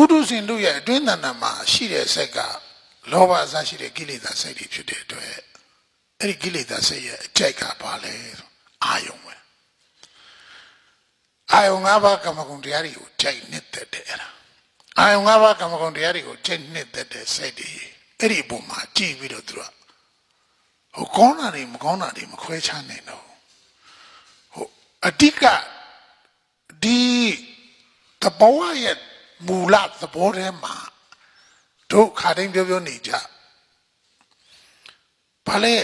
ပုထုဇဉ်တို့ရဲ့အတွင်းတဏ္ဍာမှာရှိတဲ့စိတ်ကလောဘအစရှိတဲ့ကိလေသာစိတ်တွေဖြစ်တဲ့အတွက်အဲ့ဒီကိလေသာစိတ်ရဲ့အကြိုက်ကဘာလဲဆိုအာယုံပဲအာယုံ၅ပါးကမ္မဂုဏ်တရားတွေကိုကြိုက်နှစ်သက်တယ်အဲ့ဒါအာယုံ၅ပါးကမ္မဂုဏ်တရားတွေကိုကြိုက်နှစ်သက်တဲ့စိတ်တွေအဲ့ဒီပုံမှာကြည့်ပြီးတော့သူကဟိုကောင်းတာတွေမကောင်းတာတွေမခွဲခြားနိုင်တော့ဟိုအတိကဒီတဘောရဲ့ မူလသဘောထဲမှာတို့ခါတိုင်းပြောပြောနေကြဘာလဲ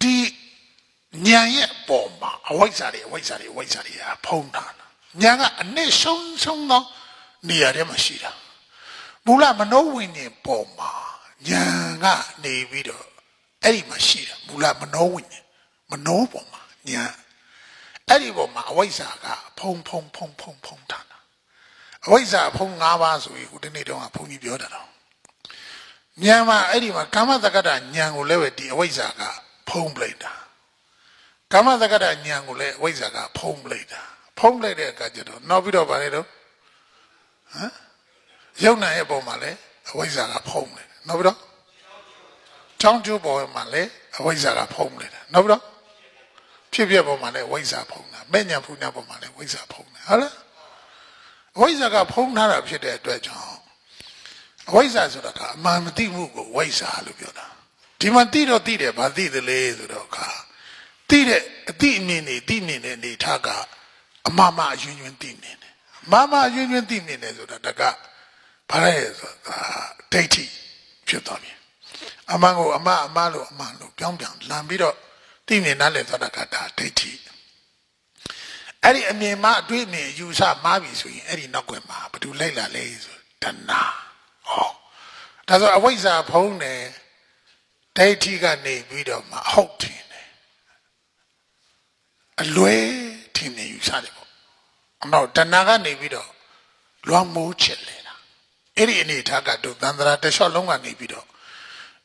ဒီဉာဏ်ရဲ့အပေါ်မှာအဝိဇ္ဇာတွေအဝိဇ္ဇာတွေအဝိဇ္ဇာတွေဟာဖုံးတာဉာဏ်ကအနည်းဆုံးဆုံးသောနေရာထဲမှာရှိတာမူလမနောဝိညာဉ်ပေါ်မှာဉာဏ်ကနေပြီးတော့အဲ့ဒီမှာရှိတာမူလမနောဝိညာဉ်မနောပေါ်မှာဉာဏ်အဲ့ဒီပေါ်မှာအဝိဇ္ဇာကဖုံဖုံဖုံဖုံဖုံတာ အဝိဇ္ဇာဖုံ၅ပါးဆိုပြီးဟိုတနေ့တုန်းကဘုန်းကြီးပြောတာတော့ဉာဏ်မှာအဲ့ဒီမှာကာမတက္ကတဉာဏ်ကိုလည်းပဲဒီအဝိဇ္ဇာကဖုံးပလိုက်တာကာမတက္ကတဉာဏ်ကိုလည်းအဝိဇ္ဇာကဖုံးပလိုက်တာဖုံးလိုက်တဲ့အခါကျတော့နောက်ပြီးတော့ဗါလေတော့ဟမ်ယုံနာရဲ့ပုံမှာလည်းအဝိဇ္ဇာကဖုံးလိုက်နောက်ပြီးတော့ချောင်းကျိုးပေါ်မှာလည်းအဝိဇ္ဇာကဖုံးလိုက်တာနောက်ပြီးတော့ဖြစ်ဖြစ်ပေါ်မှာလည်းဝိဇ္ဇာဖုံးတာမဲ့ညာဖုံးညာပေါ်မှာလည်းဝိဇ္ဇာဖုံးတယ်ဟုတ်လား အဝိဇ္ဇာကဖုံးထားတာဖြစ်တဲ့အတွက်ကြောင့်အဝိဇ္ဇာဆိုတာကအမှန်မသိမှုကိုဝိဇ္ဇာလို့ပြောတာဒီမှာသိတော့သိတယ်ဗာသိတယ်လေဆိုတော့ခါသိတဲ့အသိအမြင်တွေသိနေတဲ့အနေထားကအမှားမှအယွင်းယွင်းသိနေတယ်မာမအယွင်းယွင်းသိနေတယ်ဆိုတာတကဘာလဲဆိုတာဒိဋ္ဌိဖြစ်သွားပြီအမှန်ကိုအမှားအမှားလို့အမှန်လို့ပြောင်းပြောင်းလမ်းပြီးတော့သိနေနားလည်သွားတာကဒါဒိဋ္ဌိ အဲ့ဒီအမြင်မှအတွေ့အမြင်ယူဆမှားပြီဆိုရင်အဲ့ဒီနောက်ွယ်မှာဘာလို့လိုက်လာလဲဆိုတဏှာဟောဒါဆိုအဝိဇ္ဇာဖုံးတယ်ဒိဋ္ဌိကနေပြီးတော့မှဟုတ်တယ်အလွဲထင်နေယူဆတယ်ပေါ့အနောက်တဏှာကနေပြီးတော့လွမ်းမိုးချစ်လေတာအဲ့ဒီအနေထားကတို့သန္တရာတလျှောက်လုံးကနေပြီးတော့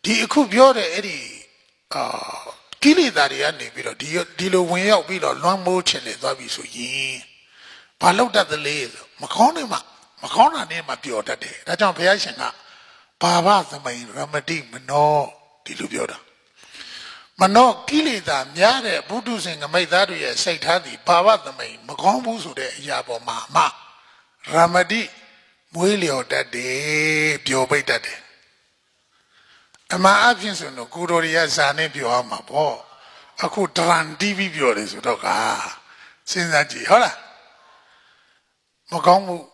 ဒီအခုပြောတဲ့အဲ့ဒီအာ ကိလေသာတွေကနေပြီးတော့ဒီဒီလိုဝင်ရောက်ပြီးတော့လွမ်းမိုးချင်လေသွားပြီဆိုရင်ဘာလို့တတ်သလဲဆိုမကောင်းနေမှမကောင်းတာနဲ့မှပျော်တတ်တယ်ဒါကြောင့်ဘုရားရှင်ကဘာဝသမိန်ရမတိမနောဒီလိုပြောတာမနောကိလေသာများတဲ့ဘုဒ္ဓဆင်ငမိတ်သားတွေရဲ့စိတ်ထားသည်ဘာဝသမိန်မကောင်းဘူးဆိုတဲ့အရာပေါ်မှာမရမတိမွေးလျော်တတ်တယ်ပျော်ပိတ်တတ်တယ် အမှန်အဖြစ်ဆိုတော့ကိုတော်ရီကဇာနဲ့ပြောရမှာပေါ့အခုဒရန်တီးပြီးပြောတယ်ဆိုတော့ကစဉ်းစားကြည့်ဟုတ်လားမကောင်းဘူး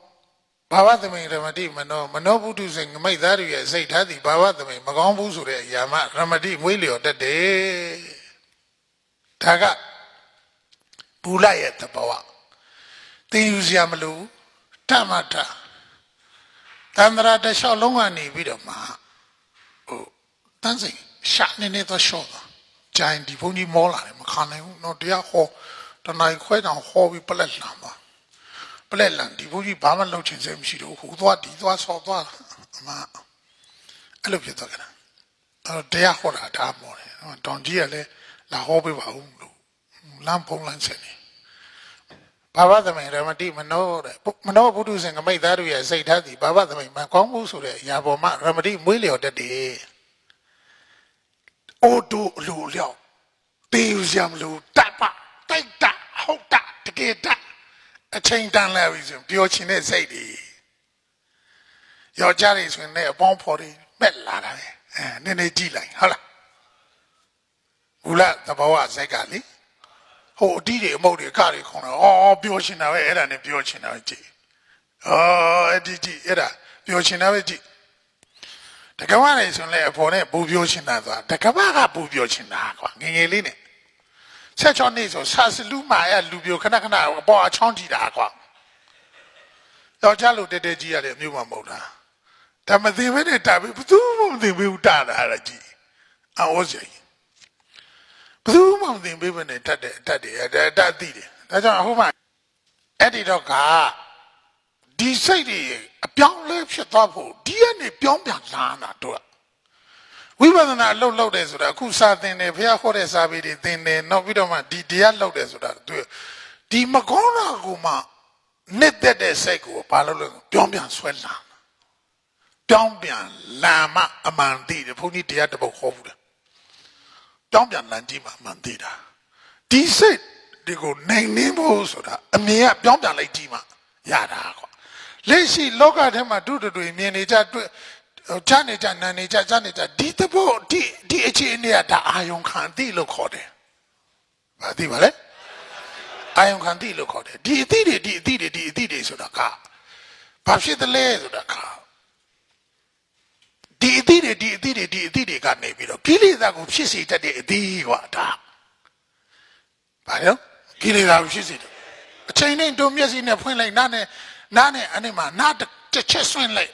ဘာဝသမိန်ရမတိမနောမနောဘုဒ္ဓစိတ်ငမိတ်သားတွေရဲ့စိတ်ထားသည်ဘာဝသမိန်မကောင်းဘူးဆိုတဲ့အရာမှရမတိမွေးလျော်တတ်တယ်ဒါကဘူလရဲ့တဘောသင်ယူစရာမလိုတမထတန္တရာတလျှောက်လုံးကနေပြီးတော့မှ တန်းစိန်ရှာနေနေတော့ရှော့တာဂျိုင်းဒီဘုန်းကြီးမောလာတယ်မခံနိုင်ဘူးတော့တရားဟောတနိုင်ခွဲတောင်ဟောပြီးပလက်လှမ်းပါပလက်လှမ်းဒီဘုန်းကြီးဘာမှလုပ်ချင်စိတ်မရှိတော့ဟိုသွားဒီသွားဆော့သွားအမအဲ့လိုဖြစ်သွားကြတာအဲ့တော့တရားဟောတာဒါမောတယ်တောင်ကြီးကလည်းလာဟောပေးပါဦးလို့လမ်းဖုံးလမ်းဆက်နေဘာဝသမိန်ရမတိမနောတဲ့မနောဘုဒ္ဓဆင်ကမိတ်သားတို့ရဲ့စိတ်ထားသည်ဘာဝသမိန်မကောင်းဘူးဆိုတဲ့အရာပေါ်မှာရမတိမွေးလျော်တတ်တယ် အိုတိုအလိုလျောက်တေးရမလို့တတ်ပါတိုက်တာဟုတ်တာတကယ်တတ်အချိန်တန်လာပြီဆိုပြောချင်တဲ့စိတ်တွေယောက်ျားတွေဆိုရင်လည်းအပေါင်းဖော်တွေမက်လာတာလေအဲနည်းနည်းကြည့်လိုက်ဟုတ်လားဘူးလားသဘောဝစိတ်ကလေဟိုအတီးတွေအမုတ်တွေအခါတွေခေါင်းတော့အော်ပြောချင်တာပဲအဲ့ဒါနဲ့ပြောချင်တာပဲကြည့်အော်အတီးကြည့်အဲ့ဒါပြောချင်တာပဲကြည့် တကဘာလေဆိုရင်လည်းအဖော်နဲ့ပူပြောချင်တာဆိုတာတကဘာကပူပြောချင်တာကွာငငယ်လေးနဲ့ဆက်ချောနေဆိုဆာစလူမာရလူပြောခဏခဏအပေါ်အချောင်းကြည့်တာကွာယောက်ျားလူတဲတဲကြီးရတယ်အမျိုးမှမဟုတ်တာဒါမသိဘဲနဲ့တာပြီဘသူမှမသိဘူးတာတာရကြီးအော်စရာဘသူမှမသိဘဲနဲ့တတ်တယ်တတ်တယ်တတ်သိတယ်ဒါကြောင့်အခုမှအဲ့ဒီတော့က ဒီစိတ်တွေအပြောင်းလဲဖြစ်သွားဖို့ဒီကနေပြောင်းပြန်လာတာတို့ဝိပဿနာလှုပ်လှုပ်တယ်ဆိုတာအခုစာသင်တယ်ဘုရားဟောတဲ့စာပေတွေသင်တယ်နောက်ပြီးတော့မှဒီတရားလှုပ်တယ်ဆိုတာသူဒီမကောင်းတာကိုမှနှစ်သက်တဲ့စိတ်ကိုဘာလို့လဲပြောင်းပြန်ဆွဲလာပြောင်းပြန်လမ်းမအမှန်သိတယ်ဘုန်းကြီးတရားတစ်ပုဒ်ဟောဘူးလားပြောင်းပြန်လမ်းကြည့်မှအမှန်သိတာဒီစိတ်ဒီကိုနိုင်နေဖို့ဆိုတာအမြင်ကပြောင်းပြန်လိုက်ကြည့်မှရတာကွာ လက်ရှိလောကထဲမှာဒုတတွေမြင်နေကြတွေ့ချာနေကြနာနေကြစနေကြဒီတဘောဒီဒီအခြေအနေကဒါအာယုံခံသိလို့ခေါ်တယ်။ဘာသိပါလဲ။အာယုံခံသိလို့ခေါ်တယ်။ဒီအသည့်တွေဒီအသည့်တွေဒီအသည့်တွေဆိုတာကဘာဖြစ်တယ်လဲဆိုတာကဒီအသည့်တွေဒီအသည့်တွေဒီအသည့်တွေကနေပြီးတော့ကိလေသာကိုဖြစ်စေတတ်တဲ့အသည့်ကွာဒါ။ဘာလဲ။ကိလေသာကိုဖြစ်စေတယ်။အချိန်နဲ့တို့မျက်စိနဲ့ဖွင့်လိုက်နားနဲ့ နားနဲ့အဲ့ဒီမှာနားတစ်ချက်ဆွင့်လိုက်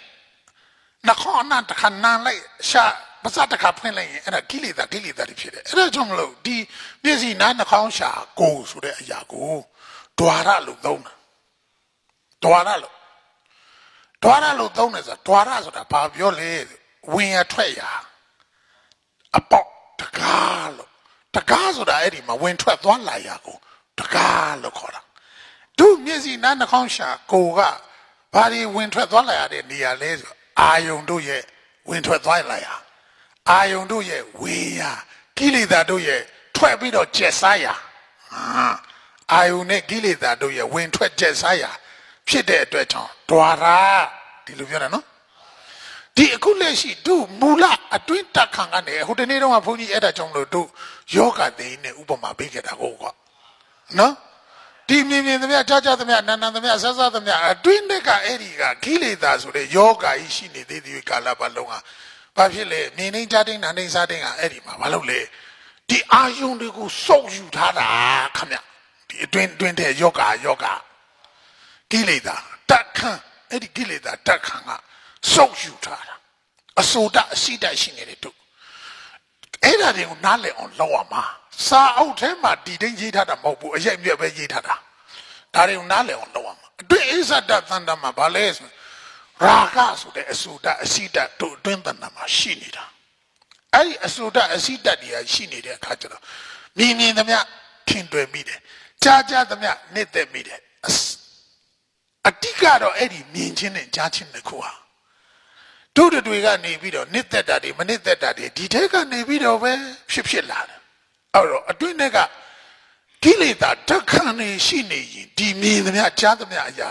နှခေါင်းအနံ့တစ်ခါနမ်းလိုက်ရှာပါစတစ်ခါဖွင့်လိုက်ရင်အဲ့ဒါကိလေသာကိလေသာတွေဖြစ်တယ်အဲ့ဒါကြောင့်မလို့ဒီမျက်စိနားနှခေါင်းရှာကိုဆိုတဲ့အရာကိုဒွါရလို့သုံးတာဒွါရလို့ဒွါရလို့သုံးတယ်ဆိုတာဒွါရဆိုတာဘာပြောလဲဝင်ရထွက်ရအပေါက်တကားလို့တကားဆိုတာအဲ့ဒီမှာဝင်ထွက်သွားလာရကိုတကားလို့ခေါ်တာ သူမျက်စိနားနှာခေါင်းရှာကိုကဘာတွေဝင်ထွက်သွားလာရတဲ့နေရာလဲဆိုအာယုံတို့ရဲ့ဝင်ထွက်သွားလာရအာယုံတို့ရဲ့ဝေရကိလေသာတို့ရဲ့ထွက်ပြီးတော့ကျက်စားရဟာအာယုံနဲ့ကိလေသာတို့ရဲ့ဝင်ထွက်ကျက်စားရဖြစ်တဲ့အတွက်ကြောင့်ဒွါရဒီလိုပြောတယ်နော်ဒီအခုလက်ရှိတို့မူလအတွင်းတက်ခံကနေဟိုတနေ့တော့ဘုန်းကြီးအဲ့ဒါကြောင့်မလို့တို့ယောဂသိင်းနဲ့ဥပမာပေးခဲ့တာဟုတ်ကွာနော် ဒီမြင်မြင်သမျှကြားကြားသမျှနာနာသမျှဆဆသမျှအတွင်းကအဲ့ဒီကခိလေသာဆိုတဲ့ယောဂါကြီးရှိနေသေးသေးကာလပတ်လုံးဟာဘာဖြစ်လဲမြင်နေကြတဲ့နာနေစားတဲ့ကအဲ့ဒီမှာဘာလို့လဲဒီအာယုန်တွေကိုစုပ်ယူထားတာခမဒီအတွင်းအတွင်းတဲ့ယောဂါယောဂါကိလေသာတက်ခံအဲ့ဒီကိလေသာတက်ခံကစုပ်ယူထားတာအစိုးတအရှိတရှိနေတယ်တို့အဲ့ဒါတွေကိုနားလည်အောင်လုပ်ရမှာ စာအုပ်ထဲမှာဒီတိုင်းရေးထားတာမဟုတ်ဘူးအရိုက်မြက်ပဲရေးထားတာဒါတွေကိုနားလည်အောင်လုပ်ရမှာအတွင်းအိဇဒသန္တာမှာဘာလဲဆိုရာဂဆိုတဲ့အဆူတအစိတတို့အတွင်းသန္တာမှာရှိနေတာအဲ့ဒီအဆူတအစိတတွေကရှိနေတဲ့အခါကျတော့မြင်မြင်သမျှထင်တွေ့မိတယ်ကြားကြားသမျှနှစ်သက်မိတယ်အတိကတော့အဲ့ဒီမြင်ချင်းနဲ့ကြားချင်းတစ်ခုဟာတို့တွေကနေပြီးတော့နှစ်သက်တာတွေမနှစ်သက်တာတွေဒီထက်ကနေပြီးတော့ပဲဖြစ်ဖြစ်လာတယ် အဲ့တော့အတွင်းထဲကကိလေသာဓက္ခံနေရှိနေရင်ဒီမြင်သမျှကြားသမျှအရာ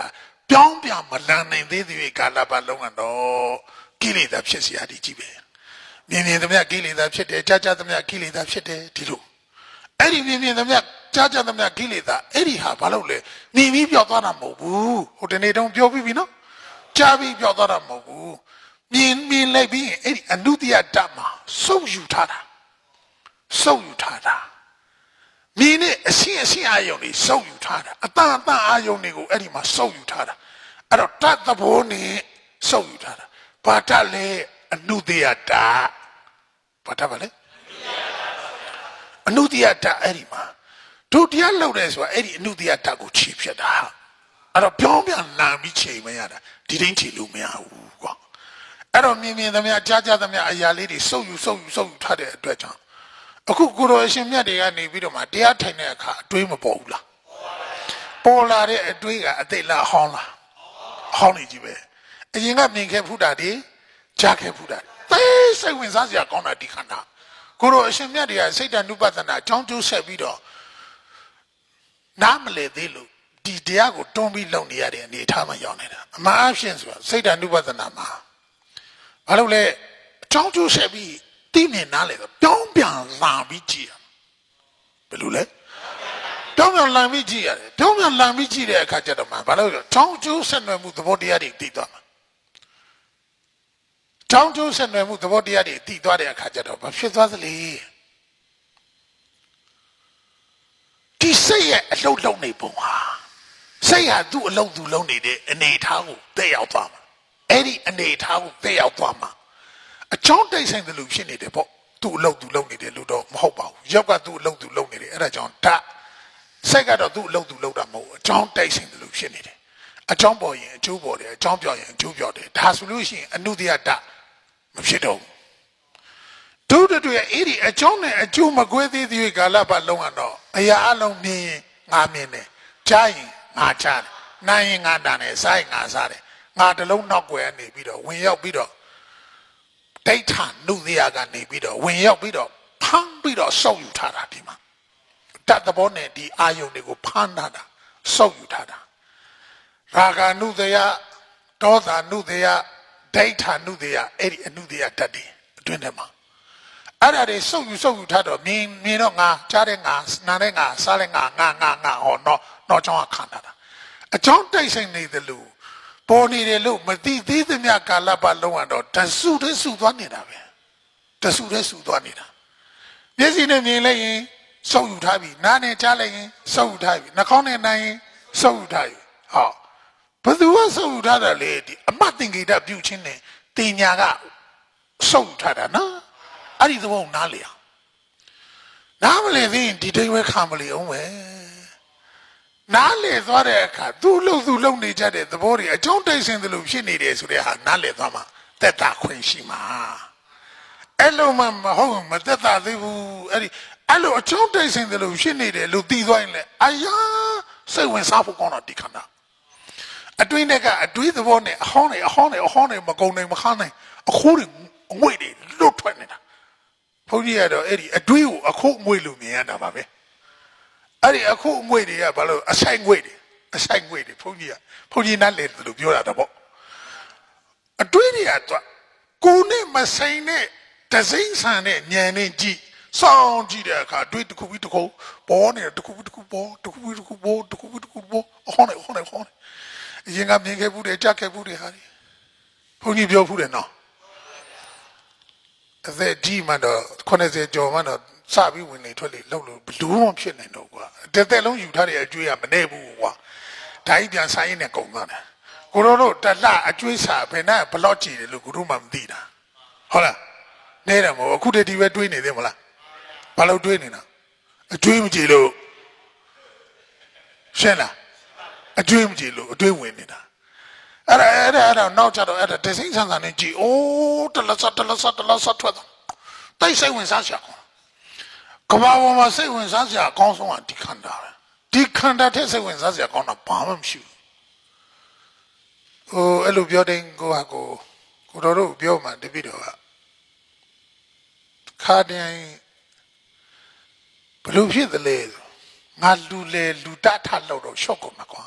ပြောင်းပြန်မလန်နိုင်သေးသေးကာလပတ်လုံးကတော့ကိလေသာဖြစ်เสียဒီကြီးပဲမြင်မြင်သမျှကိလေသာဖြစ်တယ်ကြားကြားသမျှကိလေသာဖြစ်တယ်ဒီလိုအဲ့ဒီမြင်မြင်သမျှကြားကြားသမျှကိလေသာအဲ့ဒီဟာဘာလို့လဲမြင်ပြီးပြောက်သွားတာမဟုတ်ဘူးဟိုတနေ့တုန်းပြောပြီးပြီနော်ကြားပြီးပြောက်သွားတာမဟုတ်ဘူးမြင်မြင်လိုက်ပြီးအဲ့ဒီအနုတ္တိယဓာတ်မှာစုပ်ယူထားတာ စုပ်ယူထားတာမြင်နဲ့အရှင်းအရှင်းအာယုံတွေစုပ်ယူထားတာအတန်အတန်အာယုံတွေကိုအဲ့ဒီမှာစုပ်ယူထားတာအဲ့တော့တတ်သဘောနဲ့စုပ်ယူထားတာဘာတတ်လဲအနုတ္တိယဓာတ်ဘာတတ်ပါလဲအနုတ္တိယဓာတ်အဲ့ဒီမှာတို့တရားလောက်တယ်ဆိုတာအဲ့ဒီအနုတ္တိယဓာတ်ကိုခြေဖြတ်တာအဲ့တော့ပြောင်းပြန်လန်ပြီးချိန်မရတာဒီတိုင်းခြေလို့မရဘူးကွာအဲ့တော့မြင်မြင်သမျှကြားကြားသမျှအရာလေးတွေစုပ်ယူစုပ်ယူစုပ်ယူထားတဲ့အတွက်ကြောင့် အခုကိုရောအရှင်မြတ်တွေကနေပြီးတော့မှတရားထိုင်တဲ့အခါအတွေးမပေါ်ဘူးလားပေါ်လာတဲ့အတွေးကအသိလားဟောင်းလားဟောင်းနေကြီးပဲအရင်ကမြင်ခဲ့ဖူးတာတွေကြားခဲ့ဖူးတာသိစိတ်ဝင်စားစရာကောင်းတာဒီခန္ဓာကိုရောအရှင်မြတ်တွေကစိတ်တ ानु ပဒနာအကြောင်းကျိုးဆက်ပြီးတော့နားမလဲသေးလို့ဒီတရားကိုတွန်းပြီးလုပ်နေရတဲ့အနေထားမှရောက်နေတာအမှားအဖြစ်ဆိုတော့စိတ်တ ानु ပဒနာမှာဘာလို့လဲအကြောင်းကျိုးဆက်ပြီး တိမြင်နားလေတော့ပြောင်းပြန်လာပြီးကြည့်ရဘယ်လိုလဲပြောင်းပြန်လာပြီးကြည့်ရတယ်ပြောင်းပြန်လာပြီးကြည့်တဲ့အခါကျတော့မှဘာလို့လဲချောင်းကျိုးဆက်နွယ်မှုသဘောတရားတွေသိသွားမှာချောင်းကျိုးဆက်နွယ်မှုသဘောတရားတွေသိသွားတဲ့အခါကျတော့ဘာဖြစ်သွားသလဲဒီစိတ်ရဲ့အလုံးလုံးနေပုံဟာစိတ်ဟာသူ့အလုံးသူလုံးနေတဲ့အနေထားကိုတက်ရောက်သွားမှာအဲ့ဒီအနေထားကိုတက်ရောက်သွားမှာ အချောင်းတိတ်ဆိုင်တယ်လို့ဖြစ်နေတယ်ပေါ့သူ့အလုပ်သူလုပ်နေတယ်လို့တော့မဟုတ်ပါဘူးရောက်ကသူ့အလုပ်သူလုပ်နေတယ်အဲ့ဒါကြောင့်ဓာတ်စိတ်ကတော့သူ့အလုပ်သူလုပ်တာမဟုတ်ဘူးအချောင်းတိတ်ဆိုင်တယ်လို့ဖြစ်နေတယ်အချောင်းပေါ်ရင်အကျိုးပေါ်တယ်အချောင်းပြောင်းရင်အကျိုးပြောင်းတယ်ဒါဆိုလို့ရှိရင်အနုတ္တိယဓာတ်မဖြစ်တော့ဘူးတို့တို့ရဲ့အဲ့ဒီအချောင်းနဲ့အကျိုးမကွဲသေးသေးကာလပတ်လုံးကတော့အရာအလုံးမြင်ငါမြင်တယ်ကြားရင်ငါကြားတယ်နားရင်ငါတန်တယ်စားရင်ငါစားတယ်ငါတလုံးနောက်ွယ်နေပြီးတော့ဝင်ရောက်ပြီးတော့ ဒိဋ္ဌနုသေယကနေပြီးတော့ဝင်ရောက်ပြီးတော့ဖမ်းပြီးတော့စောက်ယူထားတာဒီမှာတတ်သဘောနဲ့ဒီအာယုန်တွေကိုဖမ်းထားတာစောက်ယူထားတာရာဂနုသေယဒေါသနုသေယဒိဋ္ဌနုသေယအဲ့ဒီအနုသေယတတ်တယ်အတွင်းထဲမှာအဲ့ဒါတွေစုပ်ယူစုပ်ယူထားတော့မြင်မြင်တော့ငါကြားတဲ့ငါနားတဲ့ငါစားတဲ့ငါငါငါငါဟောတော့တော့ကြောင်းခံတာအကြောင်းတိုက်ဆိုင်နေတယ်လို့ ပေါ်နေတယ်လို့မသိသေးသမျှကာလပတ်လုံးကတော့တဆူတဆူသွားနေတာပဲတဆူတဆူသွားနေတာမျက်စိနဲ့မြင်လိုက်ရင်စုပ်ယူထားပြီနားနဲ့ကြားလိုက်ရင်စုပ်ယူထားပြီနှာခေါင်းနဲ့နိုင်ရင်စုပ်ယူထားပြီဟောဘယ်သူကစုပ်ယူထားတာလဲဒီအမတ်တင်ကိတပြုချင်းနဲ့တင်ညာကစုပ်ယူထားတာနော်အဲ့ဒီသဘောနားလေအောင်နားမလဲသေးရင်ဒီတိတ်ဝဲခံမလေအောင်ပဲ နားလေသွားတဲ့အခါသူ့လို့သူ့လုံနေကြတဲ့သဘောတွေအကြောင်းတိုက်စင်သလိုဖြစ်နေတယ်ဆိုတဲ့ဟာနားလေသွားမှတက်တာခွင့်ရှိမှာအဲ့လိုမှမဟုတ်မတက်တာသေးဘူးအဲ့ဒီအဲ့လိုအကြောင်းတိုက်စင်သလိုဖြစ်နေတယ်လို့သိသွားရင်လေအယားစိတ်ဝင်စားဖို့ကောင်းတာဒီခန္ဓာအတွင်းတွေကအတွင်းသဘောနဲ့အဟောင်းတွေအဟောင်းတွေအဟောင်းတွေမကုံနိုင်မခန်းနိုင်အခိုးတွေအငွေ့တွေလွတ်ထွက်နေတာဘုန်းကြီးကတော့အဲ့ဒီအတွေးကိုအခုအငွေ့လို့မြင်ရတာပါပဲ အဲ့ဒီအခုအငွေ့တွေကဘာလို့အဆိုင်ငွေ့တွေအဆိုင်ငွေ့တွေဘုန်းကြီးကဘုန်းကြီးနားလေတယ်လို့ပြောတာတော့ပေါ့အတွေးတွေကတော့ကိုနဲ့မဆိုင်တဲ့တစိမ့်ဆန်တဲ့ဉာဏ်နဲ့ကြည့်စောင်းကြည့်တဲ့အခါတွေးတစ်ခုပြီးတစ်ခုပေါ်နေတစ်ခုပြီးတစ်ခုပေါ်တစ်ခုပြီးတစ်ခုပေါ်တစ်ခုပြီးတစ်ခုပေါ်အဟောင်းနေအဟောင်းနေအဟောင်းနေအရင်ကမြင်ခဲ့ဘူးတယ်ကြားခဲ့ဘူးတယ်ဟာဒီဘုန်းကြီးပြောဘူးတယ်နော်အသက်ကြီးမှတော့80ကျော်မှတော့ စပြီးဝင်နေထွက်လေလှုပ်လို့ဘလို့မှဖြစ်နေတော့ကွာတစ်သက်လုံးယူထားတဲ့အကျွေးကမနေဘူးကွာဓာကြီးပြန်ဆိုင်ရင်လည်းကုန်သွားတယ်ကိုတို့တို့တလအကျွေးစာဘယ်နဲ့ဘလော့ကြည့်တယ်လို့ကိုတို့မှမသိတာဟုတ်လားနေတယ်မဟုတ်အခုတည်းဒီပဲတွေးနေသေးမလားဘာလို့တွေးနေတာအကျွေးမကြည့်လို့ရှင်းလားအကျွေးမကြည့်လို့အတွေးဝင်နေတာအဲ့ဒါအဲ့ဒါအဲ့ဒါနောက်ကြတော့အဲ့ဒါဒစိမ့်ဆန်ဆန်နဲ့ကြည်အိုးတလဆတ်တလဆတ်တလဆတ်ထွက်တော့တိုက်စိတ်ဝင်စားစရာကောင်း ကဘာပေါ်မှာစိတ်ဝင်စားစရာအကောင်းဆုံးကဒီခန္ဓာပဲဒီခန္ဓာထက်စိတ်ဝင်စားစရာကောင်းတာဘာမှမရှိဘူးဟိုအဲ့လိုပြောတဲ့ကိုကကိုကိုတော်တို့ပြောမှတပိတော့ကခါတိုင်းဘလို့ဖြစ်သလဲငါလူလေလူတထလောက်တော့ရှော့ကုန်မှာကွာ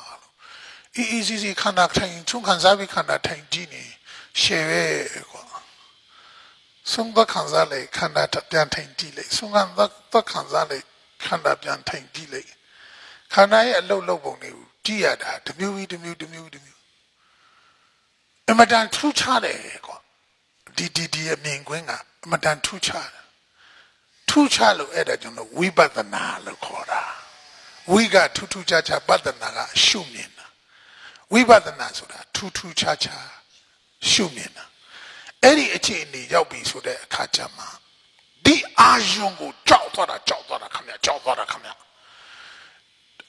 အေးအေးစီစီခန္ဓာထိုင်ချုံခံစားပြီးခန္ဓာထိုင်ကြည့်နေရှယ်ပဲကွာ ဆုံးသခံစားလိုက်ခန္ဓာပြန်ထိုင်ကြည့်လိုက်ဆုံးခံသခံစားလိုက်ခန္ဓာပြန်ထိုင်ကြည့်လိုက်ခန္ဓာရဲ့အလုတ်လုတ်ပုံတွေကိုကြည့်ရတာတမျိုးပြီးတမျိုးတမျိုးတမျိုးအမတန်ထူးခြားတယ်ကွာဒီဒီဒီရဲ့မြင်ကွင်းကအမတန်ထူးခြားတယ်ထူးခြားလို့အဲ့ဒါကျွန်တော်ဝိပဿနာလို့ခေါ်တာဝိကထူးထူးခြားခြားပဿနာကရှုမြင်ဝိပဿနာဆိုတာထူးထူးခြားခြားရှုမြင်တာ အဲ့ဒီအခြေအနေရောက်ပြီဆိုတဲ့အခါကျမှဒီအာယုံကိုကြောက်သွားတာကြောက်သွားတာခမကြောက်သွားတာခမ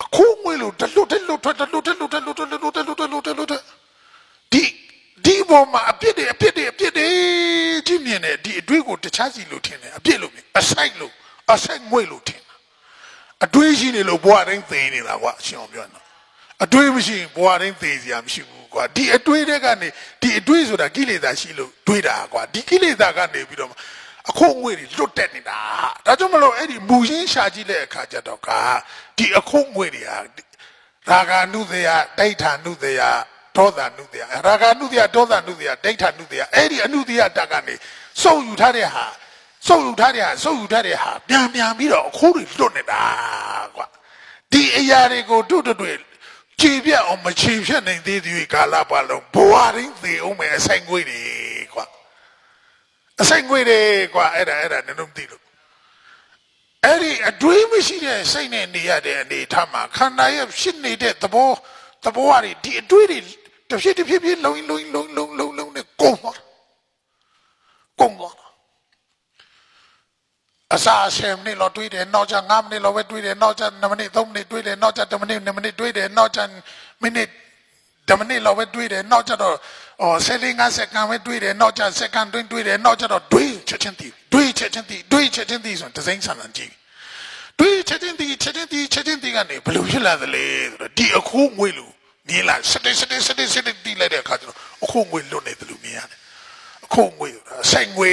အခုငွေလို့တလွတ်တလွတ်ထွက်တလွတ်တလွတ်တလွတ်တလွတ်တလွတ်တလွတ်တလွတ်တလွတ်ဒီဒီပေါ်မှာအပြစ်တွေအပြစ်တွေအပြစ်တွေကြည့်မြင်တယ်ဒီအတွေးကိုတခြားစီလို့ထင်တယ်အပြစ်လို့မြင်အဆိုင်လို့အဆိုင်ငွေလို့ထင်တာအတွေးရှိနေလို့ဘဝတိုင်းသိနေတာကွာအရှင်အောင်ပြောနေ အတွေးမရှိရင်ဘဝတိုင်းသေစရာမရှိဘူးကွာဒီအတွေးတွေကနေဒီအတွေးဆိုတာကိလေသာရှိလို့တွေးတာကွာဒီကိလေသာကနေပြီးတော့အခုငွေတွေလွတ်တက်နေတာဒါကြောင့်မလို့အဲ့ဒီမူရင်းရှာကြည့်တဲ့အခါကျတော့ကဒီအခုငွေတွေဟာရာဂနုသေယဒိဋ္ဌာနုသေယဒေါသနုသေယရာဂနုသေယဒေါသနုသေယဒိဋ္ဌာနုသေယအဲ့ဒီအနုသေယတက်ကနေစုပ်ယူထားတဲ့ဟာစုပ်ယူထားတဲ့ဟာစုပ်ယူထားတဲ့ဟာပြန်ပြန်ပြီးတော့အခုတွေလွတ်နေတာကွာဒီအရာတွေကိုတို့တွေ့ ကြည်ပြတ်အောင်မချေဖြတ်နိုင်သေးသေးကာလပတ်လုံးဘဝရင်းသေအောင်မယ်အဆိုင်ငွေတွေကွာအဆိုင်ငွေတွေကွာအဲ့ဒါအဲ့ဒါနင်တို့မသိလို့အဲ့ဒီအတွေးမရှိတဲ့စိတ်နဲ့နေရတဲ့အနေထားမှာခန္ဓာရဲ့ဖြစ်နေတဲ့သဘောသဘောတွေဒီအတွေးတွေတစ်ဖြည်းတစ်ဖြည်းဖြည်းလုံးလုံးလုံးလုံးလုံးလုံးနဲ့ကုန်သွားကုန်သွား အစာအဆယ်မိနစ်လောက်တွေးတယ်နောက်ကျ9မိနစ်လောက်ပဲတွေးတယ်နောက်ကျ9မိနစ်3မိနစ်တွေးတယ်နောက်ကျ10မိနစ်9မိနစ်တွေးတယ်နောက်ကျမိနစ်10မိနစ်လောက်ပဲတွေးတယ်နောက်ကျတော့အော်15စက္ကန့်ပဲတွေးတယ်နောက်ကျစက္ကန့်တွင်းတွေးတယ်နောက်ကျတော့တွေးချက်ချင်းတည်တွေးချက်ချင်းတည်တွေးချက်ချင်းတည်ဆိုဒဇိန်ဆန်ဆန်ကြည့်တွေးချက်ချင်းတည်ချက်ချင်းတည်ချက်ချင်းတည်ကနေဘယ်လိုဖြစ်လာသလဲဆိုတော့ဒီအခုငွေလို့မြင်လာစတဲ့စတဲ့စတဲ့စတဲ့တည်လိုက်တဲ့အခါကျတော့အခုငွေလွတ်နေတယ်လို့မြင်ရတယ်အခုခိုးငွေအဆိုင်ငွေ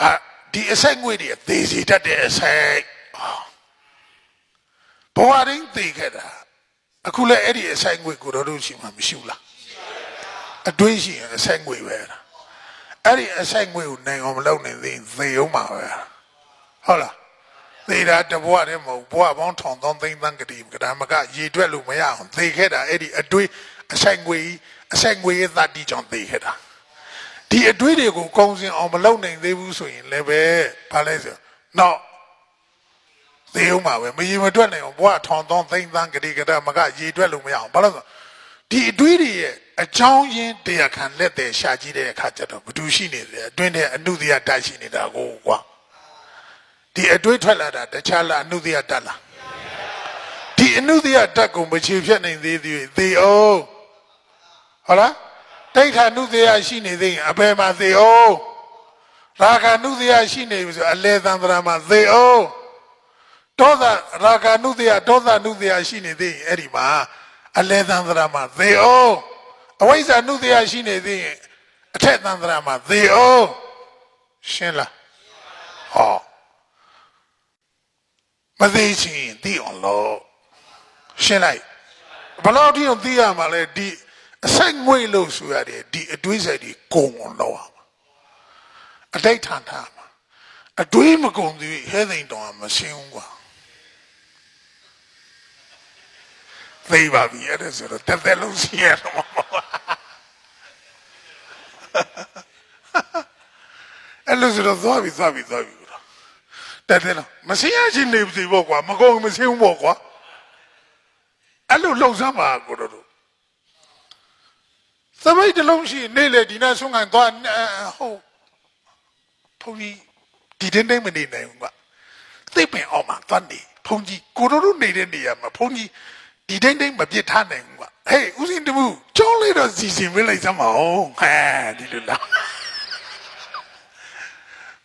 ဟာ ဒီအဆိုင်ငွေတွေသေစီတတ်တဲ့အဆိုင်ဘဝရင်းသိခဲ့တာအခုလည်းအဲ့ဒီအဆိုင်ငွေကိုတော့ရှိမှမရှိဘူးလားအတွင်းရှိရင်အဆိုင်ငွေပဲအဲ့ဒီအဆိုင်ငွေကိုနိုင်အောင်မလုပ်နိုင်သေးသေအောင်ပါပဲဟုတ်လားသေတာတဘွားတည်းမဟုတ်ဘွားပေါင်းထောင်သောသိန်းသန်းကတိကဒါမကရေတွက်လို့မရအောင်သေခဲ့တာအဲ့ဒီအတွေးအဆိုင်ငွေအဆိုင်ငွေရဲ့သတ္တိကြောင့်သေခဲ့တာ ဒီအတွေးတွေကိုကောင်းစင်အောင်မလုပ်နိုင်သေးဘူးဆိုရင်လည်းပဲဘာလဲဆိုတော့သေအောင်ပါပဲမရေမတွက်နိုင်အောင်ဘွားထောင်သောသိန်းသန်းကတိကဒါမကရေတွက်လို့မရအောင်ဘာလို့ဆိုဒီအတွေးတွေရဲ့အကြောင်းရင်းတရားခံလက်တဲ့ရှာကြည့်တဲ့အခါကျတော့ဘသူရှိနေတယ်အတွင်းထဲအနုတရားတရှိနေတာကိုကွာဒီအတွေးထွက်လာတာတခြားလားအနုတရားတက်လားဒီအနုတရားတက်ကိုမချေဖြတ်နိုင်သေးသေးသေအောင်ဟုတ်လား တိဋ္ဌာနုတရားရှိနေသေးရင်အဘယ်မှာသေအောင်ရာဂနုတရားရှိနေပြီဆိုအလေသံသရာမှာသေအောင်ဒေါသရာဂနုတရားဒေါသနုတရားရှိနေသေးရင်အဲ့ဒီမှာအလေသံသရာမှာသေအောင်အဝိဇ္ဇာနုတရားရှိနေသေးရင်အထက်သံသရာမှာသေအောင်ရှင်းလားဟောမသေးချင်သိအောင်လို့ရှင်းလိုက်ဘယ်လောက်ထိအောင်သိရမှာလဲဒီ အဆိုင်ငွေလို့ဆိုရတယ်ဒီအတွေးစိတ်ဒီကုံအောင်လို့အောင်အတိတ်ထန်ထားမှာအတွေးမကုံသေးဟဲသိန်တော်မရှင်းဘူးကွာသိပါပြီအဲ့ဒါဆိုတော့တက်တက်လုံးရှင်းရတော့အဲ့လိုဆိုတော့သွားပြီသွားပြီသွားပြီတက်တယ်လားမစင်းရချင်းနေပြီပေါ့ကွာမကုန်မစင်းဘူးပေါ့ကွာအဲ့လိုလှုပ်ရှားပါကိုတို့ သမိတ်တလုံးရှိနေလေဒီနာဆုံးကန်သွားဟုတ်ဘုန်းကြီးဒီတင်းတင်းမနေနိုင်ဘူးကွာသိပင်အောင်မှာသွားနေဘုန်းကြီးကိုတို့နေတဲ့နေရာမှာဘုန်းကြီးဒီတိုင်းတိုင်းမပြစ်ထားနိုင်ဘူးကွာဟေးဦးစင်တမှုကျောင်းလေးတော့စီစဉ်ပေးလိုက်စမ်းပါဦးဟဲဒီလိုလား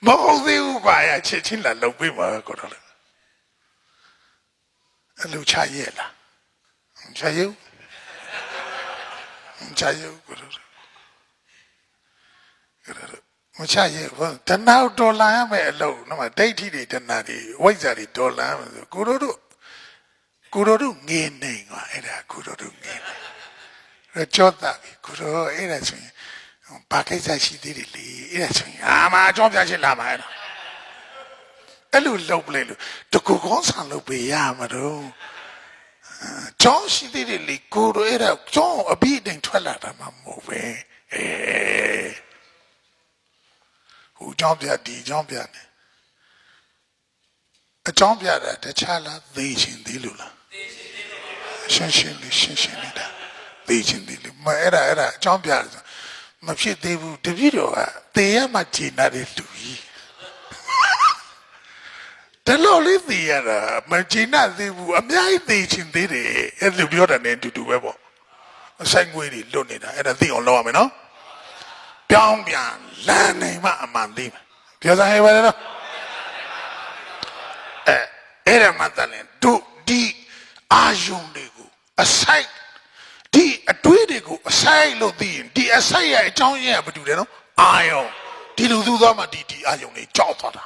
မဟုတ်သေးဘူးကွာရချစ်ချင်းလာလုပ်ပေးမှာကိုတော့လေအလူချရဲ့လားချရဲ့ ချရဲ့ကိုတော့ကိုတော့မချရဲ့ဘာတနာဒေါ်လာရမယ်အလုပ်နော်ဒိဋ္ဌိတွေတနာတွေဝိဇ္ဇာတွေဒေါ်လာရမယ်ဆိုကိုတို့တို့ကိုတို့တို့ငင်းနေကွာအဲ့ဒါကိုတို့တို့ငင်းနေကြောတာပြီကိုတို့အဲ့ဒါဆိုရင်ဘာကိစ္စရှိသေးတယ်လေအဲ့ဒါဆိုရင်အာမအကြောင်းပြချက်လာမှာအဲ့ဒါအဲ့လိုလုပ်ပလဲလို့တကူကောင်းဆန်လုပ်ပေးရမှာတော့ ကျောင်းရှိသေးတယ်လေကိုတို့အဲ့ဒါကျောင်းအပြီးတိုင်ထွက်လာတာမှမဟုတ်ပဲအဲဟိုကျောင်းပြဒီကျောင်းပြနေအကြောင်းပြတာတခြားလားသိချင်းသေးလို့လားသိချင်းသေးလို့ရှင်းရှင်းလေးရှင်းရှင်းလေးတာသိချင်းသေးလို့မအဲ့ဒါအဲ့ဒါအကြောင်းပြတယ်မဖြစ်သေးဘူးတပည့်တော်ကသေရမှဂျင်းနာတဲ့လူကြီး တလို့လေးသေရတာမဂျင်းနာသေးဘူးအများကြီးသေချင်သေးတယ်အဲ့လိုပြောတာနဲ့အတူတူပဲပေါ့အဆိုင်ငွေတွေလွတ်နေတာအဲ့ဒါသိအောင်လုပ်ရမယ်နော်ပြောင်းပြန်လမ်းနိုင်မှအမှန်သိမယ်ပြောစားဟဲ့ပါလေနော်အဲအဲ့ဒါမှတလည်းတို့ဒီအာယုန်တွေကိုအဆိုင်ဒီအတွေးတွေကိုအဆိုင်လို့သိရင်ဒီအဆိုင်ရဲ့အကြောင်းရင်းကဘာတူတယ်နော်အာယုံဒီလူသူသွားမှဒီဒီအာယုံတွေကြောက်သွားတာ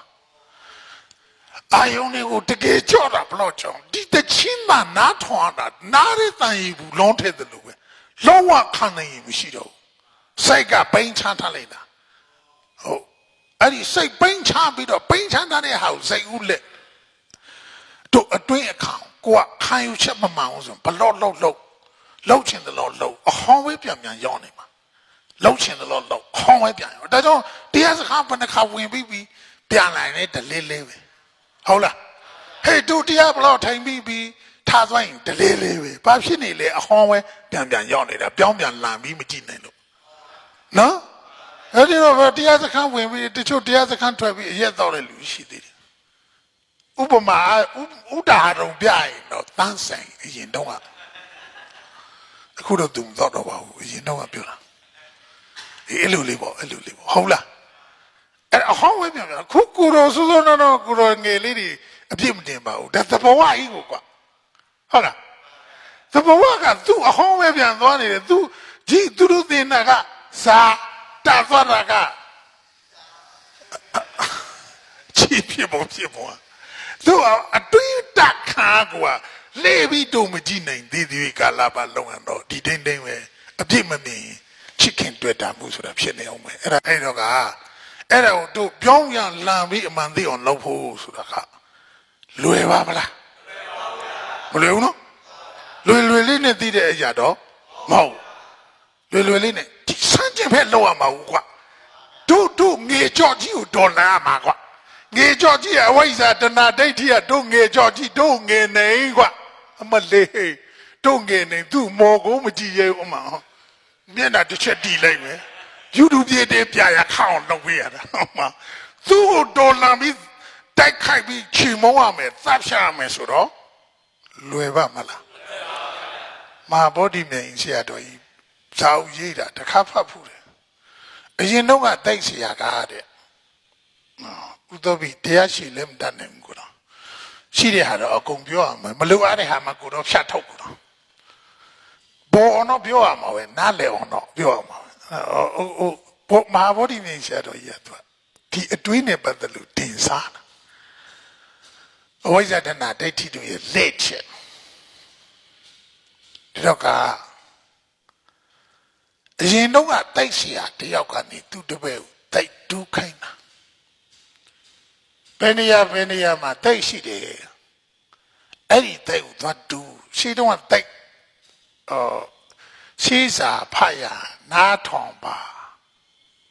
အာယုံတွေကိုတကယ်ကြောက်တာဘလို့ကြောက်ဒီတချင်းမှနားထွားတာနားရတန်ရည်ဘူးလုံးထဲတယ်လို့ပဲလုံးဝခံနိုင်ရင်မရှိတော့ဘူးစိတ်ကပိန်ချထားလိုက်တာဟုတ်အဲ့ဒီစိတ်ပိန်ချပြီးတော့ပိန်ချထားတဲ့ဟာကိုစိတ်ဦးလက်တို့အတွင်းအခါကိုကခံယူချက်မမှန်အောင်ဆိုဘလို့လို့လို့လှုပ်ချင်တယ်လို့လှုပ်အဟောင်းဝဲပြန်ပြန်ရောက်နေမှာလှုပ်ချင်တယ်လို့လှုပ်အဟောင်းဝဲပြန်ရောက်ဒါကြောင့်တရားစကားဘယ်နှခါဝင်ပြီးပြီးပြန်လာရင်တလေးလေးပဲ ဟုတ်လားဟေးတို့တရားဘလို့ထိုင်ပြီးပြီးထားသွားရင်တလေးလေးပဲဘာဖြစ်နေလဲအဟောင်းဝဲပြန်ပြန်ရောက်နေတာပြောင်းပြန်လာပြီးမကြည့်နိုင်လို့နော်အဲ့ဒီတော့တရားစခန်းဝင်ပြီးတချို့တရားစခန်းထွက်ပြီးအရက်တော့တဲ့လူရှိသေးတယ်ဥပမာဥဒါရုံပြရင်တော့တန်းဆိုင်အရင်တော့အခုတော့သူမတော့တော့ပါဘူးအရင်တော့ကပြောတာအေးအဲ့လိုလေးပေါ့အဲ့လိုလေးပေါ့ဟုတ်လား အဲ့အဟောင်းဝဲပြန်ပြန်ခုကိုရောစိုးစိုးနော်နော်ကိုရောငယ်လေးတွေအပြစ်မတင်ပါဘူးဒါသဘောဝကြီးကိုကွာဟုတ်လားသဘောဝကသူ့အဟောင်းဝဲပြန်သွားနေတယ်သူကြီးသူတို့တင်တာကစာတာသွားတာကချီဖြစ်ပေါ်ဖြစ်ပေါ်သူအတွေးတက်ခါကွာလေပြီးတော့မကြည့်နိုင်သေးသေးကာလာပါလုံအောင်တော့ဒီတိုင်းတိုင်းပဲအပြစ်မမြင်ချစ်ခင်တွေ့တာမှုဆိုတာဖြစ်နေအောင်ပဲအဲ့ဒါအဲ့တော့က အဲ့ဒါကိုတို့ပြောင်းပြန်လန်ပြီးအမှန်သိအောင်လုပ်ဖို့ဆိုတာကလွယ်ပါမလားမလွယ်ဘူးနော်လွယ်လွယ်လေးနဲ့သိတဲ့အရာတော့မဟုတ်လွယ်လွယ်လေးနဲ့ဒီစမ်းကျင်ဖက်လောက်ရမှာဘူးကွာတို့တို့ငေကြော့ကြီးကိုဒေါ်လာရမှာကွာငေကြော့ကြီးအဝိဇ္ဇာတဏဒိဋ္ဌိကတို့ငေကြော့ကြီးတို့ငေနေကွာအမလေးတို့ငေနေသူ့မော်ကိုမကြည့်ရဘူးအမမျက်နှာတစ်ချက်တီးလိုက်မယ် ယူတူပြေးတဲ့ပြရခေါအောင်လုပ်ပေးရတာဟုတ်မှာသူ့ကိုဒေါ်လာပြီးတိုက်ခိုက်ပြီးချီမုံရမယ်သတ်ဖြတ်ရမယ်ဆိုတော့လွယ်ပါမလားမဟာဗောဓိမြိုင်ဆရာတော်ကြီးဇာဥရေးတာတစ်ခါဖတ်ဖူးတယ်အရင်တော့ကတိုက်ဆရာကားတဲ့ဥဒ္ဓဘိတရားရှိလည်းမတတ်နိုင်ဘူးကိုတော့ရှိတဲ့ဟာတော့အကုန်ပြောရမယ်မလိုအပ်တဲ့ဟာမှကိုတော့ဖြတ်ထုတ်ကိုတော့ဘောအောင်တော့ပြောရမှာပဲနားလည်အောင်တော့ပြောရမှာ ဟိုပေါ်မဟာဗောဓိမြင်ဆရာတော်ကြီးကသူဒီအတွေးနဲ့ပတ်သက်လို့တင်စားတာအဝိဇ္ဇတဏဒိဋ္ဌိတို့ရဲ့လက်ချက်ဒီတော့ကအရင်တော့ကတိုက်စီယာတယောက်ကနေသူ့တပည့်ကိုတိုက်တူးခိုင်းတာဘယ်နေရာဘယ်နေရာမှာတိုက်ရှိတယ်အဲ့ဒီတိုက်ကိုသွားတူးရှင်းတော့တိုက်အော် ရှေးစာဖတ်ရနားထောင်ပါ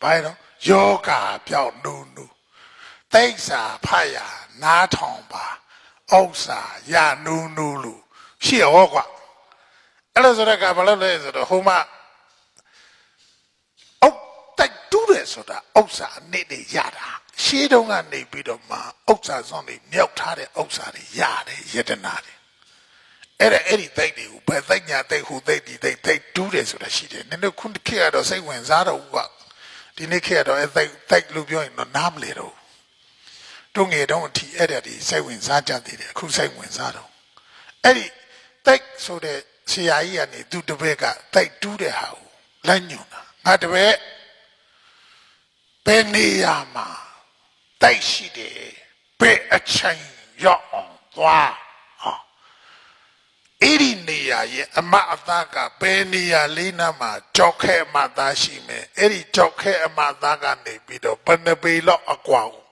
ဘာလို့ယောဂပြောက်နူးနူးတိတ်စာဖတ်ရနားထောင်ပါဥစ္စာရနူးနူးလို့ရှိရောကွာအဲ့လိုဆိုတော့ကဘာလို့လဲဆိုတော့ဟိုမှာအုတ်တိုက်တူးတယ်ဆိုတာဥစ္စာအနစ်တွေရတာရှေးတုန်းကနေပြီးတော့မှဥစ္စာစွန့်တွေမြောက်ထားတဲ့ဥစ္စာတွေရတယ်ယတနာတွေ အဲ့ဒါအဲ့ဒီသိတ်တွေကိုဘယ်သိတ်ညာသိတ်ဟိုသိတ်ဒီသိတ်သိတ်တူးတယ်ဆိုတာရှိတယ်နင်တို့ခုခေတ်ကတော့စိတ်ဝင်စားတော့ဘူးကဒီနေ့ခေတ်ကတော့အဲ့သိတ်သိတ်လို့ပြောရင်တော့နားမလဲတော့တို့ငယ်တုန်းအထိအဲ့ဒါဒီစိတ်ဝင်စားကြသေးတယ်အခုစိတ်ဝင်စားတော့အဲ့ဒီသိတ်ဆိုတဲ့ဆရာကြီးကနေသူတပည့်ကသိတ်တူးတဲ့ဟာကိုလက်ညွန်တာငါတပည့်ဘယ်နေရာမှာတိုက်ရှိတယ်ဘယ်အချိန်ရောက်အောင်သွားဟာ အဲ့ဒီနေရာရဲ့အမအသားကဘယ်နေရာလေးနားမှာကြောက်ခဲအမသားရှိမယ်အဲ့ဒီကြောက်ခဲအမသားကနေပြီးတော့ဘယ်နှပေလောက်အကွာကို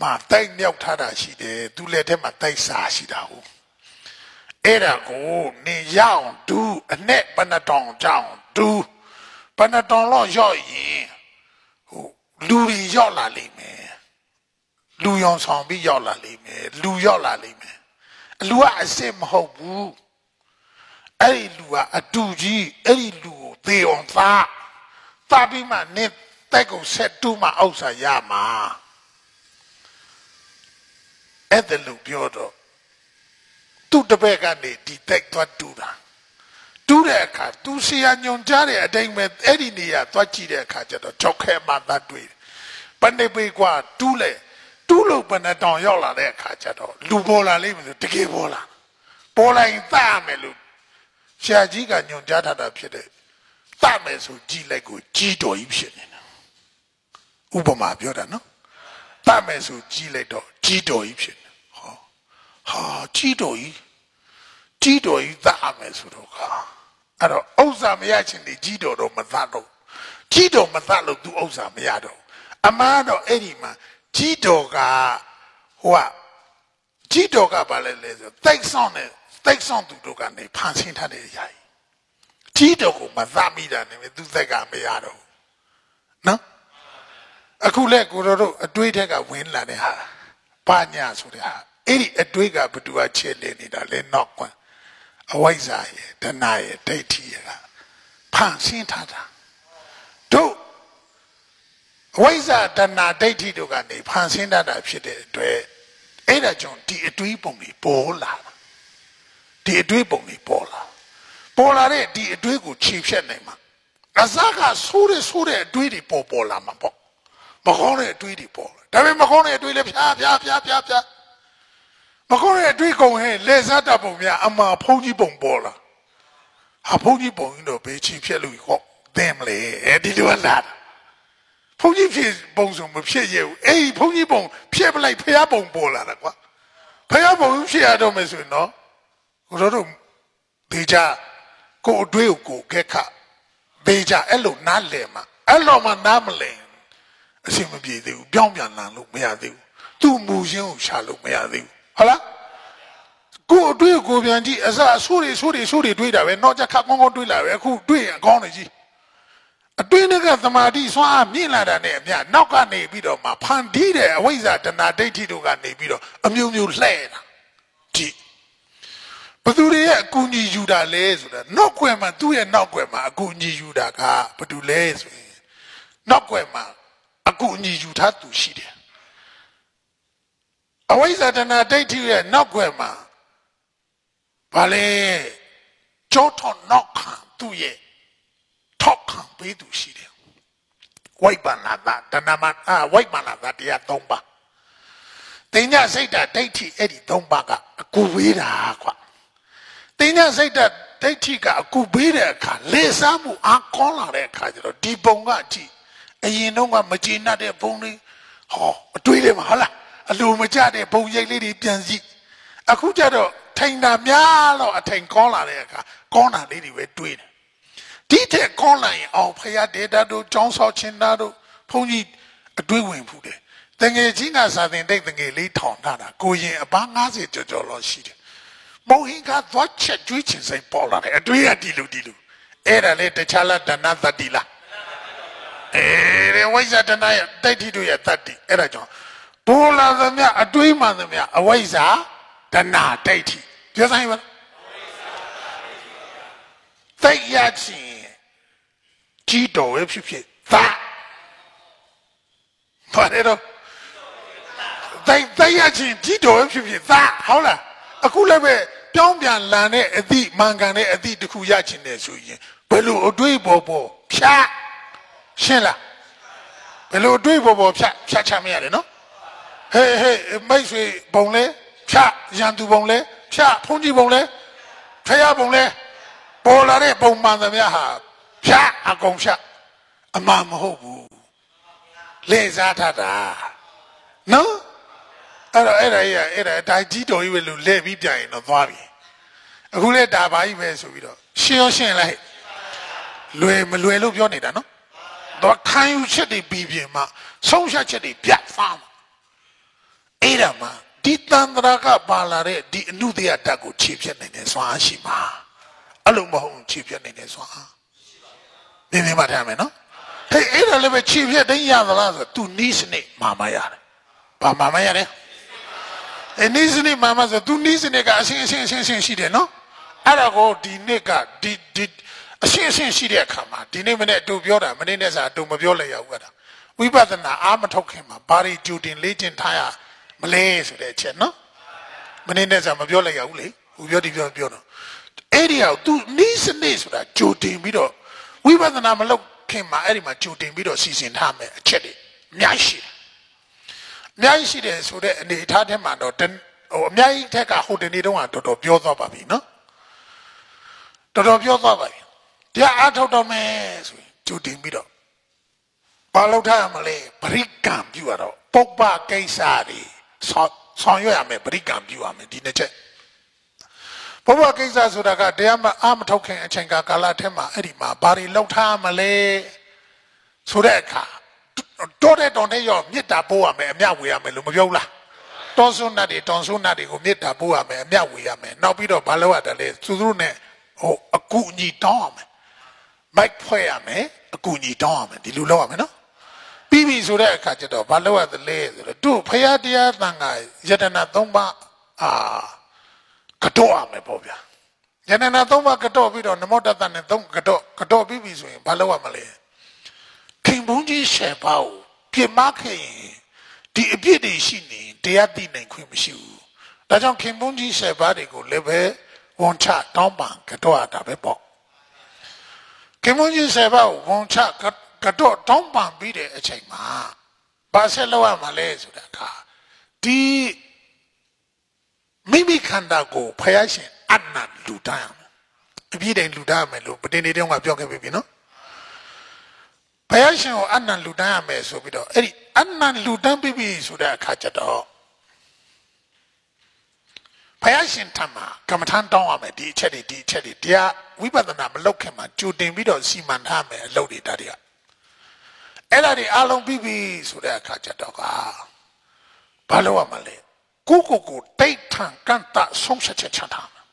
မှာတိုက်မြောက်ထားတာရှိတယ်သူလက်ထဲမှာတိုက်စာရှိတာဟုတ်အဲ့ဒါကိုနေရအောင်တူအနဲ့ဘဏ္ဍတောင်ကြောင်တူဘဏ္ဍတောင်လောက်ရောက်ရင်ဟိုလူတွေရောက်လာလိမ့်မယ်လူရောင်ဆောင်ပြီးရောက်လာလိမ့်မယ်လူရောက်လာလိမ့်မယ်အလူကအစ်စ်မဟုတ်ဘူး အဲ့ဒီလူကအတူကြီးအဲ့ဒီလူကိုသေအောင်သားသားပြီးမှနေတက်ကိုဆက်တူးမှအောက်စာရမှာအဲ့ဒါလူပြောတော့သူ့တပည့်ကနေဒီတက်သွားတူးတာတူးတဲ့အခါသူဆရာညွန်ကြားတဲ့အတိုင်းပဲအဲ့ဒီနေရာသွားကြည့်တဲ့အခါကျတော့ကြောက်ခဲမှသာတွေ့တယ်ပဏိပေကွာတူးလေတူးလို့ဘယ်နဲ့တောင်ရောက်လာတဲ့အခါကျတော့လူပေါ်လာလိမ့်မယ်ဆိုတကယ်ပေါ်လာပေါ်လာရင်တတ်မယ်လို့ ဆရာကြီးကညွန်ကြားထားတာဖြစ်တယ်တတ်မယ်ဆိုကြည်လိုက်ကိုကြီးတော်ကြီးဖြစ်နေတာဥပမာပြောတာနော်တတ်မယ်ဆိုကြီးလိုက်တော့ကြီးတော်ကြီးဖြစ်နေဟောဟာကြီးတော်ကြီးကြီးတော်ကြီးတတ်မယ်ဆိုတော့ကအဲ့တော့ဥစ္စာမရချင်ဒီကြီးတော်တော့မသတ်တော့ကြီးတော်မသတ်လို့သူဥစ္စာမရတော့အမားတော့အဲ့ဒီမှာကြီးတော်ကဟိုကကြီးတော်ကဘာလဲလဲဆိုတိုက်ဆောင်တဲ့ တိုက်ဆောင်သူတို့ကနေဖန်ဆင်းထားတဲ့အရာကြီးတော်ကိုမသတ်မိတာနဲ့သူသက်ကမရတော့နော်အခုလက်ကိုတို့အတွေးထက်ကဝင်လာတဲ့ဟာပါညာဆိုတဲ့ဟာအဲ့ဒီအတွေးကဘသူကချဲ့လေနေတာလဲနောက်ကွန်းအဝိဇ္ဇာရဲ့တဏှာရဲ့ဒိဋ္ဌိရဲ့ကဖန်ဆင်းထားတာတို့အဝိဇ္ဇာတဏှာဒိဋ္ဌိတို့ကနေဖန်ဆင်းတတ်တာဖြစ်တဲ့အတွက်အဲ့ဒါကြောင့်ဒီအတွေးပုံတွေပေါ်လာ ဒီအတွေးပုံတွေပေါ်လာပေါ်လာတဲ့ဒီအတွေးကိုခြေဖြတ်နိုင်မှာအစကဆိုးတဲ့ဆိုးတဲ့အတွေးတွေပေါ်ပေါ်လာမှာပေါ့မကောင်းတဲ့အတွေးတွေပေါ်လာဒါပေမဲ့မကောင်းတဲ့အတွေးလည်းဖြားဖြားဖြားဖြားဖြားမကောင်းတဲ့အတွေးကုန်ဟဲ့လေစားတပုံများအမှာဖုံးကြီးပုံပေါ်လာဟာဖုံးကြီးပုံရင်တော့ဘေးချီဖြတ်လို့ဟောသင်မလဲအဲဒီလိုလာတာဘုန်းကြီးဖြစ်ပုံစုံမဖြစ်ရဘူးအေးဘုန်းကြီးပုံဖြစ်ပလိုက်ဖះပုံပေါ်လာတာကွာဖះပုံဖြစ်ရတော့မယ်ဆိုရင်နော်ကို တို့တို့ဒေကြကိုအတွေးကိုကိုကက်ခဒေကြအဲ့လိုနားလည်မှာအဲ့လိုမှနားမလည်အရှင်မပြေသေးဘူးပြောင်းပြန်လာလို့မရသေးဘူးသူ့မူရင်းကိုရှာလို့မရသေးဘူးဟုတ်လားကိုအတွေ့ကိုပြန်ကြည့်အစအဆိုးတွေဆိုးတွေဆိုးတွေတွေးတာပဲတော့ကြခက်ကောင်းကောင်းတွေးလာပဲအခုတွေးရင်အကောင်းနေကြီးအတွင်းကသမာဓိစွမ်းအားမြင့်လာတာနဲ့အမျှနောက်ကနေပြီးတော့မှဖန်တီးတဲ့အဝိဇ္ဇာတဏှာဒိဋ္ဌိတို့ကနေပြီးတော့အမျိုးမျိုးလှဲ့တာကြည့် ဘသူတွေရဲ့အကူအညီယူတာလဲဆိုတာနောက်ွယ်မှာသူ့ရဲ့နောက်ွယ်မှာအကူအညီယူတာကဘသူလဲဆိုရင်နောက်ွယ်မှာအကူအညီယူထားသူရှိတယ်အဝိဇ္ဇာတဏှာဒိဋ္ဌိရဲ့နောက်ွယ်မှာဘာလဲကြောထောနောက်ခံသူ့ရဲ့ထောက်ခံပေးသူရှိတယ်ဝိပ္ပန္နတာတဏမအာဝိပ္ပန္နတာတရား၃ပါးတင်ညစိတ်ဓာတ်ဒိဋ္ဌိအဲ့ဒီ၃ပါးကအကူပေးတာကွာ တင်ညစိတ်ဓာတ်ဒိဋ္ဌိကအကူပေးတဲ့အခါလေစားမှုအားကောင်းလာတဲ့အခါကျတော့ဒီပုံကကြည့်အရင်တော့ကမကျေနပ်တဲ့ဘုံလေးဟောအတွေးလေးမှာဟုတ်လားအလိုမကျတဲ့ဘုံရိပ်လေးတွေပြန်ကြည့်အခုကျတော့ထိန်တာများတော့အထိန်ကောင်းလာတဲ့အခါကောင်းတာလေးတွေပဲတွေးတယ်ဒီတဲ့ကောင်းလာရင်အောင်ဖရာဒေတာတို့ចောင်းဆောက်ချင်းသားတို့ဘုန်းကြီးအတွေးဝင်ဖူးတယ်တငယ်ချင်းကစာသင်တိတ်တငယ်လေးထောင်ထားတာကိုရင်အပန်း90ကျော်ကျော်လောက်ရှိတယ် မုံဟင်ကသွားချက်တွေးချင်စိတ်ပေါ်လာတယ်အတွေးကဒီလိုဒီလိုအဲ့ဒါလေတခြားလားဒဏသတ္တိလားအဲဝိဇ္ဇတဏရဲ့တိတ်တိတို့ရဲ့တတ္တိအဲ့ဒါကြောင့်ပေါ်လာသမျှအတွေးမှန်သမျှအဝိဇ္ဇာဒနာဒိဋ္ဌိပြောဆိုင်ပါလားသိရချင်းကြီးတော်ပဲဖြစ်ဖြစ်သာဘာလဲတော့သိသိရချင်းကြီးတော်ပဲဖြစ်ဖြစ်သာဟုတ်လားအခုလည်းပဲ ပြောင်းပြန်လန်တဲ့အသည့်မှန်ကန်တဲ့အသည့်တစ်ခုရချင်တယ်ဆိုရင်ဘယ်လိုအတွေးပေါ်ပေါ်ဖြတ်ရှင်းလားဘယ်လိုအတွေးပေါ်ပေါ်ဖြတ်ဖြတ်ချမရတယ်နော်ဟေးဟေးမိတ်ဆွေဘုံလဲဖြတ်ရန်သူဘုံလဲဖြတ်ဖုန်ကြီးဘုံလဲဖရဘုံလဲပေါ်လာတဲ့ပုံမှန်သမျှဟာဖြတ်အကုန်ဖြတ်အမှန်မဟုတ်ဘူးလေစားထတာနော် အဲ့တော့အဲ့ဒါကြီးအဲ့ဒါဒါကြီးတော်ကြီးပဲလို့လဲပြီးပြန်ရင်တော့သွားပြီအခုလဲဒါပါကြီးပဲဆိုပြီးတော့ရှင်းရောရှင်းလိုက်လွယ်မလွယ်လို့ပြောနေတာနော်တော့ခံယူချက်တွေပြီးပြင်မှာဆုံးဖြတ်ချက်တွေပြတ်သွားမှာအဲ့ဒါမှဒီတန်ត្រာကပါလာတဲ့ဒီအနုတ္တရဓာတ်ကိုခြေဖြတ်နိုင်တဲ့စွမ်းအားရှိမှာအဲ့လိုမဟုတ်ခြေဖြတ်နိုင်တဲ့စွမ်းအားနင်းနေမှထားမယ်နော်ဟေးအဲ့ဒါလည်းပဲခြေဖြတ်တိုင်းရသလားဆိုသူနီးစနစ်မာမရတယ်ဘာမာမရတယ် အဲနီးစနစ်မာမဆိုသူနီးစနစ်ကအရှင်းအရှင်းအရှင်းရှင်းရှိတယ်နော်အဲ့ဒါကိုဒီနေ့ကဒီဒီအရှင်းအရှင်းရှိတဲ့အခါမှာဒီနေ့မနေ့တူပြောတာမနေ့နဲ့စာတူမပြောလိုက်ရဘူးအဲ့ဒါဝိပဿနာအာမထုတ်ခင်မှာဘာတွေကြိုတင်လေ့ကျင့်ထားရမလဲဆိုတဲ့အချက်နော်မနေ့နဲ့စာမပြောလိုက်ရဘူးလေဟိုပြောဒီပြောပြောတော့အဲ့ဒီဟာသူနီးစနစ်ဆိုတာကြိုတင်ပြီးတော့ဝိပဿနာမလုပ်ခင်မှာအဲ့ဒီမှာကြိုတင်ပြီးတော့စီစဉ်ထားမယ်အချက်တွေအများကြီးရှိတယ် အများကြီးရှိတယ်ဆိုတဲ့အနေအထားထဲမှာတော့ဟိုအများကြီးထက်ကဟိုတနေ့တုန်းကတော်တော်ပြောသွားပါပြီနော်တော်တော်ပြောသွားပါပြီတရားအားထုတ်တော့မယ်ဆိုရင်ကြိုတင်ပြီးတော့ဘာလုပ်ထားရမလဲပရိကံပြုရတော့ပုပ္ပကိစ္စတွေဆောင်ရွက်ရမယ်ပရိကံပြုရမယ်ဒီနှစ်ချက်ပုပ္ပကိစ္စဆိုတာကတရားမအားမထုတ်ခင်အချိန်ကကာလထဲမှာအဲ့ဒီမှာဘာတွေလုပ်ထားမလဲဆိုတဲ့အခါ တော်တဲ့တော်တဲ့ရောမေတ္တာပို့ရမယ်အမြဝေရမယ်လို့မပြောဘူးလားတောဆွန်းတ်တွေတောင်ဆွန်းတ်တွေကိုမေတ္တာပို့ရမယ်အမြဝေရမယ်နောက်ပြီးတော့ဘာလုပ်ရတယ်လဲသူတို့နဲ့ဟိုအကူအညီတောင်းရမယ်မိုက်ဖွဲ့ရမယ်အကူအညီတောင်းရမယ်ဒီလိုလုပ်ရမယ်နော်ပြီးပြီဆိုတဲ့အခါကျတော့ဘာလုပ်ရသလဲဆိုတော့သူ့ဖရာတရားတန်ခါယတနာ၃ပါးအာကတော့ရမယ်ပေါ့ဗျာယတနာ၃ပါးကတော့ပြီးတော့နမောတတနဲ့၃ကတော့ကတော့ပြီးပြီဆိုရင်ဘာလုပ်ရမလဲ ခင်ဘုန်းကြီးရှယ်ပါကိုပြမခဲ့ရင်ဒီအပြစ်တွေရှိနေတရားသိနိုင်ခွင့်မရှိဘူးဒါကြောင့်ခင်ဘုန်းကြီးရှယ်ပါတွေကိုလည်းပဲဝန်ချတောင်းပန်ကတော့ရတာပဲပေါ့ခင်မွန်ကြီးဆေဘာဝန်ချကတော့တောင်းပန်ပြီးတဲ့အချိန်မှာဘာဆက်လုပ်ရမှာလဲဆိုတာကဒီမိမိခန္ဓာကိုဖယားရှင်အနတ်လူတန်းရမယ်အပြည့်တိုင်လူတန်းရမယ်လို့ပတင်နေတုန်းကပြောခဲ့ပြီနော် ဘုရားရှင်ကိုအနန္တလူတန်းရမယ်ဆိုပြီးတော့အဲ့ဒီအနန္တလူတန်းပြီးပြီဆိုတဲ့အခါကျတော့ဘုရားရှင်ထံမှာကမ္မထမ်းတောင်းရမယ်ဒီအချက်တွေဒီအချက်တွေတရားဝိပဿနာမလုပ်ခင်မှာကြိုတင်ပြီးတော့စီမံထားမယ်အလုပ်တွေဒါတွေကအဲ့ဒါတွေအလုံးပြီးပြီဆိုတဲ့အခါကျတော့ကဘာလို့ရမလဲကိုကိုကိုတိတ်ထန်ကန်တာဆုံးဖြတ်ချက်ချထားမယ်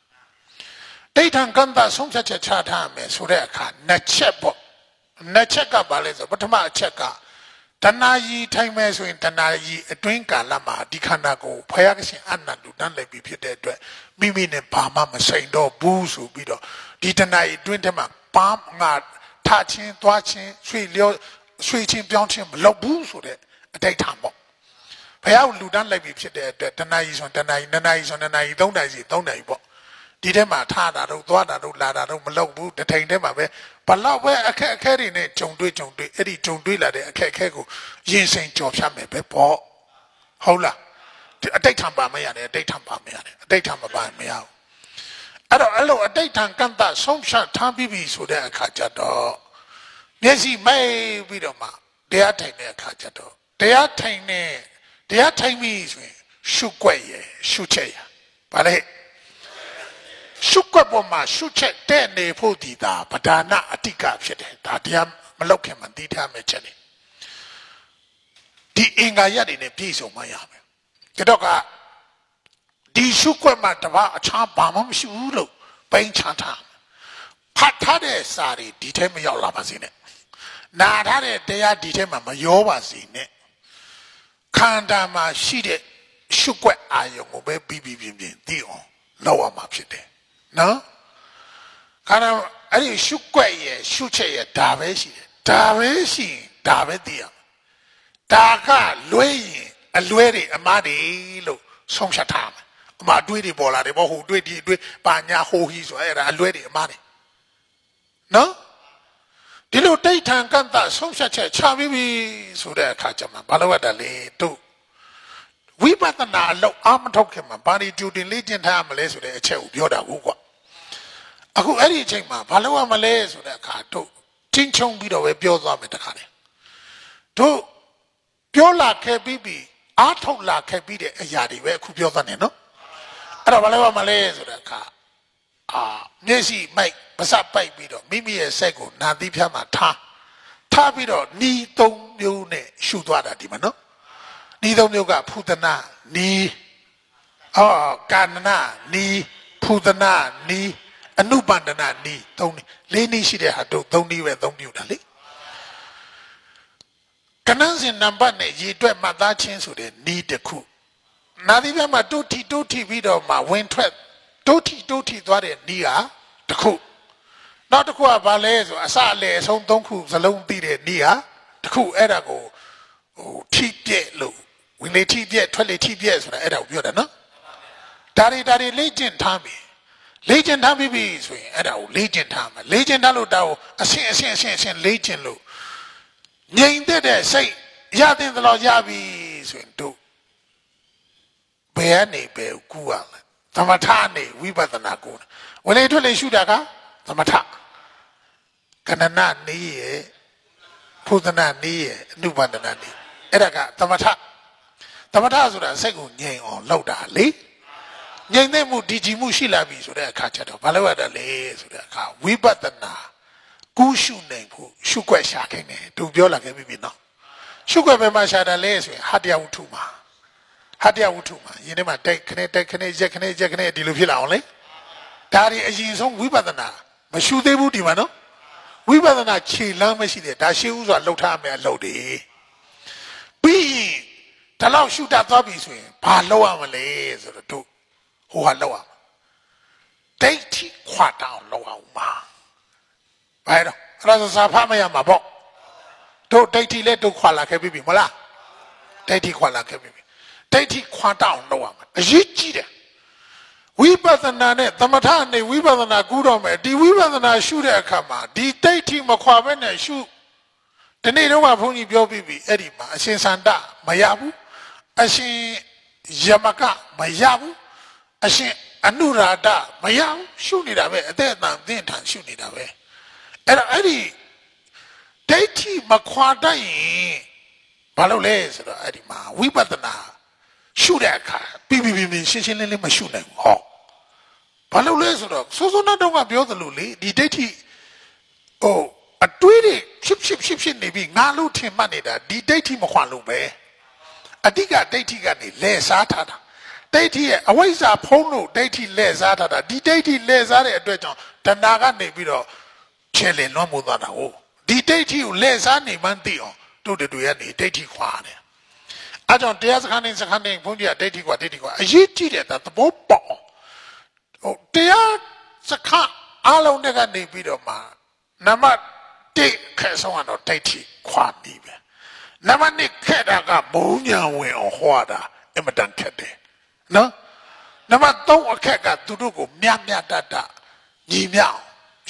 တိတ်ထန်ကန်တာဆုံးဖြတ်ချက်ချထားမယ်ဆိုတဲ့အခါနှစ်ချက်ပေါ့ နှစ်ချက်ကဘာလဲဆိုပထမအချက်ကတဏှာကြီးထိုင်မဲ့ဆိုရင်တဏှာကြီးအတွင်းကာလမှာဒီခန္ဓာကိုဖယားကရှင်အနန္တုတန်းလိုက်ပြီးဖြစ်တဲ့အတွက်မိမိနဲ့ဘာမှမဆိုင်တော့ဘူးဆိုပြီးတော့ဒီတဏှာကြီးအတွင်းထဲမှာပါငါထချင်းသွားချင်းဆွေလျောဆွေချင်းပြောင်းချင်းမလုပ်ဘူးဆိုတဲ့အတိတ်ထံပေါ့ဘုရားကိုလူတန်းလိုက်ပြီးဖြစ်တဲ့အတွက်တဏှာကြီးဆိုတဏှာကြီးနဏှာကြီးဆိုနဏှာကြီးသုံးနိုင်စီသုံးနိုင်ပေါ့ ဒီထဲမှာထားတာတော့သွားတာတော့လာတာတော့မလုပ်ဘူးတထိန်ထဲမှာပဲဘလောက်ပဲအခက်အခဲတွေနဲ့ဂျုံတွေ့ဂျုံတွေ့အဲ့ဒီဂျုံတွေ့လာတဲ့အခက်အခဲကိုရင်ဆိုင်ကြော်ဖြတ်မယ်ပဲပေါ့ဟုတ်လားဒီအတိတ်ထံပါမရတယ်အတိတ်ထံပါမရတယ်အတိတ်ထံမပါမရဘူးအဲ့တော့အဲ့လိုအတိတ်ထံကန့်တဆုံးဖြတ်ထားပြီးပြီဆိုတဲ့အခါကျတော့မျက်စိမိတ်ပြီးတော့မှတရားထိုင်တဲ့အခါကျတော့တရားထိုင်နေတရားထိုင်ပြီဆိုရင်ရှုွက်ရယ်ရှုချက်ရဗါလေ ရှုွက်ပေါ်မှာရှုချက်တဲ့နေဖို့ဒီတာပဒါနာအတိကဖြစ်တယ်ဒါတရားမလောက်ခင်မှာတည်ထားမယ်ချက်နေဒီအင်္ဂါရက်တွေနဲ့ပြည့်စုံမှရမယ်ကြတော့ကဒီရှုွက်မှာတပါအခြားဘာမှမရှိဘူးလို့ပိန်ချထားဖတ်ထားတဲ့စာတွေဒီထဲမရောက်လာပါစေနဲ့နာထားတဲ့တရားဒီထဲမှာမရောပါစေနဲ့ခန္ဓာမှာရှိတဲ့ရှုွက်အာယုံကိုပဲပြီးပြီးပြင်းပြင်းသိအောင်လောက်ရမှာဖြစ်တယ် နော်ခန္ဓာအဲ့ဒီရှုွက်ရဲ့ရှုချက်ရဲ့ဒါပဲရှိတယ်ဒါပဲရှိရင်ဒါပဲသိရမှာဒါကလွဲရင်အလွဲတွေအမားတွေလို့ဆုံးဖြတ်ထားမှာအမတွေးတွေပေါ်လာတယ်ပေါ့ဟိုတွေးဒီတွေးပါညာဟိုဟီဆိုအဲ့ဒါအလွဲတွေအမားတွေနော်ဒီလိုတိတ်ထန်ကန့်တဆုံးဖြတ်ချက်ချပြီးပြီဆိုတဲ့အခါကျမှဘာလို့ရတာလဲတို့ ဝိပဿနာအလုပ်အာမထုတ်ခင်မှာဘာတွေကြိုတင်လေ့ကျင့်ထားရမလဲဆိုတဲ့အချက်ကိုပြောတာဟုတ်ကွာအခုအဲ့ဒီအချိန်မှာဘာလို့ရမလဲဆိုတဲ့အခါတို့ချင်းချုံပြီးတော့ပဲပြောသွားမယ်တခါလေတို့ပြောလာခဲ့ပြီးပြီအားထုတ်လာခဲ့ပြီးတဲ့အရာတွေပဲအခုပြောသွားနေနော်အဲ့တော့ဘာလို့ရမလဲဆိုတဲ့အခါအာမျက်စိမိုက်ပါစပိုက်ပြီးတော့မိမိရဲ့စိတ်ကိုနာသီးဖြားမှာထားထားပြီးတော့ဤသုံးမျိုးနဲ့ရှုသွားတာဒီမှာနော် ဤသုံးမျိုးကဖုဒနာနီအော်ကာနနာနီဖုဒနာနီအနုပန္ဒနာနီသုံးနီလေးနီးရှိတဲ့ဟာတို့သုံးနီးပဲသုံးပြတာလေကနန်းစင်နံပါတ်နဲ့ရေတွက်မှတ်သားခြင်းဆိုတဲ့နီးတစ်ခုနာသီးဖြားမှာတိုးထီတိုးထီပြီးတော့မှဝင်ထွက်တိုးထီတိုးထီသွားတဲ့နီးကတစ်ခုနောက်တစ်ခုကဘာလဲဆိုအစအလယ်အဆုံးသုံးခုစလုံးပြီးတဲ့နီးဟာတစ်ခုအဲ့ဒါကိုဟိုထိပြက်လို့ ဝင်လေထိပြက်ထွက်လေထိပြက်ဆိုတာအဲ့ဒါကိုပြောတာနော်ဒါတွေဒါတွေလေ့ကျင့်ထားပြီလေ့ကျင့်ထားပြီးပြီဆိုရင်အဲ့ဒါကိုလေ့ကျင့်ထားမှာလေ့ကျင့်ထားလို့ဒါကိုအဆင့်အဆင့်အဆင့်အဆင့်လေ့ကျင့်လို့ငြိမ်သက်တဲ့စိတ်ရတဲ့သလောက်ရပြီဆိုရင်တို့ဘယ်ကနေဘယ်ကူရလဲသမထနေဝိပဿနာကိုဝင်လေထွက်လေရှုတာကသမထကဏနနေရဲ့ဖုဒနာနေရဲ့အနုပန္ဒနာနေအဲ့ဒါကသမထ သမထဆိုတာစိတ်ကိုငြိမ်အောင်လုပ်တာလေငြိမ်တဲ့မှုဒီကြည်မှုရှိလာပြီဆိုတဲ့အခါကျတော့ဘာလို့ရတာလဲဆိုတဲ့အခါဝိပဿနာကူးရှုနိုင်ဖို့ရှုွက်ရှာခိုင်းတယ်သူပြောလာခဲ့ပြီနော်ရှုွက်ပဲမှရှာတယ်လဲဆိုရင်ဟတ္တယဝုထုမှာဟတ္တယဝုထုမှာယင်းထဲမှာတိုက်ခနဲ့တိုက်ခနဲ့ရက်ခနဲ့ရက်ခနဲ့ဒီလိုဖြစ်လာအောင်လေဒါတွေအရင်ဆုံးဝိပဿနာမရှုသေးဘူးဒီမှာနော်ဝိပဿနာခြေလမ်းမရှိတဲ့ဒါရှိဥစွာလှုပ်ထားမယ်အလုပ်တွေပြီးရင် ဒါလောက်ရှုတတ်သွားပြီဆိုရင်ဘာလုပ်ရမလဲဆိုတော့တို့ဟိုဟာလုပ်ရမှာဒိဋ္ဌိခွာတောင်းလုပ်အောင်ပါဘာလဲအဲ့ဒါစာဖတ်မရမှာပေါ့တို့ဒိဋ္ဌိလည်းတို့ခွာလာခဲ့ပြီမလားဒိဋ္ဌိခွာလာခဲ့ပြီဒိဋ္ဌိခွာတောင်းလုပ်ရမှာအရေးကြီးတယ်ဝိပဿနာနဲ့သမထနဲ့ဝိပဿနာကူးတော့မယ်ဒီဝိပဿနာရှုတဲ့အခါမှာဒီတိတ်ထိမခွာဘဲနဲ့ရှုဒီနေ့တော့ဘုန်းကြီးပြောပြီးပြီအဲ့ဒီမှာအရှင်စန္ဒမရဘူး အရှင်ယမကမရဘူးအရှင်အနုရာဒမရဘူးရှုနေတာပဲအသက်အတန်သင်ထန်ရှုနေတာပဲအဲ့တော့အဲ့ဒီဒိဋ္ဌိမခွာတတ်ရင်ဘာလို့လဲဆိုတော့အဲ့ဒီမှာဝိပဿနာရှုတဲ့အခါပြီးပြီးပြီးရှင်းရှင်းလင်းလင်းမရှုနိုင်ဘူးဟောဘာလို့လဲဆိုတော့စိုးစိုးနောက်တော့ကပြောသလိုလေဒီဒိဋ္ဌိဟိုအတွေးတွေဖြစ်ဖြစ်ဖြစ်ဖြစ်နေပြီးငါလို့ထင်မှတ်နေတာဒီဒိဋ္ဌိမခွာလို့ပဲ အတိကဒိဋ္ဌိကနေလဲစားထားတာဒိဋ္ဌိရဲ့အဝိဇ္ဇာဖုံးလို့ဒိဋ္ဌိလဲစားထားတာဒီဒိဋ္ဌိလဲစားတဲ့အတွက်ကြောင့်တဏှာကနေပြီးတော့ချဲလင်လွှမ်းမိုးသွားတာဟုတ်ဒီဒိဋ္ဌိကိုလဲစားနေမှန်းသိအောင်တို့တွေကနေဒိဋ္ဌိခွာတယ်အဲကြောင့်တရားစခန်းနေစခန်းနေဘုန်းကြီးကဒိဋ္ဌိခွာဒိဋ္ဌိခွာအရေးကြီးတယ်ဒါသဘောပေါက်ဟုတ်တရားစခန်းအလုံးတွေကနေပြီးတော့မှနံပါတ်1ခဲဆုံးကတော့ဒိဋ္ဌိခွာနေပဲ နံပါတ်2ခဲတာကဘုံညာဝင်အောင်ဟောတာအမတန်ခက်တယ်နော်နံပါတ်3အခက်ကသူတို့ကိုမြတ်မြတ်တတ်တာညီမြအောင်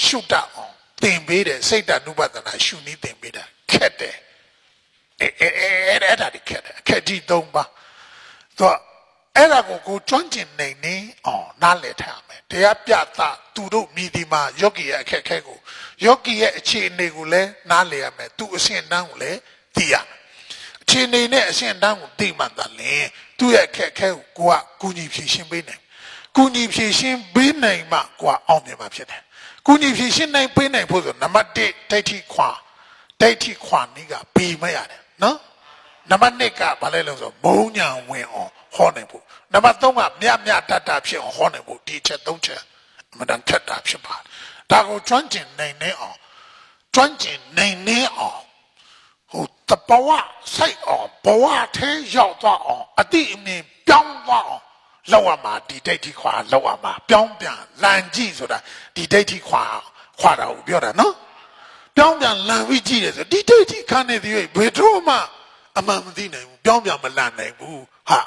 ရှုတတ်အောင်သင်ပေးတယ်စိတ်တ ानु ပဒနာရှုနည်းသင်ပေးတာခက်တယ်အဲအဲအဲအဲ့ဒါဒီခက်တယ်အခက်ကြီး၃ပါးသူကအဲ့ဒါကိုကိုကျွမ်းကျင်နေနေအောင်နားလည်ထားမယ်တရားပြတာသူတို့မိဒီမှာယောဂီရဲ့အခက်ခဲကိုယောဂီရဲ့အခြေအနေကိုလည်းနားလည်ရမယ်သူအစဉ်တန်းကိုလည်းသိရမယ် အခြေအနေနဲ့အစဉ်တန်းကိုသိမှသာလင်သူ့ရဲ့အခက်ခဲကိုကိုကကူညီဖြေရှင်းပေးနိုင်ကူညီဖြေရှင်းပေးနိုင်မှကိုကအောင်မြင်မှာဖြစ်တယ်ကူညီဖြေရှင်းနိုင်ပေးနိုင်ဖို့ဆိုနံပါတ်1ဒိဋ္ဌိခွာဒိဋ္ဌိခွာနည်းကပြီးမရတယ်နော်နံပါတ်2ကဘာလဲလို့ဆိုဘုံညာဝင်အောင်ဟောနိုင်ဖို့နံပါတ်3ကမြတ်မြတ်တတ်တာဖြစ်အောင်ဟောနိုင်ဖို့ဒီချက်3ချက်အမှန်တန်ထက်တာဖြစ်ပါတယ်ဒါကိုကျွမ်းကျင်နိုင်နေအောင်ကျွမ်းကျင်နိုင်နေအောင်ဟို တပဝစိုက်အောင်ဘဝထဲရောက်သွားအောင်အတိအမြင်ပြောင်းသွားအောင်လောက်ရမှာဒီဒိဋ္ဌိခွာလောက်ရမှာပြောင်းပြန်လန်ကြည့်ဆိုတာဒီဒိဋ္ဌိခွာခွာတာကိုပြောတာနော်ပြောင်းပြန်လန်ပြီးကြည့်တယ်ဆိုဒီဒိဋ္ဌိခန်းနေသေးဘယ်တော့မှအမှန်မသိနိုင်ဘူးပြောင်းပြန်မလန်နိုင်ဘူးဟာ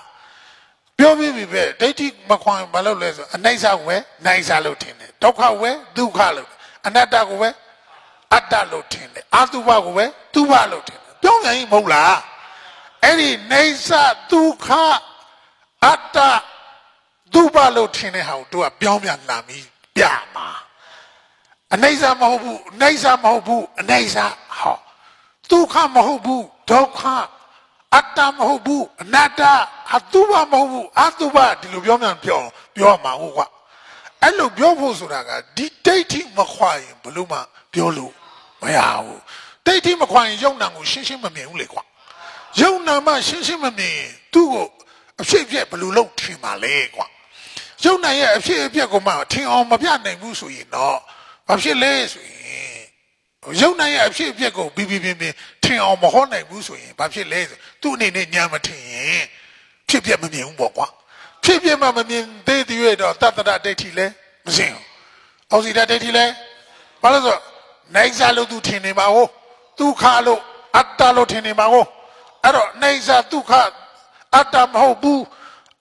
ပြောပြီးပြီပဲဒိဋ္ဌိမခွန်ဘာလို့လဲဆိုအနိစ္စကိုပဲနိုင်စားလို့ထင်တယ်ဒုက္ခကိုပဲဒုက္ခလို့အနတ္တကိုပဲအတ္တလို့ထင်တယ်အတုပကိုပဲတုပလို့ထင်တယ် ပြောင်းပြန်ရင်မဟုတ်လားအဲ့ဒီနေစ္စဒုက္ခအတ္တတုပလို့ထင်တဲ့ဟာကိုတို့ကပြောင်းပြန်လာပြီးပြမှာအနိစ္စမဟုတ်ဘူးအနိစ္စမဟုတ်ဘူးအနိစ္စဟောဒုက္ခမဟုတ်ဘူးဒုက္ခအတ္တမဟုတ်ဘူးအနတ္တအတုပမဟုတ်ဘူးအတုပဒီလိုပြောမှပြောပြောမှာဟုတ်ကွာအဲ့လိုပြောဖို့ဆိုတာကဒီဒိဋ္ဌိမခွာရင်ဘလို့မှပြောလို့မရဘူး ဒိဋ္ဌိမခွာရင်ယုံနာကိုရှင်းရှင်းမမြင်ဘူးလေကွာယုံနာမှရှင်းရှင်းမမြင်သူ့ကိုအဖြစ်အပျက်ဘလို့လုပ်ထင်ပါလဲကွာယုံနာရဲ့အဖြစ်အပျက်ကိုမှထင်အောင်မပြနိုင်ဘူးဆိုရင်တော့ဘာဖြစ်လဲဆိုရင်ယုံနိုင်ရဲ့အဖြစ်အပျက်ကိုပြီးပြီးပြင်းပြင်းထင်အောင်မဟောနိုင်ဘူးဆိုရင်ဘာဖြစ်လဲဆိုသူ့အနေနဲ့ညာမထင်ရင်ဖြစ်ပြမမြင်ဘူးပေါ့ကွာဖြစ်ပြမှမမြင်သေးသေးရတော့တတ္တရဒိဋ္ဌိလဲမစင်ဘူးအောက်စီဒဒိဋ္ဌိလဲဘာလို့ဆိုနိုင်စားလို့သူထင်နေမှာဟုတ် ဒုက္ခလို့အတ္တလို့ထင်နေမှာဟုတ်အဲ့တော့နိုင်စားဒုက္ခအတ္တမဟုတ်ဘူး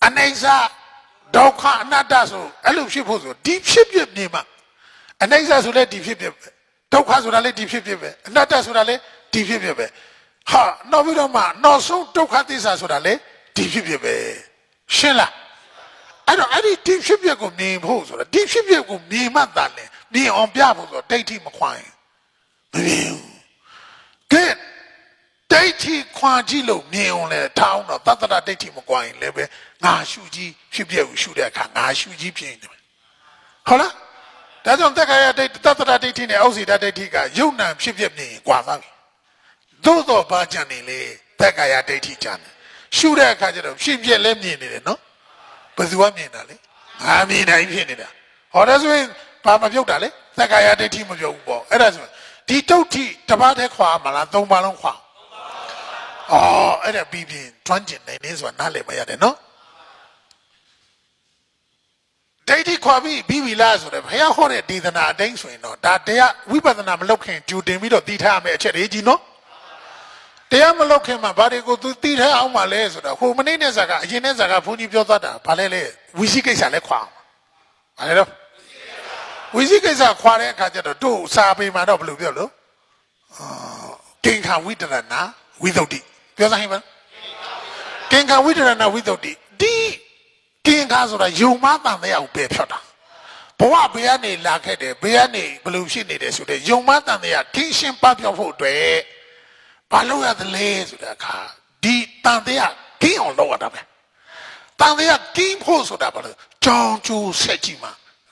အနိုင်စားဒုက္ခအနတ္တဆိုအဲ့လိုဖြစ်ဖို့ဆိုဒီဖြစ်ပြနေမှာအနိုင်စားဆိုလဲဒီဖြစ်ပြပဲဒုက္ခဆိုတာလည်းဒီဖြစ်ဖြစ်ပဲအနတ္တဆိုတာလည်းဒီဖြစ်ဖြစ်ပဲဟာနောက်ပြီးတော့မှနောက်ဆုံးဒုက္ခသစ္စာဆိုတာလည်းဒီဖြစ်ဖြစ်ပဲရှင်းလားအဲ့တော့အဲ့ဒီဒီဖြစ်ဖြစ်ကိုမြင်ဖို့ဆိုတာဒီဖြစ်ဖြစ်ကိုမြင်မှသာလေမြင်အောင်ပြဖို့ဆိုဒိဋ္ဌိမခွာရင်မမြင်ဘူး ကဲဒိဋ္ဌိခွာကြည့်လို့မြင်အောင်လဲထောင်းတော့တတ္တရဒိဋ္ဌိမကွာရင်လည်းပဲငါရှုကြီးဖြစ်ဖြစ်ကိုရှုတဲ့အခါငါရှုကြီးဖြစ်နေတယ်ဟုတ်လားဒါကြောင့်တက္ကရာဒိဋ္ဌတတ္တရဒိဋ္ဌိနဲ့အောက်စီဒဒိဋ္ဌိကယုံ nant ဖြစ်ဖြစ်မြင်ရင်ကွာသွားပြီသို့တော့ဘာကြံနေလဲတက္ကရာဒိဋ္ဌိကြံတယ်ရှုတဲ့အခါကျတော့ဖြစ်ဖြစ်လည်းမြင်နေတယ်နော်ဘယ်သူကမြင်တာလဲငါမြင်နိုင်ဖြစ်နေတာဟောဒါဆိုရင်ဘာမပြုတ်တာလဲတက္ကရာဒိဋ္ဌိမပြုတ်ဘူးပေါ့အဲ့ဒါဆို ဒီတုတ်ထိတပတ်တည်းခွာမလားသုံးပါလုံးခွာအော်အဲ့ဒါပြီးပြီးတွန်းကျင်နေနေဆိုတာနားလည်မရတယ်နော်ဒိဋ္ဌိခွာပြီးပြီးပြီလားဆိုတော့ဘုရားဟောတဲ့ဒေသနာအတိုင်းဆိုရင်တော့ဒါတရားဝိပဿနာမလုပ်ခင်ဂျူတင်ပြီးတော့တည်ထားရမယ့်အချက်တွေကြီးနော်တရားမလုပ်ခင်မှာဘာတွေကိုသူတည်ထားအောင်ပါလဲဆိုတော့ဟိုမနေ့နဲ့ဇာကအရင်နဲ့ဇာကဘုန်းကြီးပြောသွားတာဘာလဲလဲဝီစီကိစ္စလဲခွာဘာလဲတော့ ဝီစီကိစ္စခွာတဲ့အခါကျတော့တို့စာပေမှာတော့ဘယ်လိုပြောလို့အာကင်္ခဝိတရဏဝိသုဒ္ဓိပြောစားဟင်ပါကင်္ခဝိတရဏဝိသုဒ္ဓိဒီကင်္ခဆိုတာယုံမတန်တဲ့အောင်ပယ်ဖြတ်တာဘဝဘေးကနေလာခဲ့တယ်ဘေးကနေဘယ်လိုဖြစ်နေတယ်ဆိုတော့ယုံမတန်တဲ့ကင်းရှင်းပပျောက်ဖို့အတွက်ဘာလို့ရသလဲဆိုတဲ့အခါဒီတန်တဲ့ကကင်းအောင်လုပ်ရတာပဲတန်တဲ့ကကင်းဖို့ဆိုတာဘာလို့ကြောင်ကျိုးဆက်ကြည့်မှာ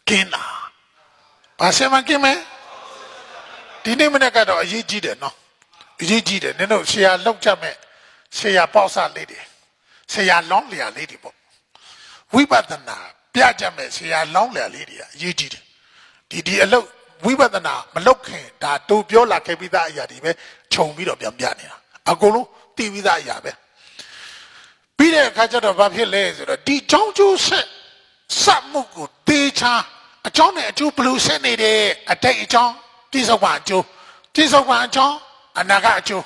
ကင်းတာ ဘာဆက်မှကင်းမယ်ဒီနေ့မနေ့ကတော့အရေးကြီးတယ်နော်အရေးကြီးတယ်နင်တို့ဆရာလောက်ကြမဲ့ဆရာပေါ့ဆလေးတွေဆရာလောင်းလျာလေးတွေပေါ့ဝိပဿနာပြကြမဲ့ဆရာလောင်းလျာလေးတွေကအရေးကြီးတယ်ဒီဒီအလုပ်ဝိပဿနာမလုပ်ခင်ဒါတို့ပြောလာခဲ့ပြီးသားအရာတွေပဲခြုံပြီးတော့ပြန်ပြနေတာအကုန်လုံးသိပြီးသားအရာပဲပြီးတဲ့အခါကျတော့ဘာဖြစ်လဲဆိုတော့ဒီကြောင်းကျိုးဆက်စမှုကိုတေချာ အကြောင်းနဲ့အကျိုးဘလို့ဆက်နေတဲ့အတိတ်အကြောင်းပြစ္ဆုတ်ပါအကျိုးပြစ္ဆုတ်ပါအကြောင်းအနာဂတ်အကျိုး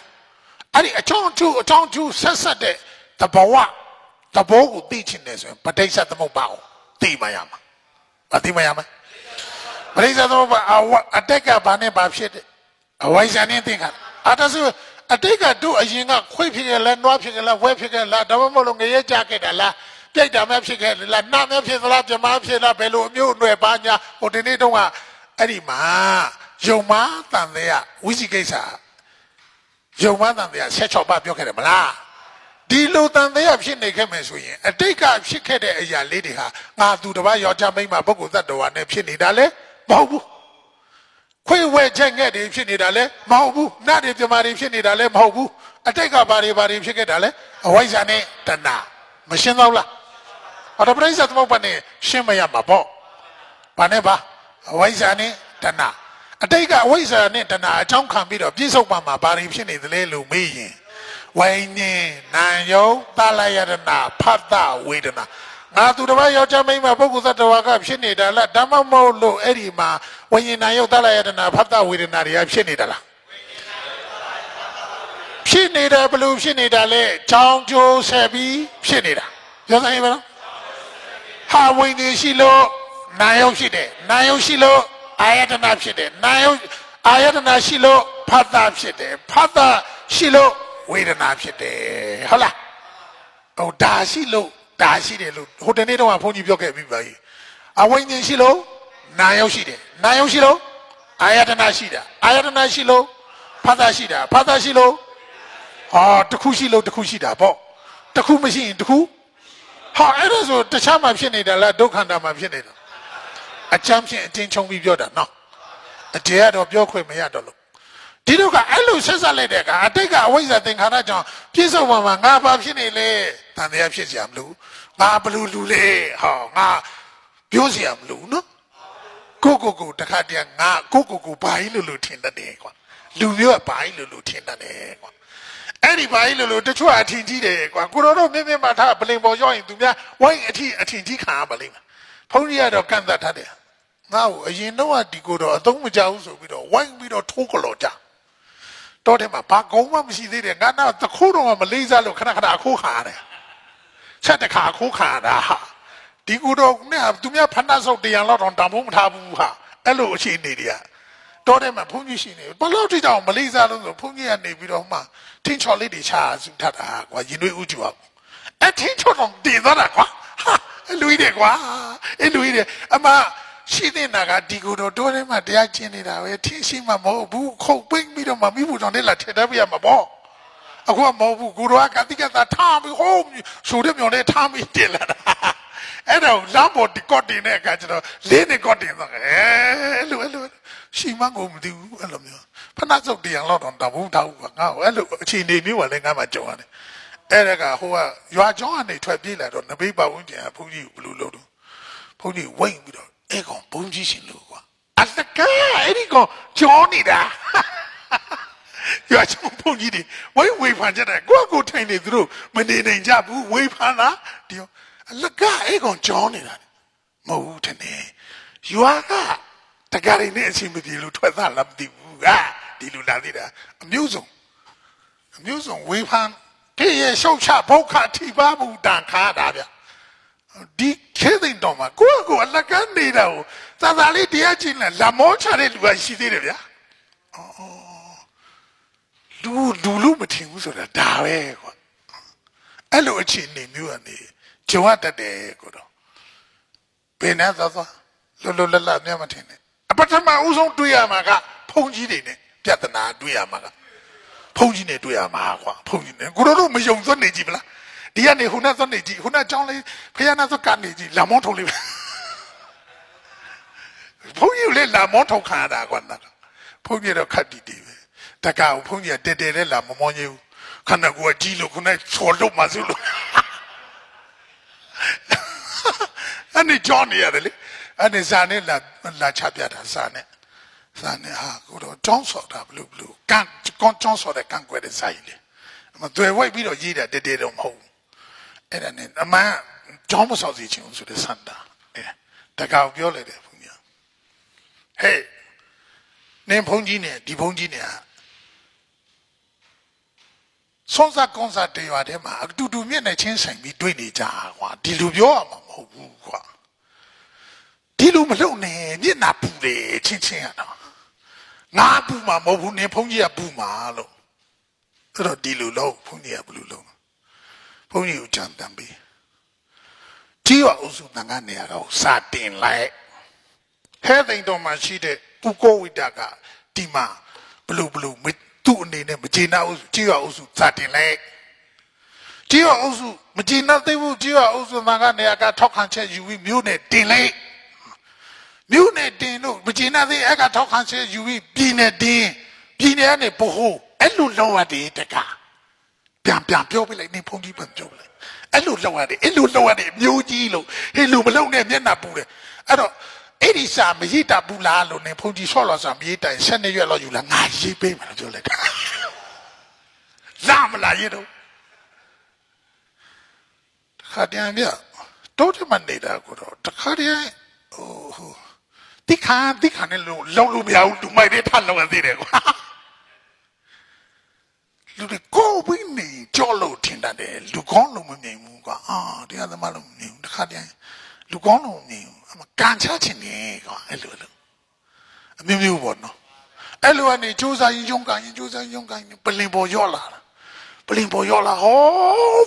အဲ့ဒီအကြောင်းအကျိုးအကြောင်းအကျိုးဆက်ဆက်တဲ့တဘောဝတဘောကိုသိချင်တယ်ဆိုရင်ပဋိစ္စသမုပ္ပါကိုသိမှရမှာမသိမှရမှာပဋိစ္စသမုပ္ပါအတက်ကဘာနဲ့ဘာဖြစ်တဲ့အဝိဇ္ဇာနဲ့သိခါအတဆူအတိတ်ကတို့အရင်ကခွေးဖြစ်ခဲ့လားနွားဖြစ်ခဲ့လားဝဲဖြစ်ခဲ့လားဒါမှမဟုတ်လို့ငရဲကြခဲ့တာလား ပြိုက်တာမဲ့ဖြစ်ခဲ့လားနာမဲ့ဖြစ်သလားပြမဖြစ်လားဘယ်လိုအမျိုးအနွယ်ပါညာဟိုဒီနေ့တုန်းကအဲ့ဒီမှာယုံမတန်တဲ့ဝိဇိကိစ္စယုံမတန်တဲ့16ပါပြောခဲ့တယ်မလားဒီလိုတန်တဲ့ဖြစ်နေခဲ့မယ်ဆိုရင်အတိတ်ကဖြစ်ခဲ့တဲ့အရာလေးတွေဟာငါသူတစ်ပါးယောက်ျားမိန်းမပုဂ္ဂိုလ်သတ္တဝါနဲ့ဖြစ်နေတာလေမဟုတ်ဘူးခွေဝဲချက်ငဲ့တွေဖြစ်နေတာလဲမဟုတ်ဘူးနတ်တွေပြမာတွေဖြစ်နေတာလဲမဟုတ်ဘူးအတိတ်ကဘာတွေဘာတွေဖြစ်ခဲ့တာလဲအဝိဇ္ဇာနဲ့တဏှာမရှင်းတော့လား အော်ဒါပရိစ္ဆေသမုပ္ပါနဲ့ရှင်းမရမှာပေါ့ဘာနဲ့ပါအဝိဇ္ဇာနဲ့တဏှာအတိတ်ကအဝိဇ္ဇာနဲ့တဏှာအကြောင်းခံပြီးတော့ပြည့်စုံပါမှာဘာတွေဖြစ်နေသလဲလို့မေးရင်ဝိညာဉ်နာယုံသလယရဏဖတ်တဝေဒနာငါသူတစ်ပါးယောက်ျားမိန်းမပုဂ္ဂိုလ်သတ္တဝါကဖြစ်နေတာလားဓမ္မမဟုတ်လို့အဲ့ဒီမှာဝိညာဉ်နာယုတ်သလယတနာဖတ်တဝေဒနာတွေကဖြစ်နေတာလားဖြစ်နေတာဘလို့ဖြစ်နေတာလဲချောင်းကျိုးဆက်ပြီးဖြစ်နေတာပြောစမ်းရင်ဘယ်လို ဟာဝိညာဉ်ရှိလို့နာယုတ်ဖြစ်တယ်နာယုတ်ရှိလို့အာယတနာဖြစ်တယ်နာယုတ်အာယတနာရှိလို့ဖတ်တဖြစ်တယ်ဖတ်တရှိလို့ဝေဒနာဖြစ်တယ်ဟုတ်လားဟိုဒါရှိလို့ဒါရှိတယ်လို့ဟိုတနေ့တော့ဘုန်းကြီးပြောခဲ့ပြီးပါပြီအဝိညာဉ်ရှိလို့နာယုတ်ရှိတယ်နာယုတ်ရှိလို့အာယတနာရှိတာအာယတနာရှိလို့ဖတ်တာရှိတာဖတ်တာရှိလို့ဟာတခုရှိလို့တခုရှိတာပေါ့တခုမရှိရင်တခု ဟာအဲ့ဒါဆိုတခြားမှဖြစ်နေတာလားဒုက္ခန္တာမှဖြစ်နေတာအချမ်းဖြင့်အတင်းချုံပြီးပြောတာနော်အတေကတော့ပြောခွင့်မရတော့လို့ဒီတော့ကအဲ့လိုဆက်ဆက်လိုက်တဲ့ကအတိတ်ကအဝိဇ္ဇာသင်္ခါရကြောင့်ပြည့်စုံမှာမှာငါဘာဖြစ်နေလဲတန်တရားဖြစ်เสียမလို့ငါဘလူလူလေဟောငါပြောเสียမလို့နော်ကိုကိုကိုတခါတည်းငါကိုကိုကိုဘာကြီးလို့လို့ထင်တတ်တယ်ကွာလူမျိုးကဘာကြီးလို့လို့ထင်တတ်တယ်ကွာ အဲ့ဒီဘာကြီးလို့လို့တချို့အထင်ကြီးတယ်ကွာကိုတော်တို့မြင်းမြင်းမထားပလင်ပေါ်ရောက်ရင်သူများဝိုင်းအထီအထင်ကြီးခံရပါလိမ့်မယ်ဘုန်းကြီးကတော့ကန့်သတ်ထားတယ်ငါ့ကိုအရင်တော့ဒီကိုတော့အသုံးမကျဘူးဆိုပြီးတော့ဝိုင်းပြီးတော့ထိုးကလော်ကြတော့တယ်မှာဘာကုန်းမှမရှိသေးတယ်ငါတော့တခုတော့မလေးစားလို့ခဏခဏအခုခါရတယ်ဆက်တခါအခုခါတာဟာဒီကူတော့နဲ့သူများဖဏဆုပ်တရားလောက်တော့တံဖို့မထားဘူးဟာအဲ့လိုအခြေအနေတွေက တော့တယ်မှာဘုန်းကြီးရှိနေဘလို့တိတောင်မလေးစားလို့ဆိုဘုန်းကြီးကနေပြီးတော့မှထင်းချော်လေးတွေချာစုထတာကွာရင်တွေဥကြည့်အောင်အဲ့ထင်းချော်တော့တည်သွားတာကွာဟာလူကြီးတယ်ကွာအဲ့လူကြီးတယ်အမရှိတဲ့နာကဒီကိုတော့တိုးထဲမှာတရားကျင့်နေတာပဲထင်းရှိမှမဟုတ်ဘူးခုတ်ပိတ်ပြီးတော့မှမိဖို့ကြောင့်လည်းလာထည့်တတ်ပြရမှာပေါ့အခုကမဟုတ်ဘူးကိုတော့ကတိကသာထားပြီးဟိုးဆိုတဲ့မြောင်နဲ့ထားပြီးတင်လာတာအဲ့တော့လမ်းပေါ်ဒီကော့တင်တဲ့အခါကျတော့လေးနေကော့တင်သွားအဲလိုအဲ့လို ရှိမှကိုမသိဘူးအဲ့လိုမျိုးဖဏစုတ်တရားလောက်တော့တဘူးတောက်ဘူးငါ့ကိုအဲ့လိုအချိန်နေမျိုးကလည်းငါမှကြုံရတယ်အဲ့ဒါကဟိုကရွာကျောင်းကနေထွက်ပြေးလာတော့နဘေးပါဝန်းကျင်ကဘုန်းကြီးကိုဘယ်လိုလုပ်တော့ဘုန်းကြီးဝိမ့်ပြီးတော့အဲ့ကောင်ဘုန်းကြီးရှင်လို့ကွာအလကားအဲ့ဒီကောင်ကြောနေတာရွာချောင်းဘုန်းကြီးတွေဝိဝေဖန်ကြတယ်ကိုယ့်ကိုထိုင်နေသူတို့မနေနိုင်ကြဘူးဝေဖန်လားဒီအလကားအဲ့ကောင်ကြောနေတာမဟုတ်ဘူးတဲ့နေရွာက တကားရင်းနဲ့အချင်းမပြေလို့ထွက်သားလာမသိဘူးဟာဒီလူလာသေးတာအမျိုးစုံအမျိုးစုံဝေဖန်ခေရဲ့ရှုတ်ချဘုတ်ခထိပါမှုတန်ခါတာဗျဒီခဲသိမ့်တော်မှာကိုယ့်ကိုအလကန်းနေတာကိုသာသာလေးတရားကျင့်လာလမောချတဲ့လူကရှိသေးတယ်ဗျာအော်လူလူလူမထင်ဘူးဆိုတာဒါပဲကွာအဲ့လိုအခြေအနေမျိုးကနေကြုံရတတ်တယ်ကိုတော့ဘယ်နဲ့သွားသွားလောလောလတ်လတ်မျက်မထင်နဲ့ အပထမအဦးဆုံးတွေ့ရမှာကဖုန်ကြီးတွေနဲ့ပြဿနာတွေ့ရမှာကဖုန်ကြီးနဲ့တွေ့ရမှာကွာဖုန်ကြီးနဲ့ကိုတို့တို့မယုံသွတ်နေကြည့်မလားဒီကနေခုနသွတ်နေကြည့်ခုနကြောင်းလေးဖယားနာသွတ်ကနေကြည့်လာမောထုံလေးဘုန်းကြီးလည်းလာမောထုံခံရတာကွာဘုန်းကြီးတော့ခတ်တီတီပဲတကောက်ဘုန်းကြီးကတဲတဲနဲ့လာမမောကြီးဘူးခန္ဓာကိုယ်ကကြီးလို့ခုနချော်လို့မှစုလို့အဲ့ဒီကြောင်းနေရတယ်လေ အဲ့ဒီဇာနဲ့လာလာချပြတာဇာနဲ့ဇာနဲ့ဟာကိုတော့ကြောင်းစော်တာဘလို့ဘလို့ကန်ကွန်ကြောင်းစော်တဲ့ကန်ကွယ်တဲ့ဇာကြီးလေမသွယ်ဝိုက်ပြီးတော့ရေးတာတဲတဲတော့မဟုတ်ဘူးအဲ့ဒါနဲ့အမှန်ကြောင်းမစော်စီချင်ဘူးဆိုတဲ့စန္ဒာအဲတကောက်ပြောလိုက်တယ်ဘုရားဟေးနင်းဘုန်းကြီးနဲ့ဒီဘုန်းကြီးနဲ့ဆွမ်းစားကွန်ဆာတေရွာထဲမှာအတူတူမျက်နှာချင်းဆိုင်ပြီးတွေ့နေကြကွာဒီလူပြောရမှာမဟုတ်ဘူးကွာ ဒီလူမလုံနဲ့မျက်နှာပူတယ်ချင်းချင်းရတော့ငါပူမှာမဟုတ်ဘူးနင်ဘုန်းကြီးကပူမှာလို့အဲ့တော့ဒီလူလုံးဘုန်းကြီးကဘလူလုံးဘုန်းကြီးကိုကြံတမ်းပြီးကြီးရအုပ်စုတန်ခါနေရာတော့စာတင်လိုက်ဟဲသိန်တော်မှာရှိတဲ့ဥကောဝိတကဒီမှာဘလူဘလူသူ့အနေနဲ့မကျေနပ်ဘူးကြီးရအုပ်စုစာတင်လိုက်ကြီးရအုပ်စုမကျေနပ်သေးဘူးကြီးရအုပ်စုတန်ခါနေရာကထောက်ခံချက်ယူပြီးမြို့နယ်တင်လိုက် မြို့နယ်တင်လို့မကျေနပ်သေးအဲ့ကထောက်ခံချက်ယူပြီးပြည်နယ်တင်ပြည်နယ်ကနေဘို့အဲ့လိုလောက်ရတယ်တကားပြန်ပြန်ပြောပြလိုက်နေဖုန်ကြီးပြန်ပြောပြလိုက်အဲ့လိုလောက်ရတယ်အဲ့လိုလောက်ရတယ်မျိုးကြီးလို့ဟေးလူမလုံနဲ့မျက်နှာပူတယ်အဲ့တော့အဲ့ဒီစာမရိတာဘူးလားလို့နေဖုန်ကြီးဆော့လို့စာမရိတိုင်၁၂ရွက်လောက်ယူလာငါရေးပေးမယ်လို့ပြောလိုက်တာလာမလာရတော့ခါတည်းပြတော့တမနေတာကိုတော့တခါတည်းဟိုဟို တိခါတိခါနဲ့လုံလုံလို့မရဘူးသူမိုက်တဲ့ထလုံရသေးတယ်ကွာလူတွေကိုဘင်းနေကြောလို့ထင်တတ်တယ်လူကောင်းလုံးမမြင်ဘူးကွာအာတရားသမားလုံးမမြင်ဘူးတခါတည်းလူကောင်းလုံးမမြင်ဘူးအမကန်ချချင်တယ်ကွာအဲ့လိုလိုအမျိုးမျိုးပေါ့နော်အဲ့လိုကနေစူးစမ်းရင်ယုံကန်ရင်စူးစမ်းယုံကန်ရင်ပလင်ပေါ်ရော့လာပလင်ပေါ်ရော့လာဟော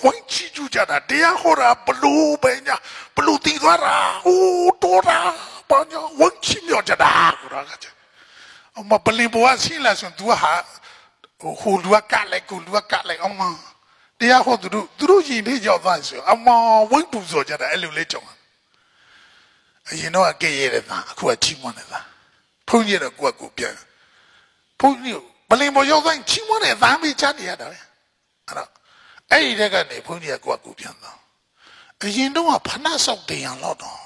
ဝိုင်းချီကျူကြတာတရားဟောတာဘလူးပဲညာဘလူးတီသွားတာဟိုးတော်တာ ဘာညာဝိုင်းချီမြော့ကြတာကွာကအမပလင်ပေါ်ကဆင်းလာဆို तू ဟာဟိုလူကကလိုက်ကိုလူကကလိုက်အမတရားဟောသူတို့သူတို့ရင်လေးကြောက်သွားဆိုအမဝိတ်ပူစော်ကြတာအဲ့လိုလေးကြုံအရင်တော့ကဲ့ရတဲ့သားအခုကချီးမွမ်းတဲ့သားဘုန်းကြီးတော့ကိုယ့်ကိုပြန်ဘုန်းကြီးဘလင်ပေါ်ရောက်တိုင်းချီးမွမ်းတဲ့သားမေးချနေရတာလေအဲ့တော့အဲ့ဒီတက်ကနေဘုန်းကြီးကကိုယ့်ကိုပြန်သွားအရင်တော့ဖဏဆောက်တင်ရတော့တော့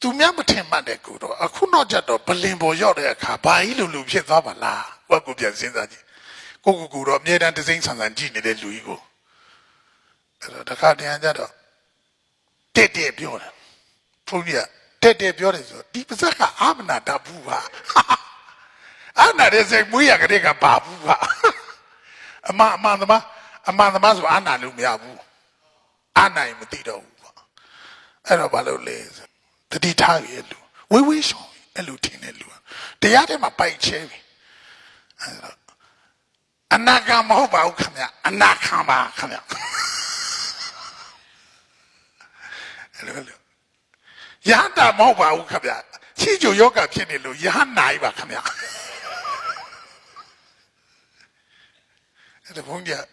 သူများမထင်မှတ်တဲ့ကိုတော့အခုတော့ကြတော့ဘလင်ပေါ်ရောက်တဲ့အခါဘာကြီးလိုလိုဖြစ်သွားပါလားကိုယ့်ကိုပြန်စဉ်းစားကြည့်ကိုကိုကိုတော့အမြဲတမ်းတစိမ့်ဆန်ဆန်ကြည့်နေတဲ့လူကြီးကိုအဲ့တော့တခါတည်းကြတော့တက်တက်ပြောတယ်ဘုန်းကြီးကတက်တက်ပြောတယ်ဆိုဒီပါဇက်ကအာမနာတဘူးပါအာနာတဲ့စိတ်မွေးရကလေးကပါဘူးပါအမအမှန်သမားအမှန်သမားဆိုအာနာလို့မရဘူးအာနိုင်မသိတော့ဘူးပေါ့အဲ့တော့ဘာလို့လဲ တတိထားရဲ့လူဝေးဝေးရှောင်းအဲ့လိုထင်တဲ့လူတရားထဲမှာပိုက်ချဲပြီအဲ့တော့အနာဂံမဟုတ်ပါဘူးခင်ဗျအနာခံပါခင်ဗျအဲ့လိုလိုယဟန္တာမဟုတ်ပါဘူးခင်ဗျချီကျိုယောဂဖြစ်နေလို့ယဟန္နိုင်ပါခင်ဗျအဲ့ဒါဘုန်းကြီး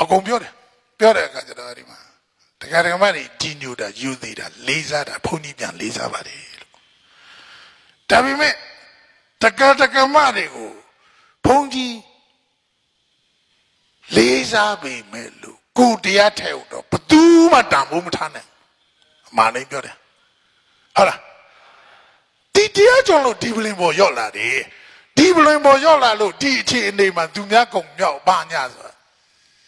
အကုန်ပြောတယ်ပြောတဲ့အခါကျတော့ဒီမှာ တရားဓမ္မတွေကြီးညိုတာယူသေးတာလေးစားတာဘုန်းကြီးပြန်လေးစားပါတယ်လို့ဒါပေမဲ့တရားဓမ္မတွေကိုဘုန်းကြီးလေးစားပေမဲ့လို့ကိုတရားထဲတော့ဘသူမှတန်ဖို့မထားနဲ့အမှန်လေးပြောတယ်ဟုတ်လားဒီတရားကြောင့်လို့ဒီပလင်ပေါ်ရောက်လာတယ်ဒီပလင်ပေါ်ရောက်လာလို့ဒီအခြေအနေမှာသူများကုံမြောက်ပါညာဆိုတာ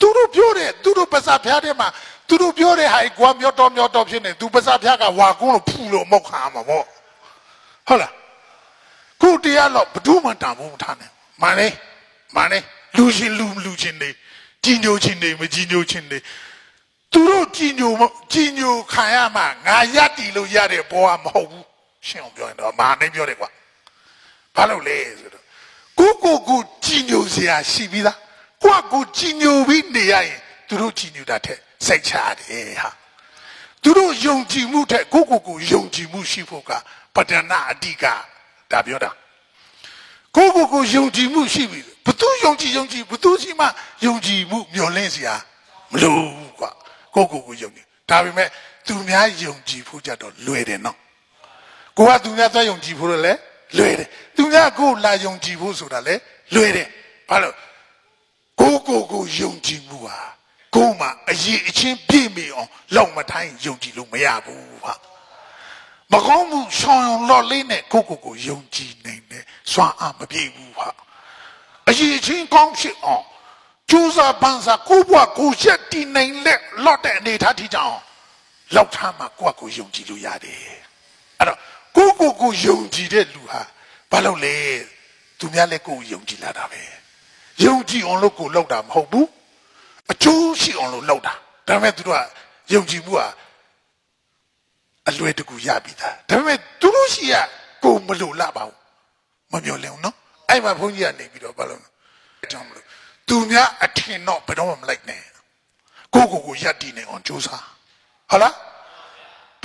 သူတို့ပြောတယ်သူတို့ပစာဖျားတဲ့မှာ သူတို့ပြောတဲ့ဟာကွာမြော့တော်မြော့တော်ဖြစ်နေသူပစာဖျားကဝါကုန်းလို့ဖူလို့မောက်ခါမှာပေါ့ဟုတ်လားကိုတရားတော့ဘသူမှတန်ဖို့မထားနဲ့မှန်လေမှန်လေလူချင်းလူလူချင်းနေကြီးညိုချင်းနေမကြီးညိုချင်းနေသူတို့ကြီးညိုကြီးညိုခံရမှငါရက်တီလို့ရတဲ့ဘောကမဟုတ်ဘူးရှင်းအောင်ပြောရင်တော့မာနေပြောတယ်ကွာဘာလို့လဲဆိုတော့ကိုကိုကိုကြီးညိုစရာရှိပြီးသားကိုကကိုကြီးညိုပြီးနေရရင်သူတို့ကြီးညိုတာထက် စိတ်ချတယ်ဟာသူတို့ယုံကြည်မှုထက်ကိုကိုကိုယုံကြည်မှုရှိဖို့ကပတ္တနာအတိကဒါပြောတာကိုကိုကိုယုံကြည်မှုရှိပြီဘသူယုံကြည်ယုံကြည်ဘသူရှိမှယုံကြည်မှုမျောလင့်စရာမလိုဘူးကွာကိုကိုကိုယုံကြည်ဒါပေမဲ့သူများယုံကြည်ဖို့ကြတော့လွယ်တယ်နော်ကိုကသူများသွားယုံကြည်ဖို့လည်းလွယ်တယ်သူများကိုလာယုံကြည်ဖို့ဆိုတာလည်းလွယ်တယ်ဘာလို့ကိုကိုကိုယုံကြည်မှုဟာ ကိုမှအရေးအချင်းပြည့်မီအောင်လောက်မထိုင်းယုံကြည်လို့မရဘူးဟာမကောင်းမှုရှောင်ရုံလော့လေးနဲ့ကိုကိုကိုယုံကြည်နိုင်တယ်စွမ်းအားမပြေဘူးဟာအရေးအချင်းကောင်းဖြစ်အောင်ကျိုးစားပန်းစားကိုဘွားကိုရက်တည်နိုင်လက်လော့တဲ့အနေထားထိတောင်လောက်ထားမှကိုကကိုယုံကြည်လို့ရတယ်အဲ့တော့ကိုကိုကိုယုံကြည်တဲ့လူဟာဘာလို့လဲသူများလည်းကိုယုံကြည်လာတာပဲယုံကြည်အောင်လို့ကိုလောက်တာမဟုတ်ဘူး အကျိုးရှိအောင်လို့လောက်တာဒါပေမဲ့သူတို့ကယုံကြည်မှုဟာအလွယ်တကူရပြီသားဒါပေမဲ့သူတို့ရှိရကိုမလို့လာပါဘူးမမျောလင်းနော်အဲ့မှာဘုန်းကြီးကနေပြီးတော့ဘာလို့အကြောင်းမလို့သူများအထင်တော့ဘယ်တော့မှမလိုက်နဲ့ကိုကိုကိုရက်တည်နေအောင်ကြိုးစားဟုတ်လား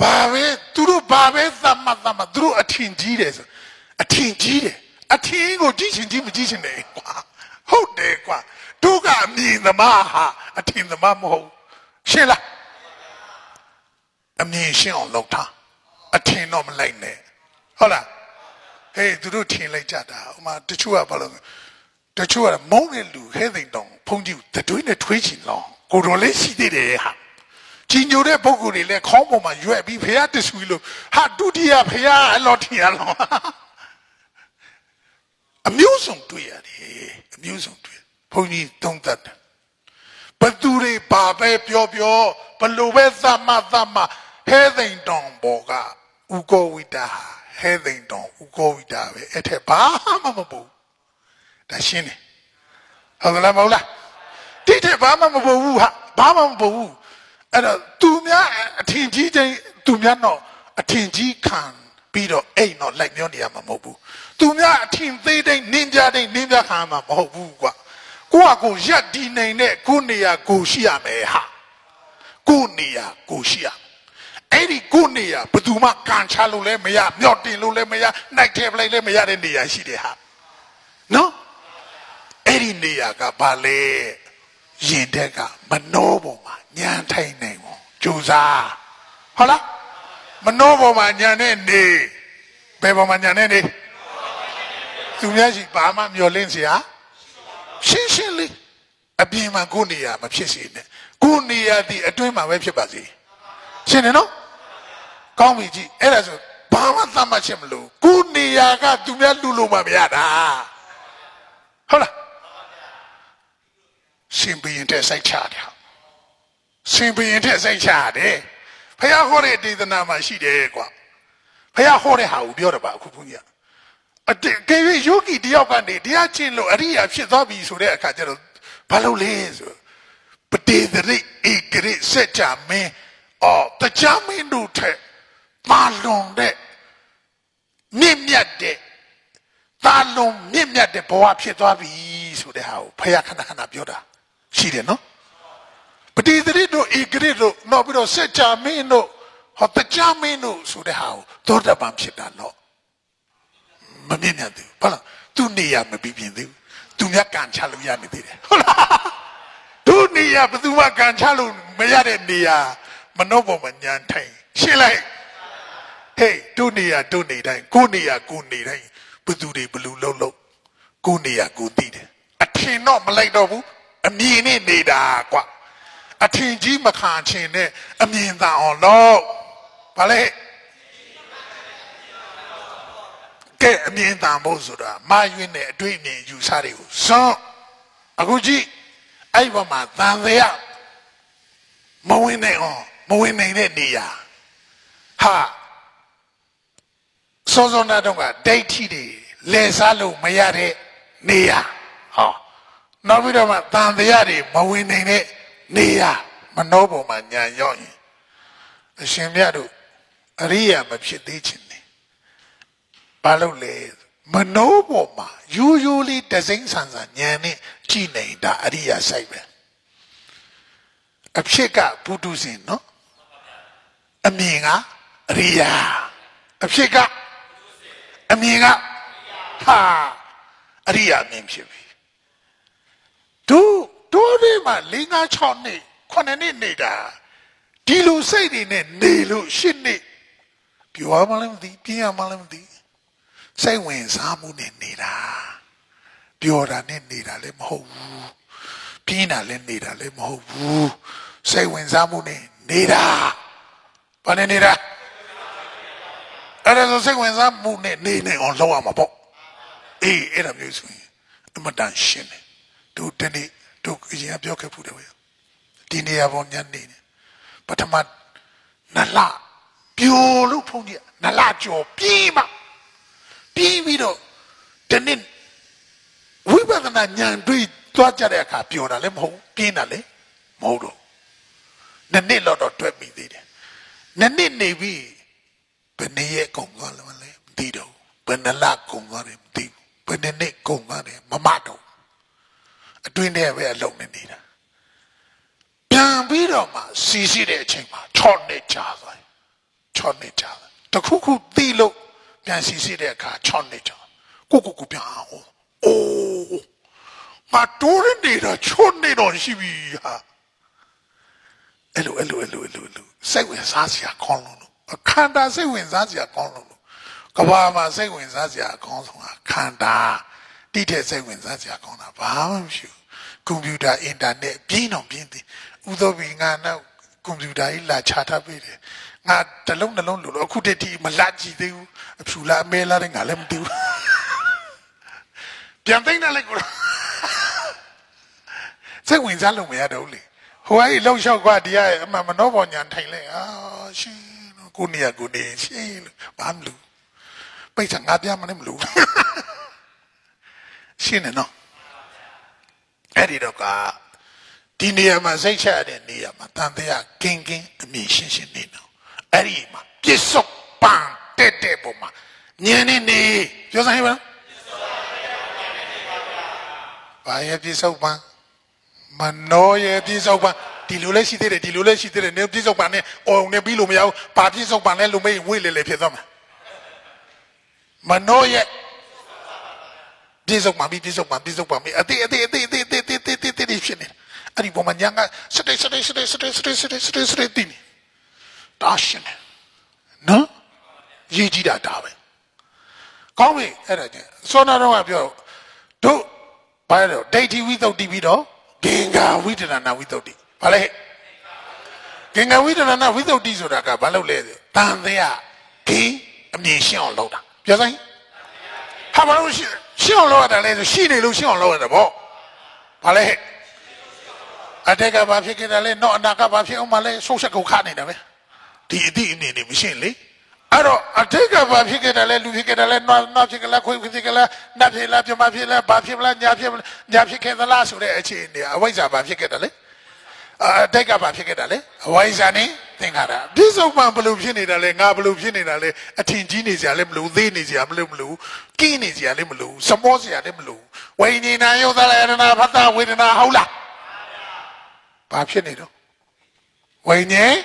ဘာပဲသူတို့ဘာပဲသမတ်သမတ်သူတို့အထင်ကြီးတယ်ဆိုအထင်ကြီးတယ်အထင်ကိုကြည့်ချင်ကြည့်မကြည့်ချင်တယ်ကွာဟုတ်တယ်ကွာ တို့ကအမြင်သမားဟာအထင်သမားမဟုတ်ရှင်းလားအမြင်ရှင်းအောင်လုပ်ထားအထင်တော့မလိုက်နဲ့ဟုတ်လားဟေးသူတို့ထင်လိုက်ကြတာဟိုမှာတချို့ကဘာလို့တချို့ကမုန်းတဲ့လူဟဲသိန်တောင်ဖုန်ကြီးတတွေးနဲ့ထွေးချင်လောကိုတော်လေးရှိသေးတယ်ဟာကြီးညိုတဲ့ပုဂ္ဂိုလ်တွေလည်းခေါင်းပေါ်မှာရွက်ပြီးဖះတဆူလို့ဟာဒုတိယဖះအလောထင်ရလောအမျိုးစုံတွေ့ရတယ်အမျိုးစုံတွေ့ ဘုန်းကြီးသုံးသပ်တယ်ဘသူတွေပါပဲပြောပြောဘလို့ပဲသမသမဟဲသိန်တောင်ပေါ်ကဥကောဝိတာဟဲသိန်တောင်ဥကောဝိတာပဲအဲ့ထက်ဘာမှမပူဒါရှင်းတယ်ဟုတ်ကလားမဟုတ်လားတိထက်ဘာမှမပူဘူးဟာဘာမှမပူဘူးအဲ့တော့သူများအထင်ကြီးချင်းသူများတော့အထင်ကြီးခံပြီးတော့အိမ်တော့လိုက်မျောနေရမှာမဟုတ်ဘူးသူများအထင်သေးတဲ့နင်းကြတဲ့နင်းကြခံမှာမဟုတ်ဘူးကွာ ကိုကကိုရက်ဒီနိုင်တဲ့ကိုနေရာကိုရှိရမယ်ဟာကိုနေရာကိုရှိရအဲ့ဒီကိုနေရာဘယ်သူမှကန်ချလို့လည်းမရမြော့တင်လို့လည်းမရနှိုက်ထည့်ပလိုက်လည်းမရတဲ့နေရာရှိတယ်ဟာနော်အဲ့ဒီနေရာကဘာလဲရင်တက်ကမနှောပေါ်မှာညံထိုင်နေဘူးကြိုးစားဟုတ်လားမနှောပေါ်မှာညံနေနေဘယ်ပေါ်မှာညံနေနေသူများရှိဘာမှမျောလင့်စရာ ရှင်းရှင်းလေးအပြင်မှာကိုနေရမဖြစ်စေနဲ့ကိုနေရဒီအတွင်းမှာပဲဖြစ်ပါစေရှင်းတယ်နော်ကောင်းပြီကြည့်အဲ့ဒါဆိုဘာမှသတ်မှတ်ချက်မလို့ကိုနေရကသူများလူလို့မှမရတာဟုတ်လားရှင်ဘရင်တဲ့စိုက်ချတယ်ရှင်ဘရင်တဲ့စိုက်ချတယ်ဖះဟောတဲ့ဒေသနာမှာရှိတယ်ကွာဖះဟောတဲ့ဟာကိုပြောတယ်ပါအခုဘုန်းကြီး အတေကေယောဂီတယောက်ကနေတရားကျင့်လို့အရိယာဖြစ်သွားပြီဆိုတဲ့အခါကျတော့ဘာလို့လဲဆိုပတေသရိဧကရိစัจ जा မင်းအော်တရားမင်းတို့ထက်ပါလွန်တဲ့မြင့်မြတ်တဲ့သာလွန်မြင့်မြတ်တဲ့ဘဝဖြစ်သွားပြီဆိုတဲ့ဟာကိုဖခင်ခဏခဏပြောတာရှိတယ်နော်ပတိသရိတို့ဧကရိတို့နောက်ပြီးတော့စัจ जा မင်းတို့ဟောတရားမင်းတို့ဆိုတဲ့ဟာကိုသောတပန်ဖြစ်တာတော့ မမြင်ရသေးဘူးဘာလို့သူနေရမပြီးပြင်သေးဘူးသူများကန်ချလို့ရနေသေးတယ်ဟုတ်လားသူနေရဘယ်သူမှကန်ချလို့မရတဲ့နေရာမနှုတ်ပေါ်မှာညံထိုင်ရှင်းလိုက်ဟေးသူနေရသူနေတိုင်းကိုနေရကိုနေတိုင်းဘယ်သူတွေဘလူလုံးလုံးကိုနေရကိုသိတယ်အထင်တော့မလိုက်တော့ဘူးအမြင်နဲ့နေတာကွာအထင်ကြီးမခံချင်နဲ့အမြင်သာအောင်လို့ဗါလဲ ကဲအမြင်တန်ဖို့ဆိုတာမာယွင်းတဲ့အတွေ့အမြင်ယူဆတွေကိုစွန့်အခုကြည့်အဲ့ဘမှာတန်သေးရမဝင်နိုင်အောင်မဝင်နိုင်တဲ့နေရာဟာစောစောနာတော့ကဒိဋ္ဌိတွေလဲစားလို့မရတဲ့နေရာဟောနောက်ပြီးတော့မှတန်တရားတွေမဝင်နိုင်တဲ့နေရာမနှောပေါ်မှာညာရောက်ရင်အရှင်မြတ်တို့အရိယာမဖြစ်သေးခြင်း ဘာလို့လဲမနှိုးပေါ်မှာယူယူလေးတစိမ့်ဆန်ဆန်ညံနဲ့ကြည်နေတာအရိယာဆိုင်ပဲအဖြစ်ကဘုဒ္ဓစင်နော်အမြင်ကအရိယာအဖြစ်ကအမြင်ကဟာအရိယာမြင်ဖြစ်ပြီတို့တို့တွေမှာ၄၅6နှစ်9နှစ်နေတာဒီလိုစိတ်တွေနဲ့နေလို့ရှစ်နှစ်ပြောမှလည်းမသိပြင်းရမှလည်းမသိ စိတ်ဝင်စားမှုနဲ့နေတာပြောတာနဲ့နေတာလည်းမဟုတ်ဘူးပြင်းတာလည်းနေတာလည်းမဟုတ်ဘူးစိတ်ဝင်စားမှုနဲ့နေတာဘာနဲ့နေတာအဲ့ဒါဆိုစိတ်ဝင်စားမှုနဲ့နေနေအောင်လုပ်ရမှာပေါ့အေးအဲ့ဒါမျိုးဆိုရင်အမတန်ရှင်းတယ်တို့တနေ့တို့အရင်ပြောခဲ့ဖူးတယ်ပဲဒီနေရာပေါ်ညနေနေပထမနလပြိုလို့ဖုန်းကြီးနလကြော်ပြေးမှ ပြေးပြီးတော့တနေ့ဝိပဿနာဉာဏ်တွေ့သွားကြတဲ့အခါပျော်တာလည်းမဟုတ်ပြင်းတာလည်းမဟုတ်တော့နှစ်နှစ်လောက်တော့တွက်ပြီးသေးတယ်နှစ်နှစ်နေပြီဘယ်နှစ်ရက်ကုန်သွားလဲမလဲမသိတော့ဘယ်နှလကုန်သွားတယ်မသိဘူးဘယ်နှစ်နှစ်ကုန်သွားတယ်မမတော့အတွင်းထဲပဲအလုံးနေနေတာပြန်ပြီးတော့မှစီစီတဲ့အချိန်မှာ6နှစ်ကြာသွား6နှစ်ကြာတခုခုသိလို့ ပြန်စီစီတဲ့အခါ6နှစ်ကြာကိုကိုကိုပြန်အောင်အိုးငါတိုးရနေတာ6နှစ်တော့ရှိပြီဟာအဲ့လိုအဲ့လိုအဲ့လိုအဲ့လိုအဲ့လိုစိတ်ဝင်စားစရာကောင်းလို့အခန္ဓာစိတ်ဝင်စားစရာကောင်းလို့ကဘာမှာစိတ်ဝင်စားစရာအကောင်းဆုံးကခန္ဓာတိတဲ့စိတ်ဝင်စားစရာကောင်းတာဘာမှမရှိဘူးကွန်ပျူတာအင်တာနက်ပြင်းတော့ပြင်းသည်ဥသောဘီငါနောက်ကွန်ပျူတာကြီးလာချထားပေးတယ် ငါတလုံးနှလုံးလို့လို့အခုတည်းဒီမလာကြည့်သေးဘူးအဖြူလားအမဲလားတဲ့ငါလည်းမသိဘူးပြန်သိနေလိုက်ကိုစိတ်ဝင်စားလို့မရတော့လေဟိုအဲ့လှုပ်လျှောက်ကွာဒီကအမှမနှောပေါ်ညာထိုင်လဲအာရှင်ကိုနေရကိုနေရှင်လို့ဘာမလို့ပိတ်ချငါပြမလည်းမလို့ရှင်းနေနော်အဲ့ဒီတော့ကဒီနေရာမှာစိတ်ချရတဲ့နေရာမှာတန်တရားကင်းကင်းအမြင်ရှင်းရှင်းနေတော့ အဲ့ဒီမှာပြစ္ဆုတ်ပန်တက်တဲ့ပုံမှာညင်နေနေပြောစမ်းဟဲ့ပါဘာရဲ့ပြစ္ဆုတ်ပန်မနောရဲ့ပြစ္ဆုတ်ပန်ဒီလိုလဲရှိသေးတယ်ဒီလိုလဲရှိသေးတယ်နေပြစ္ဆုတ်ပန်နဲ့အော်နေပြီးလို့မရဘူးဘာပြစ္ဆုတ်ပန်လဲလူမေးဝေ့လေလေဖြစ်သွားမှာမနောရဲ့ပြစ္ဆုတ်ပန်ပြီးပြစ္ဆုတ်ပန်ပြစ္ဆုတ်ပန်ပြီးအတိအတိအတိအတိအတိအတိအတိအတိဖြစ်နေအဲ့ဒီပုံမှာညာကစတဲ့စတဲ့စတဲ့စတဲ့စတဲ့စတဲ့စတဲ့စတဲ့တင်း တာရှင်နော်ရေးကြည့်တာဒါပဲကောင်းပြီအဲ့ဒါကျစောနာတော့ကပြောတို့ဘာလဲဒိဋ္ဌိဝိသုဒ္ဓိပြီးတော့ဂင်္ဂာဝိတရဏဝိသုဒ္ဓိဘာလဲဂင်္ဂာဝိတရဏဝိသုဒ္ဓိဆိုတာကဘာလို့လဲတန်တရားဂင်အမြင်ရှင်းအောင်လုပ်တာပြောစမ်းဟာဘာလို့ရှင်းအောင်လုပ်ရတာလဲဆိုရှိနေလို့ရှင်းအောင်လုပ်ရတာပေါ့ဘာလဲအတက်ကဘာဖြစ်ခဲ့တယ်လဲတော့အနာကဘာဖြစ်အောင်မလဲဆုတ်ဆက်ကုန်ခနေတာပဲ ဒီအတိအမြင်နေမရှင်းလေအဲ့တော့အတိတ်ကဘာဖြစ်ခဲ့တယ်လဲလူဖြစ်ခဲ့တယ်လဲနွားနွားဖြစ်ခဲ့လားခွေးဖြစ်ခဲ့လားနတ်ဖြစ်လားပြမဖြစ်လားဘာဖြစ်လားညာဖြစ်ညာဖြစ်ခဲ့သလားဆိုတဲ့အခြေအနေအဝိဇ္ဇာဘာဖြစ်ခဲ့တယ်လဲအတိတ်ကဘာဖြစ်ခဲ့တယ်လဲအဝိဇ္ဇာနဲ့သင်္ခါရပြစ္ဆုတ်ပံဘလို့ဖြစ်နေတာလဲငါဘလို့ဖြစ်နေတာလဲအထင်ကြီးနေစရာလည်းမလို့သေးနေစရာမလို့မလို့ကင်းနေစရာလည်းမလို့စမောစရာလည်းမလို့ဝိညာဉ်နာယုတ်သလယရဏဖတ်တာဝေဒနာဟုတ်လားဘာဖြစ်နေတော့ဝိညာဉ်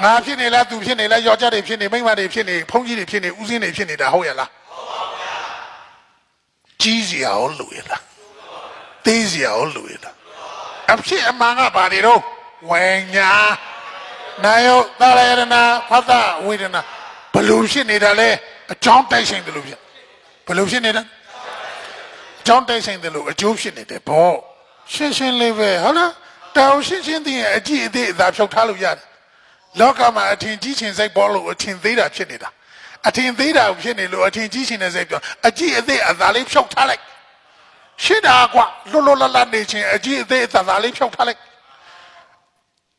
ငါဖြစ်နေလားသူဖြစ်နေလားယောက်ျားတွေဖြစ်နေမိန်းမတွေဖြစ်နေဖုန်းကြီးတွေဖြစ်နေဦးစင်းတွေဖြစ်နေတာဟုတ်ရဲ့လားဟုတ်ပါဗျာကြီးစရာရောလူရဲ့လားသေးစရာရောလူရဲ့လားအဖြစ်အမှန်ကဘာတွေတော့ဝိညာနာယောသရယရဏဖတ်တာဝေဒနာဘလို့ဖြစ်နေတာလဲအကြောင်းတိုက်ဆိုင်တယ်လို့ဖြစ်ဘလို့ဖြစ်နေတာအကြောင်းတိုက်ဆိုင်တယ်လို့အကျိုးဖြစ်နေတယ်ဗောရှင်းရှင်းလေးပဲဟုတ်လားတောင်ရှင်းရှင်းသိရင်အကြည့်အသေးအသာဖြုတ်ထားလို့ရတယ် လောကမှာအထင်ကြီးခြင်းစိတ်ပေါ်လို့အထင်သေးတာဖြစ်နေတာအထင်သေးတာဖြစ်နေလို့အထင်ကြီးခြင်းတဲ့စိတ်ပြောအကြည့်အသေးအသာလေးဖြုတ်ထားလိုက်ရှင်းတာကွာလွတ်လွတ်လပ်လပ်နေခြင်းအကြည့်အသေးအသာလေးဖြုတ်ထားလိုက်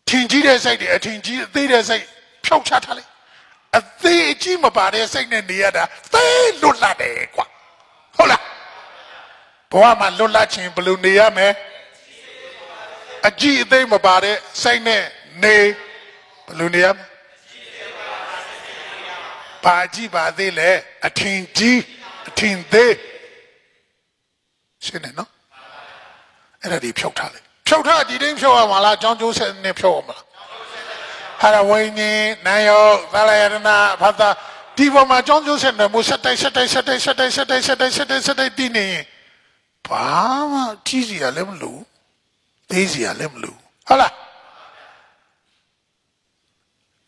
ထင်ကြီးတဲ့စိတ်တွေအထင်ကြီးအသေးတဲ့စိတ်ဖြုတ်ချထားလိုက်အသေးအကြီးမပါတဲ့စိတ်နဲ့နေရတာသေလွတ်လပ်တယ်ကွာဟုတ်လားဘဝမှာလွတ်လပ်ခြင်းဘယ်လိုနေရမလဲအကြည့်အသေးမပါတဲ့စိတ်နဲ့နေဘယ် လိုနေရမလဲပါကြည့်ပါသေးလေအထင်ကြီးအထင်သေးရှင်းနေနော်အဲ့ဒါဒီဖြုတ်ထားလိုက်ဖြုတ်ထားဒီတိုင်းဖြုတ်ရမှာလားကြောင်းကျိုးဆက်နဲ့ဖြုတ်ရမှာလားဟာရဝိညာဉ်နာယောသလယရဏဖတ်တာဒီပေါ်မှာကြောင်းကျိုးဆက်နေမို့ဆက်တိုက်ဆက်တိုက်ဆက်တိုက်ဆက်တိုက်ဆက်တိုက်ဆက်တိုက်ဆက်တိုက်ဆက်တိုက်တည်နေရင်ဘာမှကြီးစီရလည်းမလို့သေးစီရလည်းမလို့ဟုတ်လား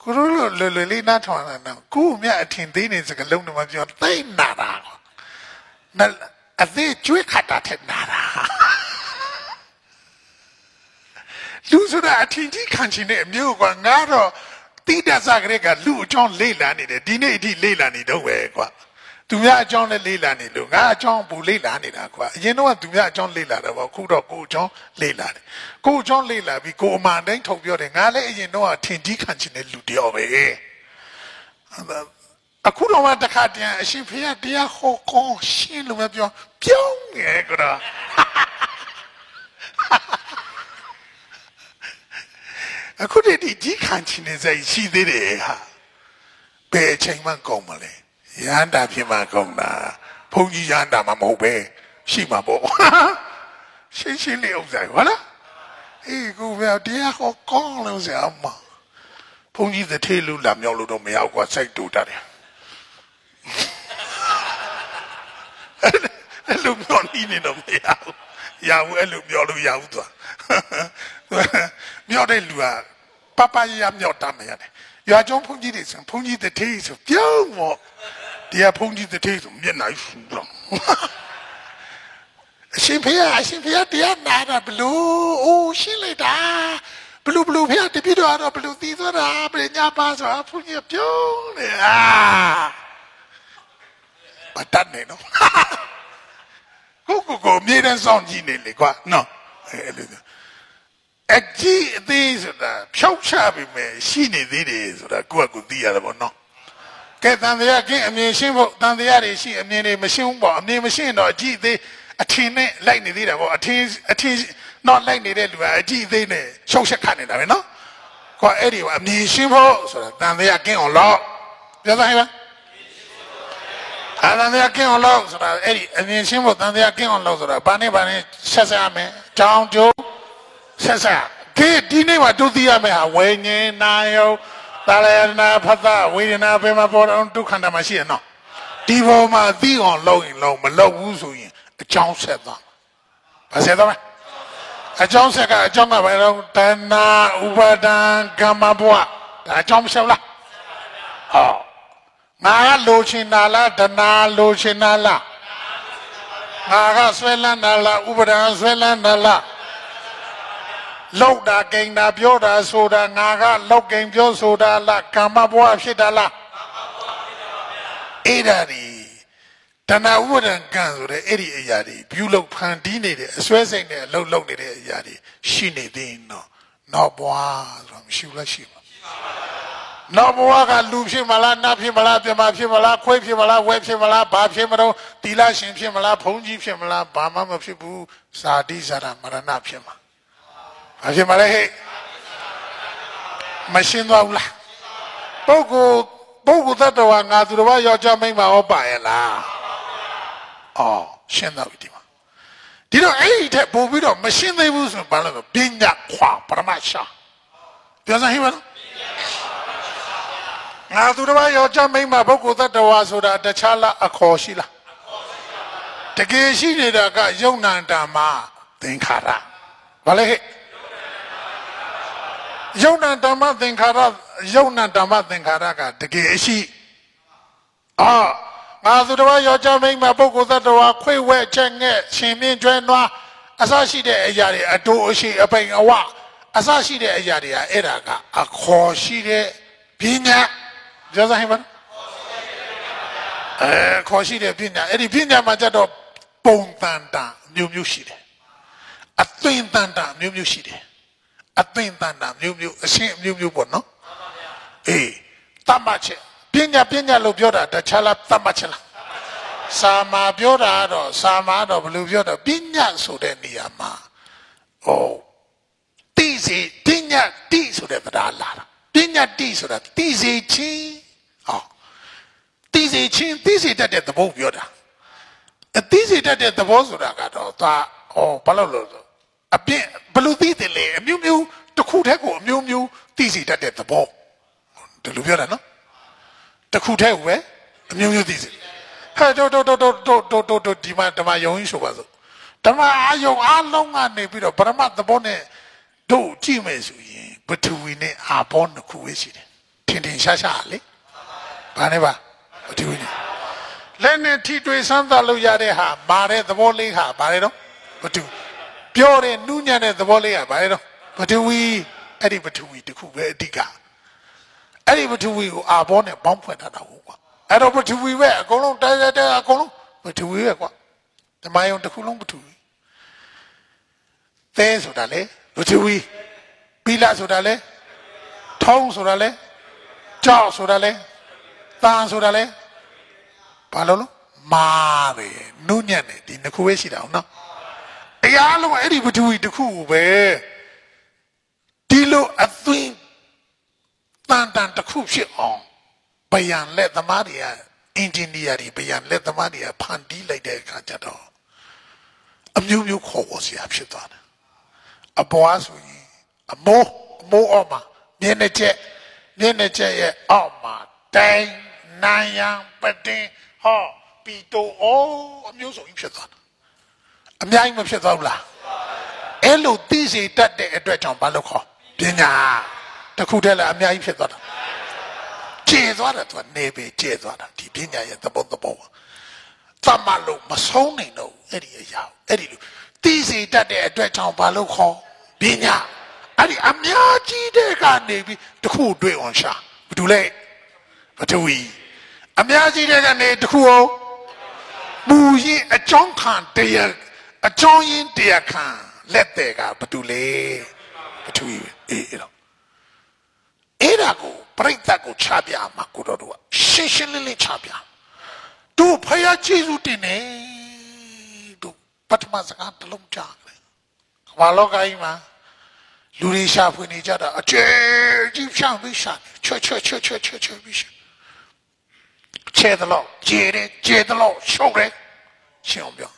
ကိုရိုလိုလွယ်လွယ်လေးနားထောင်လာတော့ကို့မြတ်အထင်သေးနေစကလုံးတွေမှာပြောသိမ့်နာတာနအသေးကျွေးခတ်တာထက်နာတာလူဆိုတာအထင်ကြီးခံချင်တဲ့အမျိုးကငါတော့တိတဆကလေးကလူအကြောင်းလေ့လာနေတယ်ဒီနေ့အထိလေ့လာနေတော့ပဲကွာ သူများအကြောင်းလည်းလေ့လာနေလို့ငါအကြောင်းဘူးလေ့လာနေတာကွာအရင်တော့ကသူများအကြောင်းလေ့လာတယ်ပေါ့ခုတော့ကိုအကြောင်းလေ့လာတယ်ကိုအကြောင်းလေ့လာပြီးကိုအမှန်တိုင်းထုတ်ပြောတယ်ငါလည်းအရင်တော့ထင်ကြီးခံချင်တဲ့လူတယောက်ပဲအခုတော့မှတခါတည်းအရှင်ဖေရတရားဟောကောင်းရှင်းလို့မပြောပြုံးငယ်ကြတာအခုတည်းဒီကြီးခံချင်နေစိတ်ရှိသေးတယ်ဟာဘယ်အချိန်မှကုန်မလဲ ရဟန္တာဖြစ်မှကုန်တာဘုန်းကြီးရဟန္တာမှမဟုတ်ပဲရှိမှာပေါ့ရှင်းရှင်းလေးဥစ္စာဟုတ်လားအေးကိုဗျာတရားဟောကောင်းလို့ဆရာမဘုန်းကြီးသထေးလူလာမြောက်လို့တော့မရောက်ကွာစိတ်တူတတ်တယ်အဲ့လိုပြောနေနေတော့မရဘူးရဘူးအဲ့လိုပြောလို့ရဘူးသွားမြောက်တဲ့လူကပပရရမြောက်တာမရတယ်ရွာကျောင်းဘုန်းကြီးတွေဆိုဘုန်းကြီးတထေးဆိုပြောင်းမော့ တရားဘုန်းကြီးတထေးဆိုမျက်နှာဆူတော့အရှင်ဖေအရှင်ဖေတရားနာတာဘလို့အိုးရှင်းလိုက်တာဘလို့ဘလို့ဖေတပြည့်တော့ဘလို့သီးသွားတာပညာပါဆိုဘုန်းကြီးပြောင်းနေအာမတတ်နေနော်ကိုကိုကိုမြေတန်းဆောင်ကြည့်နေလေကွာနော်အဲ့လိုအကြီးအသေးဆိုတာဖြောက်ချပြီမယ်ရှိနေသေးတယ်ဆိုတာကိုယ့်အကူသိရတယ်ပေါ့နော် ကဲတန်တရားကင်းအမြင်ရှင်းဖို့တန်တရားတွေရှိအမြင်တွေမရှင်းဘူးပေါ့အမြင်မရှင်းတော့အကြီးအသေးအထင်နဲ့လိုက်နေသေးတာပေါ့အထင်အထင်တော့လိုက်နေတဲ့လူကအကြီးအသေးနဲ့ရှောက်ချက်ခတ်နေတာပဲနော်ကိုယ်အဲ့ဒီကအမြင်ရှင်းဖို့ဆိုတာတန်တရားကင်းအောင်လို့ပြောသားဟဲ့ပါအာတန်တရားကင်းအောင်လို့ဆိုတာအဲ့ဒီအမြင်ရှင်းဖို့တန်တရားကင်းအောင်လို့ဆိုတာဘာနဲ့ဘာနဲ့ဆက်ဆက်ရမယ်ကြောင်းကျိုးဆက်ဆက်ဒီဒီနေ့မှာတို့သိရမယ်ဟာဝိညာဉ်နာယု တာလယနာဖသဝေဒနာဘယ်မှာပေါ်တော့ဒုက္ခန္တမှာရှိရနော်ဒီပေါ်မှာသိအောင်လုပ်ရင်လုပ်မလုပ်ဘူးဆိုရင်အကြောင်းဆက်သွားဘာဆက်သွားမလဲအကြောင်းဆက်ကအကြောင်းကဘယ်တော့တဏှာဥပါဒံကမ္မဘဝဒါအကြောင်းမဆက်လားဟောငါကလိုချင်တာလားတဏှာလိုချင်တာလားငါကဆွဲလန်းတာလားဥပါဒံဆွဲလန်းတာလား လောက်တာကိန်းတာပြောတာဆိုတာငါကလောက်ကိန်းပြောဆိုတာလားကာမဘဝဖြစ်တာလားအဲ့ဒါဒီတဏှာဥပါဒံကံဆိုတဲ့အဲ့ဒီအရာတွေပြုလုပ်ဖန်တီးနေတဲ့အစွဲစိတ်နဲ့အလုပ်လုပ်နေတဲ့အရာတွေရှိနေသေးတော့နောက်ဘဝဆိုတာမရှိဘူးလားရှိပါနောက်ဘဝကလူဖြစ်မလားနတ်ဖြစ်မလားပြမဖြစ်မလားခွေးဖြစ်မလားဝဲဖြစ်မလားဘာဖြစ်မလို့တီလာရှင်ဖြစ်မလားဘုံကြီးဖြစ်မလားဘာမှမဖြစ်ဘူးဇာတိဇာရမရဏဖြစ်မှာ ဘာဖြစ်မလဲဟဲ့မရှင်းသွားဘူးလားပုဂ္ဂိုလ်ပုဂ္ဂိုလ်တ attva ငါသူတော်ဘာယောက်ျားမိန်းမဟောပါရဲ့လားအော်ရှင်းသွားပြီဒီမှာဒီတော့အဲ့ဒီထက်ပို့ပြီးတော့မရှင်းသေးဘူးဆိုရင်ဘာလို့လဲပညာခွာပရမရှာပြောစမ်းဟိမလားငါသူတော်ဘာယောက်ျားမိန်းမပုဂ္ဂိုလ်တ attva ဆိုတာတခြားလားအခေါ်ရှိလားတကယ်ရှိနေတာကယုံနာတာမှာသင်္ခါရဘာလဲဟဲ့ ယုံနာဓမ္မသင်္ခါရယုံနာဓမ္မသင်္ခါရကတကယ်အရှိအာငါသူတော်ယောက်ျားမိန်းမပုဂ္ဂိုလ်သတ္တဝါခွေဝဲချက်ငဲ့ရှင်မြင့်ကျွဲနွားအစရှိတဲ့အရာတွေအတူအရှိအပိန်အဝအစရှိတဲ့အရာတွေကအဲ့ဒါကအခေါ်ရှိတဲ့ပညာပြောစမ်းဟိမအဲခေါ်ရှိတဲ့ပညာအဲ့ဒီပညာမှာကြတော့ပုံတန်တာမျိုးမျိုးရှိတယ်အသွင်တန်တာမျိုးမျိုးရှိတယ် အသင်တန်တာမျိုးမျိုးအရှင်းမျိုးမျိုးပေါ့နော်အေးတတ်မှတ်ချက်ပညာပညာလို့ပြောတာတခြားလားတတ်မှတ်ချက်လားစာမာပြောတာတော့စာမာတော့ဘယ်လိုပြောတော့ပညာဆိုတဲ့နေရာမှာဟောတိစီပညာတိဆိုတဲ့တရားလာတာပညာတိဆိုတာတိစီချင်းဟောတိစီချင်းတိစီတတ်တဲ့သဘောပြောတာအတိစီတတ်တဲ့သဘောဆိုတာကတော့သာဟောဘာလို့လို့ အပြစ်ဘလို့သိတယ်လေအမျိုးမျိုးတစ်ခုတည်းကိုအမျိုးမျိုးသိစေတတ်တဲ့သဘောဒီလိုပြောတာနော်တစ်ခုတည်းကိုပဲအမျိုးမျိုးသိစေဟဲ့တော့တော့တော့တော့တော့တော့ဒီမှာဓမ္မယုံကြီးဆိုပါစို့ဓမ္မအာယုံအလုံးကနေပြီးတော့ပရမတ်သဘောနဲ့တို့ကြည့်မယ်ဆိုရင်ပထဝီနဲ့အာဘောနှစ်ခုပဲရှိတယ်ထင်ထင်ရှားရှားလေဘာနဲ့ပါပထဝီနဲ့လက်နဲ့ထိတွေ့ဆန်းသလို့ရတဲ့ဟာမာတဲ့သဘောလေးဟာဘာလဲတော့ပထဝီ ပြောတဲ့နူးညံ့တဲ့သဘောလေးဟာဘာလဲတော့ပထဝီအဲ့ဒီပထဝီတစ်ခုပဲအဓိကအဲ့ဒီပထဝီကိုအာဘောနဲ့ပေါင်းဖွဲ့ထားတာဟုတ်ကွာအဲ့တော့ပထဝီပဲအကုန်လုံးတဲတဲတဲအကုန်လုံးပထဝီပဲကွာဓမ္မယုံတစ်ခုလုံးပထဝီသဲဆိုတာလေပထဝီပီလာဆိုတာလေထုံးဆိုတာလေကြောက်ဆိုတာလေတန်ဆိုတာလေဘာလို့လဲမာပဲနုညံ့တယ်ဒီနှစ်ခုပဲရှိတာဟုတ်နော် တရားလုံးအဲ့ဒီပထဝီတစ်ခုပဲဒီလိုအသွင်တန်တန်တစ်ခုဖြစ်အောင်ဗယံလက်သမားတွေကအင်ဂျင်နီယာတွေဗယံလက်သမားတွေကဖန်တီးလိုက်တဲ့အခါကျတော့အမျိုးမျိုးခေါ်ပေါ်စရာဖြစ်သွားတယ်အပွားဆိုရင်အမိုးအမိုးအောက်မှာမျက်နှာချက်မျက်နှာချက်ရဲ့အောက်မှာတိုင်းနိုင်ရန်ပတင်းဟောပီတိုအိုးအမျိုးစုံကြီးဖြစ်သွားတယ် အများကြီးမဖြစ်သွားဘူးလားအဲ့လိုသိစေတတ်တဲ့အတွက်ကြောင့်ဘာလို့ခေါ်ပညာတခုတည်းလည်းအများကြီးဖြစ်သွားတာကျေသွားတယ်သူကနေပဲကျေသွားတာဒီပညာရဲ့သဘောသဘောသမလို့မဆုံးနိုင်တော့အဲ့ဒီအရာအဲ့ဒီလိုသိစေတတ်တဲ့အတွက်ကြောင့်ဘာလို့ခေါ်ပညာအဲ့ဒီအများကြီးတဲ့ကနေပြီးတခုတွေ့အောင်ရှာဘာလို့လဲပထဝီအများကြီးတဲ့ကနေတခုအောင်မူရင်အကြောင်းခံတရား အကြောင်းရင်းတရားခံလက်တဲ့ကဘာတူလဲပထဝီအေးအဲ့တော့အဲ့ဒါကိုပြိတ္တကိုချပြမှာကိုတော်တို့ကရှင်းရှင်းလင်းလင်းချပြတို့ဖယားကျေးဇူးတင်နေတို့ပထမစကားတစ်လုံးကြားတယ်ဘာလောကကြီးမှာလူတွေရှာဖွေနေကြတာအကျယ်ကြီးရှာပြီးရှာချွတ်ချွတ်ချွတ်ချွတ်ချွတ်ချွတ်ပြီးရှာချဲတယ်လို့ကျေတယ်ကျေတယ်လို့ရှုပ်တယ်ရှင်းအောင်ပြော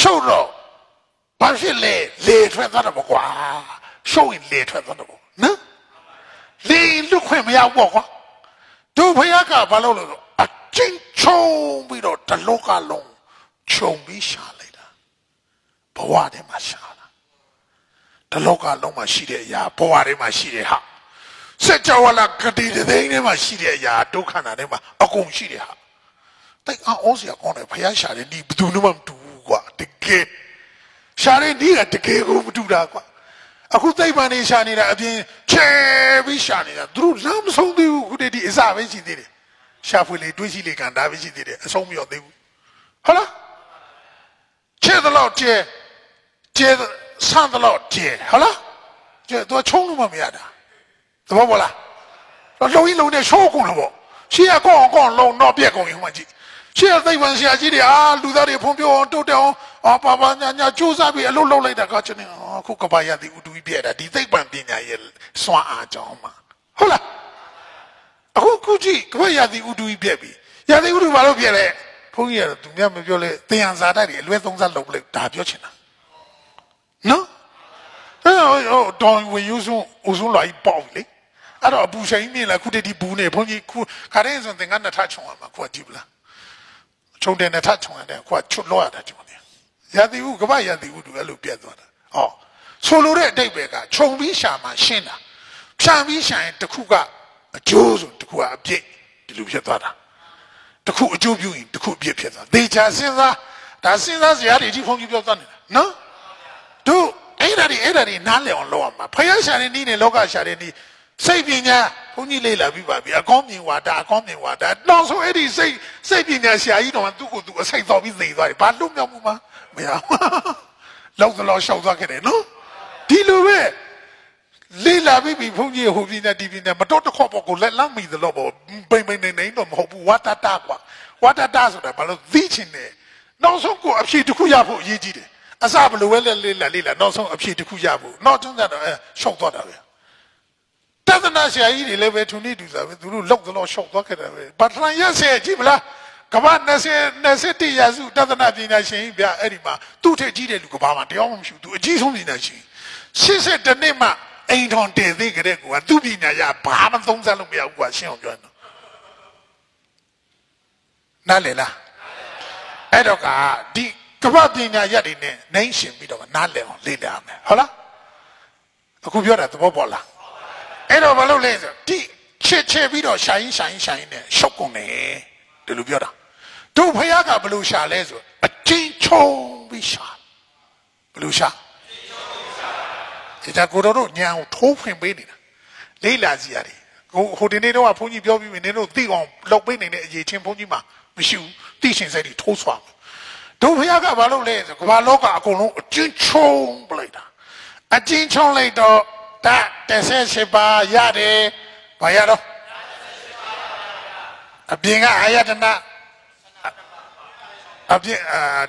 ရှုပ်တော့ဘာဖြစ်လဲလေထွက်သွားတယ်ကွာရှုပ်ရင်လေထွက်သွားတယ်ပေါ့နော်လေလွတ်ခွင့်မရဘူးပေါ့ကွာတို့ဖယားကဘာလို့လဲဆိုအချင်းချုံပြီးတော့တလောကလုံးခြုံပြီးရှာလိုက်တာဘဝထဲမှာရှာတာတလောကလုံးမှာရှိတဲ့အရာဘဝထဲမှာရှိတဲ့ဟာစัจ java လာကတိတဲ့ထဲမှာရှိတဲ့အရာဒုက္ခနာထဲမှာအကုန်ရှိတဲ့ဟာတိတ်အောင်စရာကောင်းတယ်ဖယားရှာတယ်ဒီဘယ်သူမှမတူဘူး ကွာတကယ်ရှာတဲ့ဒီကတကယ်ကိုမတူတာကွာအခုသိပ္ပံနေရှာနေတာအပြင်ချဲပြီးရှာနေတာသူတို့လမ်းမဆုံးသေးဘူးခုတည်းဒီအစပဲရှိသေးတယ်ရှာဖွေလေတွေးရှိလေကန်ဒါပဲရှိသေးတယ်အဆုံးမရောသေးဘူးဟုတ်လားချဲတော့ကျဲကျဲဆန်းတော့ကျဲဟုတ်လားကျဲသူကချုံလို့မရတာသဘောပေါက်လားတော့လုံရင်လုံနဲ့ရှော့ကုန်လို့ပေါ့ရှေ့ကကောင်းကောင်းလုံတော့ပြက်ကုန်ရင်ဟိုမှာကြည့် ရှေ့ကသိပ္ပံဆရာကြီးတွေအာလူသားတွေဖွံ့ဖြိုးအောင်တိုးတက်အောင်အာပါပါညာညာစူးစမ်းပြီးအလုပ်လုပ်လိုက်တာကကျွန်တော်အခုကဘာရသည်ဥတူကြီးပြက်တာဒီသိပ္ပံပညာရဲ့စွမ်းအားကြောင့်မှာဟုတ်လားအခုခုကြည့်ကဘာရသည်ဥတူကြီးပြက်ပြီရသည်ဥတူဘာလို့ပြက်လဲဘုန်းကြီးကသူများမပြောလဲသင်္ဟန်ဇာတ်တွေအလွဲသုံးစားလုပ်လိုက်ဒါပြောချင်တာနော်အဲဟိုတောင်ဝင်ယူဆုံးဦးဆုံးလာပြီးပေါ့လေအဲ့တော့အပူချိန်မြင်လာခုတည်းဒီဘူးနေဘုန်းကြီးခုခါတဲ့ဆိုသင်္ကန်းနှစ်ထချုံရမှာခုကကြည့်ပလား ခြုံတယ်နှစ်ထချုံရတယ်ခုကချွတ်လို့ရတာဒီမလေးရာသီဥကမ္ဘာရာသီဥတူအဲ့လိုပြတ်သွားတာဟောဆိုလိုတဲ့အတိတ်ပဲကခြုံပြီးရှာမှရှင်းတာဖြန့်ပြီးရှာရင်တခုကအကျိုးဆိုတခုကအပြစ်ဒီလိုဖြစ်သွားတာတခုအကျိုးပြုရင်တခုအပြစ်ဖြစ်သွားဒေချာစဉ်းစားဒါစဉ်းစားစရာတွေဒီဖုန်းကြီးပြောသွားနေတာနော်တို့အဲ့ဒါတွေအဲ့ဒါတွေနားလည်အောင်လုပ်ရမှာဖယားရှာတဲ့နီးနဲ့လောကရှာတဲ့နီး စိတ်ပညာဘုန်းကြီးလေ့လာပြီးပါပြီအကောင်းမြင်ဝါဒအကောင်းမြင်ဝါဒနောက်ဆုံးအဲ့ဒီစိတ်စိတ်ပညာဆရာကြီးတော်ကသူ့ကိုယ်သူအစိတ်တော်ပြီးသိသွားတယ်ဘာလွတ်မြောက်မှုမှာမရလောက်သလောက်ရှောက်သွားခဲ့တယ်နော်ဒီလိုပဲလေ့လာပြီးပြီဘုန်းကြီးဟိုပြည်နဲ့ဒီပြည်နဲ့မတော်တခေါပေါ်ကိုလက်လမ်းမိသလို့ပေါ့ပိမ့်ပိမ့်နေနေတော့မဟုတ်ဘူးဝါတတကွာဝါတတဆိုတာဘာလို့သိချင်တယ်နောက်ဆုံးကိုအဖြေတစ်ခုရဖို့အရေးကြီးတယ်အစဘလို့ပဲလေ့လာလေ့လာနောက်ဆုံးအဖြေတစ်ခုရဖို့နောက်ဆုံးကျတော့အဲရှောက်သွားတာပဲ တသနာဆရာကြီးတွေလည်းပဲထုံနေတူစားပဲသူတို့လောက်တော့ရှောက်သွားခဲ့တာပဲဘာထရန်ရက်ဆဲကြည့်မလားကမ္ဘာ20 21ရာစုတသနာပညာရှင်ဗျအဲ့ဒီမှာသူ့ထက်ကြီးတဲ့လူကဘာမှတရားမှမရှိဘူးသူအကြီးဆုံးပညာရှင်82နှစ်မှအိမ်ထောင်တည်သေးကြတဲ့ကွာသူ့ပညာရဘာမှသုံးစားလို့မရဘူးကွာရှင်းအောင်ပြောတော့နားလည်လားအဲ့တော့ကဒီကပ္ပပညာရက်တွေနဲ့နှိမ့်ရှင်ပြီးတော့နားလည်အောင်လေ့လာမယ်ဟုတ်လားအခုပြောတာသဘောပေါက်လား အဲ့တော့ဘာလို့လဲဆိုဒီချစ်ချစ်ပြီးတော့ရှာရင်ရှာရင်ရှာရင်နဲ့ရှုပ်ကုန်တယ်ဒီလိုပြောတာတို့ဖခင်ကဘလို့ရှာလဲဆိုအချင်းချုံပြီးရှာဘလို့ရှာဒီတာကိုတို့ညံကိုထိုးဖွင့်ပေးနေတာလေးလာစီရတယ်ကိုဟိုဒီနေ့တော့ဘုန်းကြီးပြောပြီးပြီနင်တို့သိအောင်လောက်ပေးနေတဲ့အရေးချင်းဘုန်းကြီးမှာမရှိဘူးသိရှင်စိတ်တွေထိုးဆွာတို့ဖခင်ကဘာလို့လဲဆိုကမ္ဘာလောကအကုန်လုံးအချင်းချုံပလိုက်တာအချင်းချုံလိုက်တော့ တ38ပါးရတယ်ဘာရတော့အပြင်ကအာယတနာအပြင်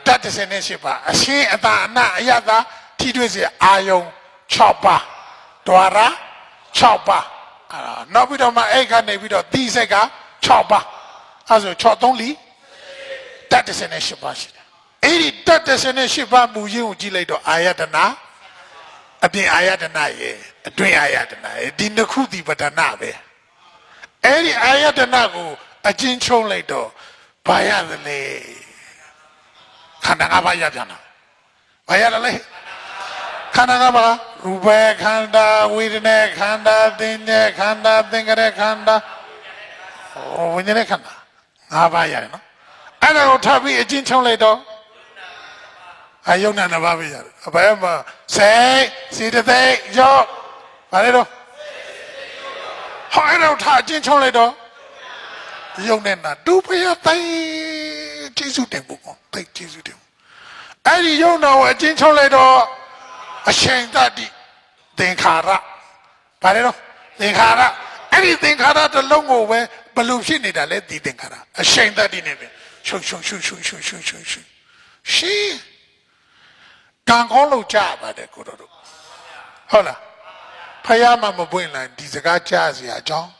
တတ်38ပါးအရှင်းအတာအနအယတာထိတွေ့စေအာယုံ6ပါးဒွါရ6ပါးအာနောက်ပြီးတော့မှအဲ့ကနေပြီးတော့တိစိတ်က6ပါးအဲဆို6 3လီတတ်38ပါးရှိတယ်အဲ့ဒီတတ်38ပါးမူရင်းကိုကြည့်လိုက်တော့အာယတနာအပြင်အာယတနာရဲ့ အတွင်းအာယတနာရဲ့ဒီနှစ်ခုဒီပဒနာပဲအဲ့ဒီအာယတနာကိုအချင်းချုံလိုက်တော့ဘာရသလဲခန္ဓာငါးပါးရပြန်တာဘာရလဲခန္ဓာငါးပါးရူပခန္ဓာဝေဒနာခန္ဓာသင်္ညေခန္ဓာသင်္ကရခန္ဓာဝိညာဉ်ခန္ဓာငါးပါးရတယ်နော်အဲ့ဒါကိုထပ်ပြီးအချင်းချုံလိုက်တော့အယုံနာနှစ်ပါးပဲရတယ်အဘယ်မှာစိတ်စေတသိက်ရော ဘာလဲတော့ဟောအဲ့တော့ထားအချင်းချုံလိုက်တော့ယုံနဲ့နာဒုဖယတိုင်းကျေးဇူးတင်ဖို့ကောတိတ်ကျေးဇူးတင်အဲ့ဒီယုံနာကိုအချင်းချုံလိုက်တော့အရှင်တတိသင်္ခါရဘာလဲတော့သင်္ခါရအဲ့ဒီသင်္ခါရတစ်လုံးကိုပဲဘလို့ဖြစ်နေတာလဲဒီသင်္ခါရအရှင်တတိနဲ့ပဲရှုံရှုံရှုံရှုံရှုံရှုံရှုံရှုံရှင်ကံကောင်းလို့ကြားပါတယ်ကိုတို့ဟုတ်လား ဖယားမှမပွင့်လာဒီစကားကြားစရာအကြောင်း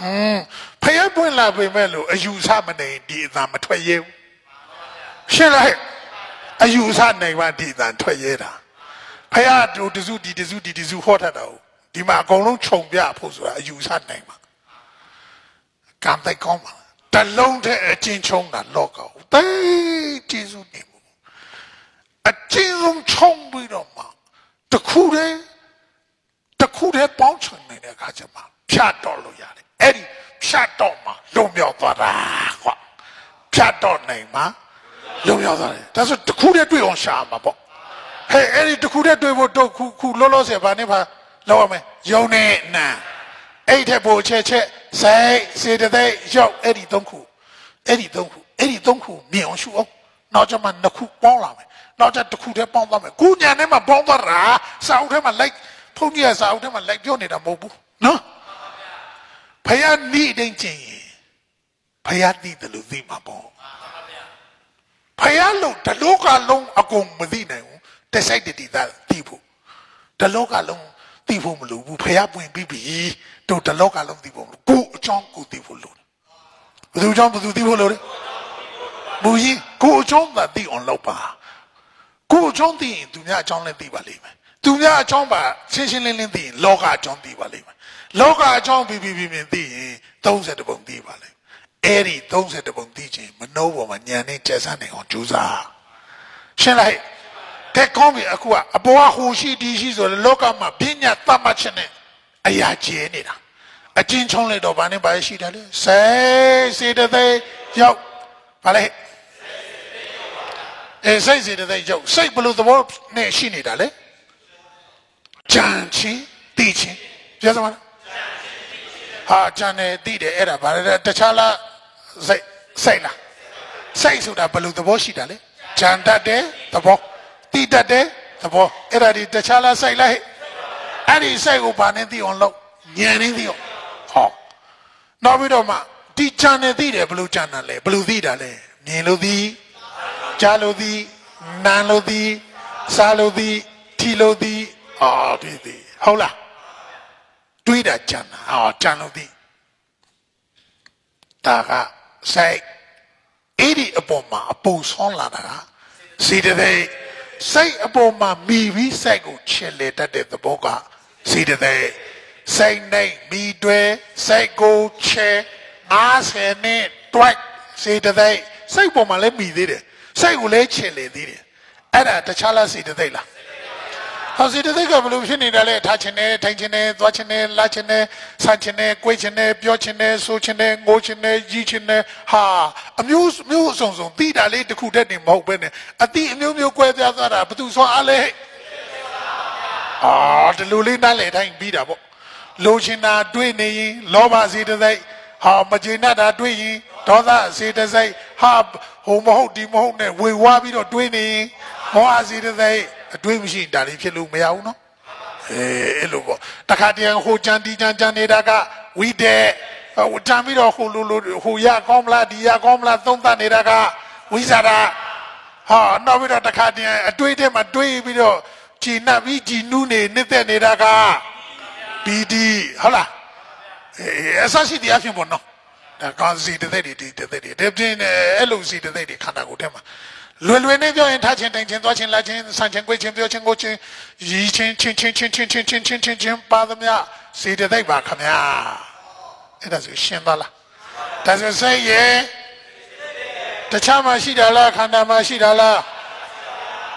ဟွန်းဖယားပွင့်လာပေမဲ့လို့အယူဆမနေဒီအသာမထွက်ရဲဘူးရှင်းလားအယူဆနိုင်မှဒီအသာထွက်ရဲတာဖယားတို့တစုဒီတစုဒီတစုဟောတတ်တာဟုတ်ဒီမှာအကုန်လုံးခြုံပြဖို့ဆိုတာအယူဆနိုင်မှာကံတိုက်ကောင်းပါတလုံးတဲ့အချင်းချုံတာလောကကိုတိတ်ကျေစုနေမှုအချင်းဆုံးခြုံပြီးတော့မှတခုတည်းတ ခုတည်းပေါင်းချင်နေတဲ့အခါကျမှဖြတ်တော်လို့ရတယ်အဲ့ဒီဖြတ်တော်မှလုံမြောက်သွားတာကွာဖြတ်တော်နိုင်မှာလုံမြောက်သွားတယ်ဒါဆိုတခုတည်းတွေ့အောင်ရှာမှာပေါ့ဟဲ့အဲ့ဒီတခုတည်းတွေ့ဖို့တော့ခုခုလောလောဆယ်ဗာနေပါလောက်ရမယ်ယုံနေနာအဲ့ထက်ပိုချက်ချက်စိတ်စေတသိက်ရောက်အဲ့ဒီသုံးခုအဲ့ဒီသုံးခုအဲ့ဒီသုံးခုမြင်အောင်ရှုအောင်နောက်ကျမှနှစ်ခုပေါင်းလာမယ်နောက်ကျတစ်ခုတည်းပေါင်းသွားမယ်ကိုညာထဲမှာပေါင်းသွားတာစာအုပ်ထဲမှာလိုက် ဘုန်းကြီးကစာအုပ်ထဲမှာလိုက်ပြောနေတာမဟုတ်ဘူးနော်ဖယားနီးတိုင်းချင်းဖယားတည်တယ်လို့သိမှာပေါ့ဖယားလုံးတလောကလုံးအကုန်မသိနိုင်ဘူးတက်ဆိုင်တည်တာသိဖို့တလောကလုံးသိဖို့မလိုဘူးဖယားပွင့်ပြီးပြီတို့တလောကလုံးသိဖို့မလိုကိုအကြောင်းကိုသိဖို့လိုဘယ်သူအကြောင်းဘယ်သူသိဖို့လိုလဲဘူကြီးကိုအကြောင်းသာသိအောင်လုပ်ပါကိုအကြောင်းသိရင်သူများအကြောင်းလည်းသိပါလိမ့်မယ် သူများအကြောင်းပါရှင်းရှင်းလင်းလင်းသိရင်လောကအကြောင်းသိပါလိမ့်မယ်လောကအကြောင်းပြီးပြီးပြီးသိရင်30ပုံသိပါလိမ့်အဲ့ဒီ30ပုံသိခြင်းမနှိုးပေါ်မှာညံနေကျက်စားနေအောင်ကြိုးစားရှင်းလိုက်ကဲကောင်းပြီအခုကအပေါ်ကဟိုရှိဒီရှိဆိုလောကမှာပညာတတ်မှတ်ခြင်းနဲ့အရာကျဲနေတာအချင်းချုံးလိုက်တော့ဗာနဲ့ဗာရှိတယ်လေစေစေတသိက်ရောက်ဗာလေအဲစိတ်စေတသိက်ရောက်စိတ်ဘလို့သဘောနဲ့ရှိနေတာလေ ကြံချင်းသိချင်းပြောစမ်းပါလားဟာကြံတယ်သိတယ်အဲ့ဒါဗာလေတခြားလားစိတ်စိတ်လားစိတ်ဆိုတာဘလို့သဘောရှိတာလေကြံတတ်တဲ့သဘောတိတတ်တဲ့သဘောအဲ့ဒါဒီတခြားလားစိုက်လိုက်အဲ့ဒီစိုက်ကိုဘာနဲ့သိအောင်လုပ်ညံနေသိအောင်ဟောနောက်ပြီးတော့မှဒီချန်နဲ့သိတယ်ဘလို့ချန်တာလဲဘလို့သိတာလဲမြင်လို့သိကြားလို့သိနားလို့သိစားလို့သိထီလို့သိ အော်ဒီသိဟုတ်လားတွေးတာချန်တာအော်ချန်လို့သိဒါကစိုက်အဲ့ဒီအပေါ်မှာအပူဆောင်းလာတာကစီတဲ့စိတ်အပေါ်မှာမိပြီးစိတ်ကိုချစ်လေတတ်တဲ့သဘောကစီတဲ့စိတ်နဲ့မိတွဲစိတ်ကိုချဲ90နဲ့တွက်စေတသိက်စိတ်ပေါ်မှာလည်းမိသေးတယ်စိတ်ကိုလည်းချင်လေသေးတယ်အဲ့ဒါတခြားလားစေတသိက်လား ဟောစေတသိက်ကဘယ်လိုဖြစ်နေတာလဲထားချင်တယ်ထိုင်ချင်တယ်သွားချင်တယ်လာချင်တယ်ဆန့်ချင်တယ်ကိုယ်ချင်တယ်ပြောချင်တယ်ဆိုချင်တယ်ငိုချင်တယ်ကြီးချင်တယ်ဟာအမျိုးမျိုးအစုံစုံသိတာလေးတစ်ခုတည်းနေမဟုတ်ပဲနဲ့အတိအမျိုးမျိုးကွဲပြားသွားတာဘယ်သူဆိုအားလဲအာဒီလိုလေးနားလေတိုင်းပြီးတာပေါ့လိုချင်တာတွေ့နေရင်လောဘစေတသိက်ဟာမကျေနပ်တာတွေ့ရင်ဒေါသစေတသိက်ဟာဟိုမဟုတ်ဒီမဟုတ်နဲ့ဝေဝါးပြီးတော့တွေးနေရင်မောဟစေတသိက် အတွေးမရှိရင်ဒါလေးဖြစ်လို့မရဘူးနော်အဲအဲ့လိုပေါ့တခါတည်းဟိုကြံတီကြံကြံနေတာကဝိတဲ့ဟိုတမ်းပြီးတော့ဟိုလိုလိုဟိုရကောင်းမလားဒီရကောင်းမလားသုံးသပ်နေတာကဝိဇာရာဟာနောက်ပြီးတော့တခါတည်းအတွေးထဲမှာတွေးပြီးတော့ကြည်နပ်ပြီးကြည်နူးနေနေတဲ့နေတာကဘီဒီဟုတ်လားအဲအဆရှိတရားဖြစ်ပေါ့နော်ဒါကောင်းစီတဲ့တဲ့ဒီတဲ့တဲ့ဒီပြင်းအဲ့လိုစီတဲ့တဲ့ခန္ဓာကိုယ်ထဲမှာ လွယ်လွယ်နဲ့ပြောရင်ထားခြင်းတိုင်ခြင်းသွားခြင်းလာခြင်းဆန့်ခြင်းကိုခြင်းပြောခြင်းကိုခြင်းရည်ခြင်းချင်းချင်းချင်းချင်းချင်းချင်းချင်းချင်းချင်းပါသမျှစေတသိက်ပါခမညာအဲ့ဒါဆိုရှင်းသွားလားဒါဆိုစိတ်ရဲ့တခြားမှာရှိတာလားခန္ဓာမှာရှိတာလား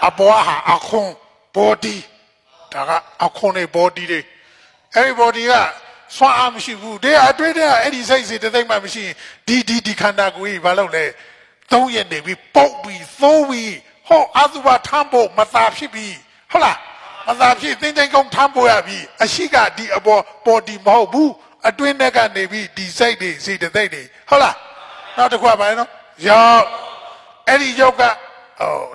အပေါ်ဟာအခုံ body ဒါကအခုံနေ body တွေအဲ့ဒီ body ကစွမ်းအားမရှိဘူးတဲ့အတွင်းထဲကအဲ့ဒီစိတ်စေတသိက်မှမရှိရင်ဒီဒီဒီခန္ဓာကိုယ်ကြီးဘာလို့လဲ သုံးရက်နေပြီပုတ်ပြီးသိုးပြီးဟောအသုဘထမ်းဖို့မသာဖြစ်ပြီးဟုတ်လားမသာဖြစ်သင်္ချိုင်းကုန်းထမ်းဖို့ရပြီအရှိကဒီအပေါ်ပေါ်ဒီမဟုတ်ဘူးအတွင်းထဲကနေပြီးဒီစိတ်တွေစေတသိက်တွေဟုတ်လားနောက်တစ်ခုကဘာလဲနော်ရောက်အဲ့ဒီယောက်ကဟို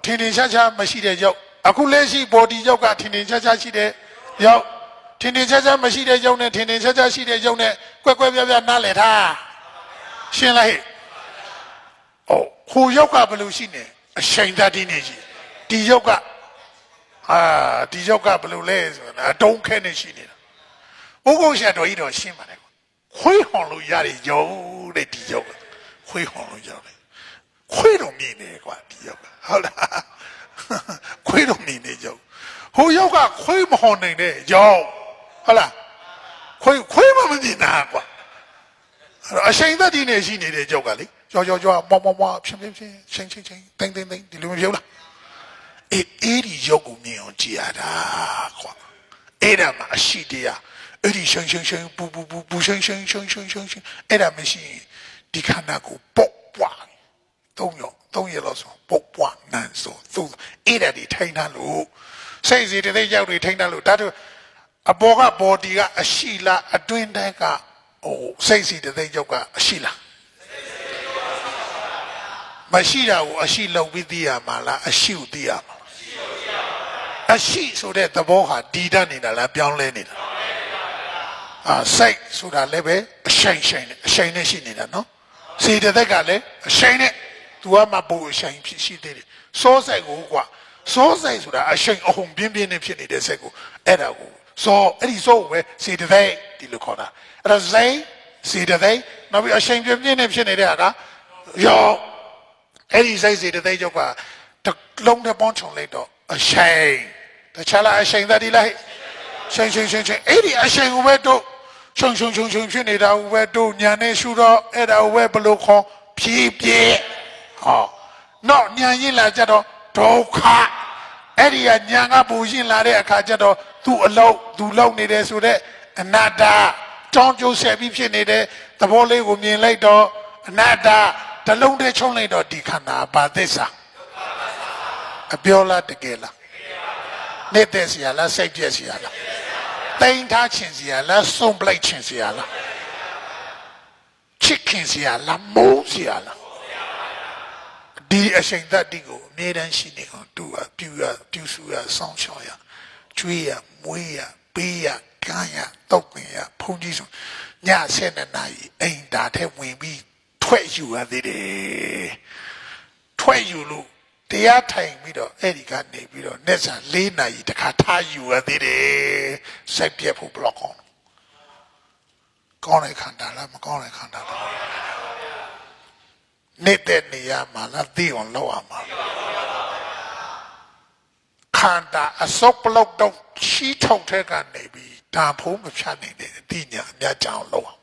ထင်ထင်ရှားရှားမရှိတဲ့ယောက်အခုလက်ရှိ body ယောက်ကထင်ထင်ရှားရှားရှိတဲ့ယောက်ထင်ထင်ရှားရှားမရှိတဲ့ယောက်နဲ့ထင်ထင်ရှားရှားရှိတဲ့ယောက်နဲ့ကွက်ကွက်ပြားပြားနားလည်ထားရှင်းလိုက်ဟို ဟိုယောက်ကဘယ်လိုရှိနေအရှိန်တတ်နေရှိဒီယောက်ကအာဒီယောက်ကဘယ်လိုလဲဆိုတာအတုံးခဲနေရှိနေတာဘုကုန်းရှာတော်ကြီးတော့ရှင်းပါတယ်ခွေးဟော်လို့ရတယ်ယောတဲ့ဒီယောက်ကခွေးဟော်လို့ရတယ်ခွေးတော့မြင်နေကွာဒီယောက်ကဟုတ်လားခွေးတော့မြင်နေယောက်ဟိုယောက်ကခွေးမဟော်နိုင်တဲ့ယောက်ဟုတ်လားခွေးခွေးမမမြင်တာကွာအရှိန်သက်ဒီနေရှိနေတဲ့ယောက်ကလေ ကြောကြောကြောမောမောမောဖြင်းဖြင်းဖြင်းချင်းချင်းချင်းတင်းတင်းတင်းဒီလိုမပြောလားအေးအေးဒီရုပ်ကိုမြင်အောင်ကြည်ရတာခွာအဲ့ဒါမှအရှိတရားအဲ့ဒီရှင်းရှင်းရှင်းပူပူပူပူရှင်းရှင်းရှင်းရှင်းရှင်းရှင်းအဲ့ဒါမရှိဒီခန္ဓာကိုပုတ်ပွားသုံးရောသုံးရလို့ဆိုပုတ်ပွားနန်းဆိုသူအဲ့ဒါဒီထိုင်ထားလို့စိတ်စီတဲ့ရောက်တွေထိုင်ထားလို့ဒါတို့အပေါ်ကဘော်ဒီကအရှိလားအတွင်းတန်းကဟိုစိတ်စီတဲ့ရောက်ကအရှိလား မရှိတာကိုအရှိလောက်ပြီးသိရမှာလားအရှိကိုသိရမှာအရှိဆိုတဲ့သဘောဟာဒီတတ်နေတာလားပြောင်းလဲနေတာအာစိတ်ဆိုတာလည်းပဲအရှိန်ရှိန်နဲ့အရှိန်နဲ့ရှိနေတာနော်စေတသက်ကလည်းအရှိန်နဲ့သူကမှပို့အရှိန်ဖြစ်ရှိသေးတယ်စောစိတ်ကိုကွာစောစိတ်ဆိုတာအရှိန်အဟုန်ပြင်းပြင်းနဲ့ဖြစ်နေတဲ့စိတ်ကိုအဲ့ဒါကိုစောအဲ့ဒီစောကိုပဲစေတသက်ဒီလိုခေါ်တာအဲ့ဒါစိတ်စေတသက်နောက်ပြီးအရှိန်ပြင်းပြင်းနဲ့ဖြစ်နေတဲ့ဟာကယော အဲ့ဒီစိတ်စီတသိကျောက်ကတလုံးနဲ့ပေါင်းချုံလိုက်တော့အရှိန်တခြားလားအရှိန်သတိလိုက်ရှိန်ရှိန်ရှိန်ရှိန်အဲ့ဒီအရှိန်ကိုပဲတို့ရှုံရှုံရှုံရှုံဖြစ်နေတာကိုပဲတို့ညာနဲ့ရှုတော့အဲ့ဒါကိုပဲဘလို့ခေါ်ဖြည်းဖြည်းဟောတော့ညာရင်လာကြတော့ဒုက္ခအဲ့ဒီကညာကပူရင်လာတဲ့အခါကျတော့သူ့အလောက်သူလောက်နေတယ်ဆိုတော့အနတ္တကြောင်းကျိုးဆက်ပြီးဖြစ်နေတဲ့သဘောလေးကိုမြင်လိုက်တော့အနတ္တ တလုံးတည်းချုံလိုက်တော့ဒီခန္ဓာဘာသစ္စာအပြောလားတကယ်လားနေတဲ့စီရလားစိတ်ပြည့်စီရလားတိန်ထားခြင်းစီရလားစုံပလိုက်ခြင်းစီရလားချစ်ခင်စီရလားမိုးစီရလားဒီအချိန်တတ်ဒီကိုအမြဲတမ်းရှိနေအောင်တူရပြူရပြူစုရဆောင်းချော်ရကျွေးရမွေးရပေးရကမ်းရတောက်ပင်ရဖုန်ကြီးဆိုည7နာရီအိမ်တာထဲဝင်ပြီး ထွက်ယူရသေးတယ်ထွက်ယူလို့တရားထိုင်ပြီးတော့အဲ့ဒီကနေပြီးတော့နေ့စာ၄နာရီတခါထားယူရသေးတယ်စိုက်ပြက်ဖို့ဘလော့ကောင်းကောင်းတဲ့ခန္ဓာလားမကောင်းတဲ့ခန္ဓာလားနေတဲ့နေရာမှာလားသိအောင်လုပ်ရမှာခန္ဓာအစုပ်ဘလော့တော့ချီးထုတ်တဲ့ကနေပြီးဒါဖုံးမဖြတ်နိုင်တဲ့အတိညာအများကြောင်လုပ်အောင်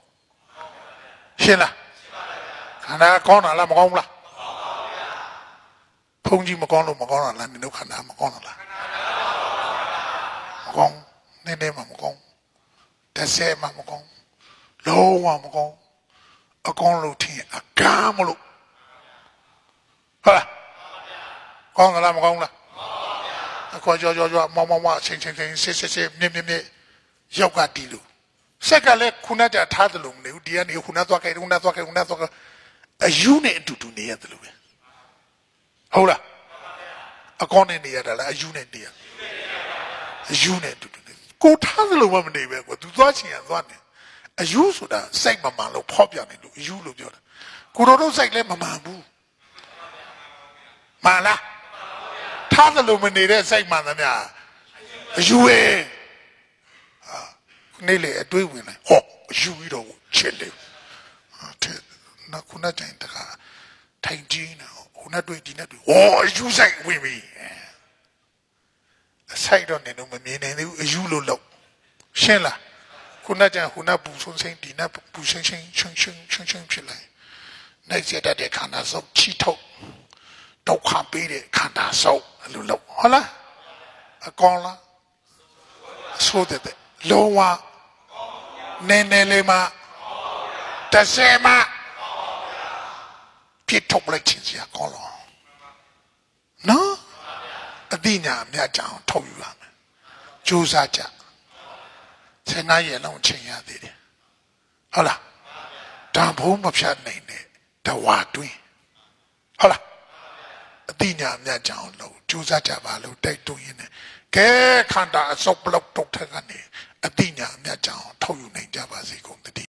ရှင်းလား ခန္ဓာကောင်းတာလားမကောင်းဘူးလားဖုန်ကြီးမကောင်းလို့မကောင်းတာလားနင်တို့ခန္ဓာမကောင်းတာလားမကောင်းနည်းနည်းမှမကောင်းတစ်ဆယ်မှမကောင်းလုံးဝမကောင်းအကောင်းလို့ထင်အကမ်းမလို့ဟုတ်လားကောင်းသလားမကောင်းလားအခေါ်ကြောကြောကြောမောင်မောင်မချင်းချင်းချင်းစစ်စစ်စစ်မြင့်မြင့်မြင့်ရောက်ကတီးလို့စက်ကလည်းခုနကထားတယ်လို့မနေဘူးဒီကနေခုနသွားခဲ့ခုနသွားခဲ့ခုနသွားခဲ့ အယူနဲ့အတူတူနေရတယ်လို့ပဲဟုတ်လားအကောင်းနဲ့နေရတာလားအယူနဲ့နေရအယူနဲ့အတူတူနေကိုထားတယ်လို့မနေပဲကွာသူသွားချင်ရသွားနေအယူဆိုတာစိတ်မမှန်လို့ဖောက်ပြနေလို့အယူလို့ပြောတာကိုတော်တို့စိတ်လည်းမမှန်ဘူးမှန်လားထားတယ်လို့မနေတဲ့စိတ်မှန်သမျှအယူရဲ့ဟာနေ့လေအတွေးဝင်လိုက်ဟောအယူပြီးတော့ချစ်လေဟာတဲ့ နောက်ခုနတိုင်တခါထိုင်ကြီးနေဟိုနဲ့တွေ့ဒီနဲ့တွေ့ဟောအယူဆိုင်ဝင်ပြီအဆိုင်တော့နေတော့မမြင်နိုင်သေးဘူးအယူလို့လို့ရှင်းလားခုနကခုနပူဆုံးစိမ့်ဒီနဲ့ပူဆုံးစိမ့်ချင်းချင်းချင်းချင်းဖြစ်လိုက်နိုင်ရတဲ့ခန္ဓာစုပ်ချီထုတ်ဒုက္ခပေးတဲ့ခန္ဓာစုပ်အဲ့လိုလို့ဟုတ်လားအကောင်လားဆိုတဲ့လုံးဝနည်းနည်းလေးမှတစ်ဆယ်မှ ပြစ်ထုတ်လိုက်ခြင်းစရာကောင်းလို့နော်အတိညာအမြတ်ကြောင်ထုတ်ယူရမယ်ကြိုးစားကြဆယ်နာရီလုံးချိန်ရသေးတယ်ဟုတ်လားဒါဘုံမဖြတ်နိုင်တဲ့တဝါတွင်းဟုတ်လားအတိညာအမြတ်ကြောင်လို့ကြိုးစားကြပါလို့တိုက်တွန်းရင်းနဲ့ကဲခန္ဓာအစုပ်ဘလောက်တုတ်ထက်ကနေအတိညာအမြတ်ကြောင်ထုတ်ယူနိုင်ကြပါစေကုန်တည်း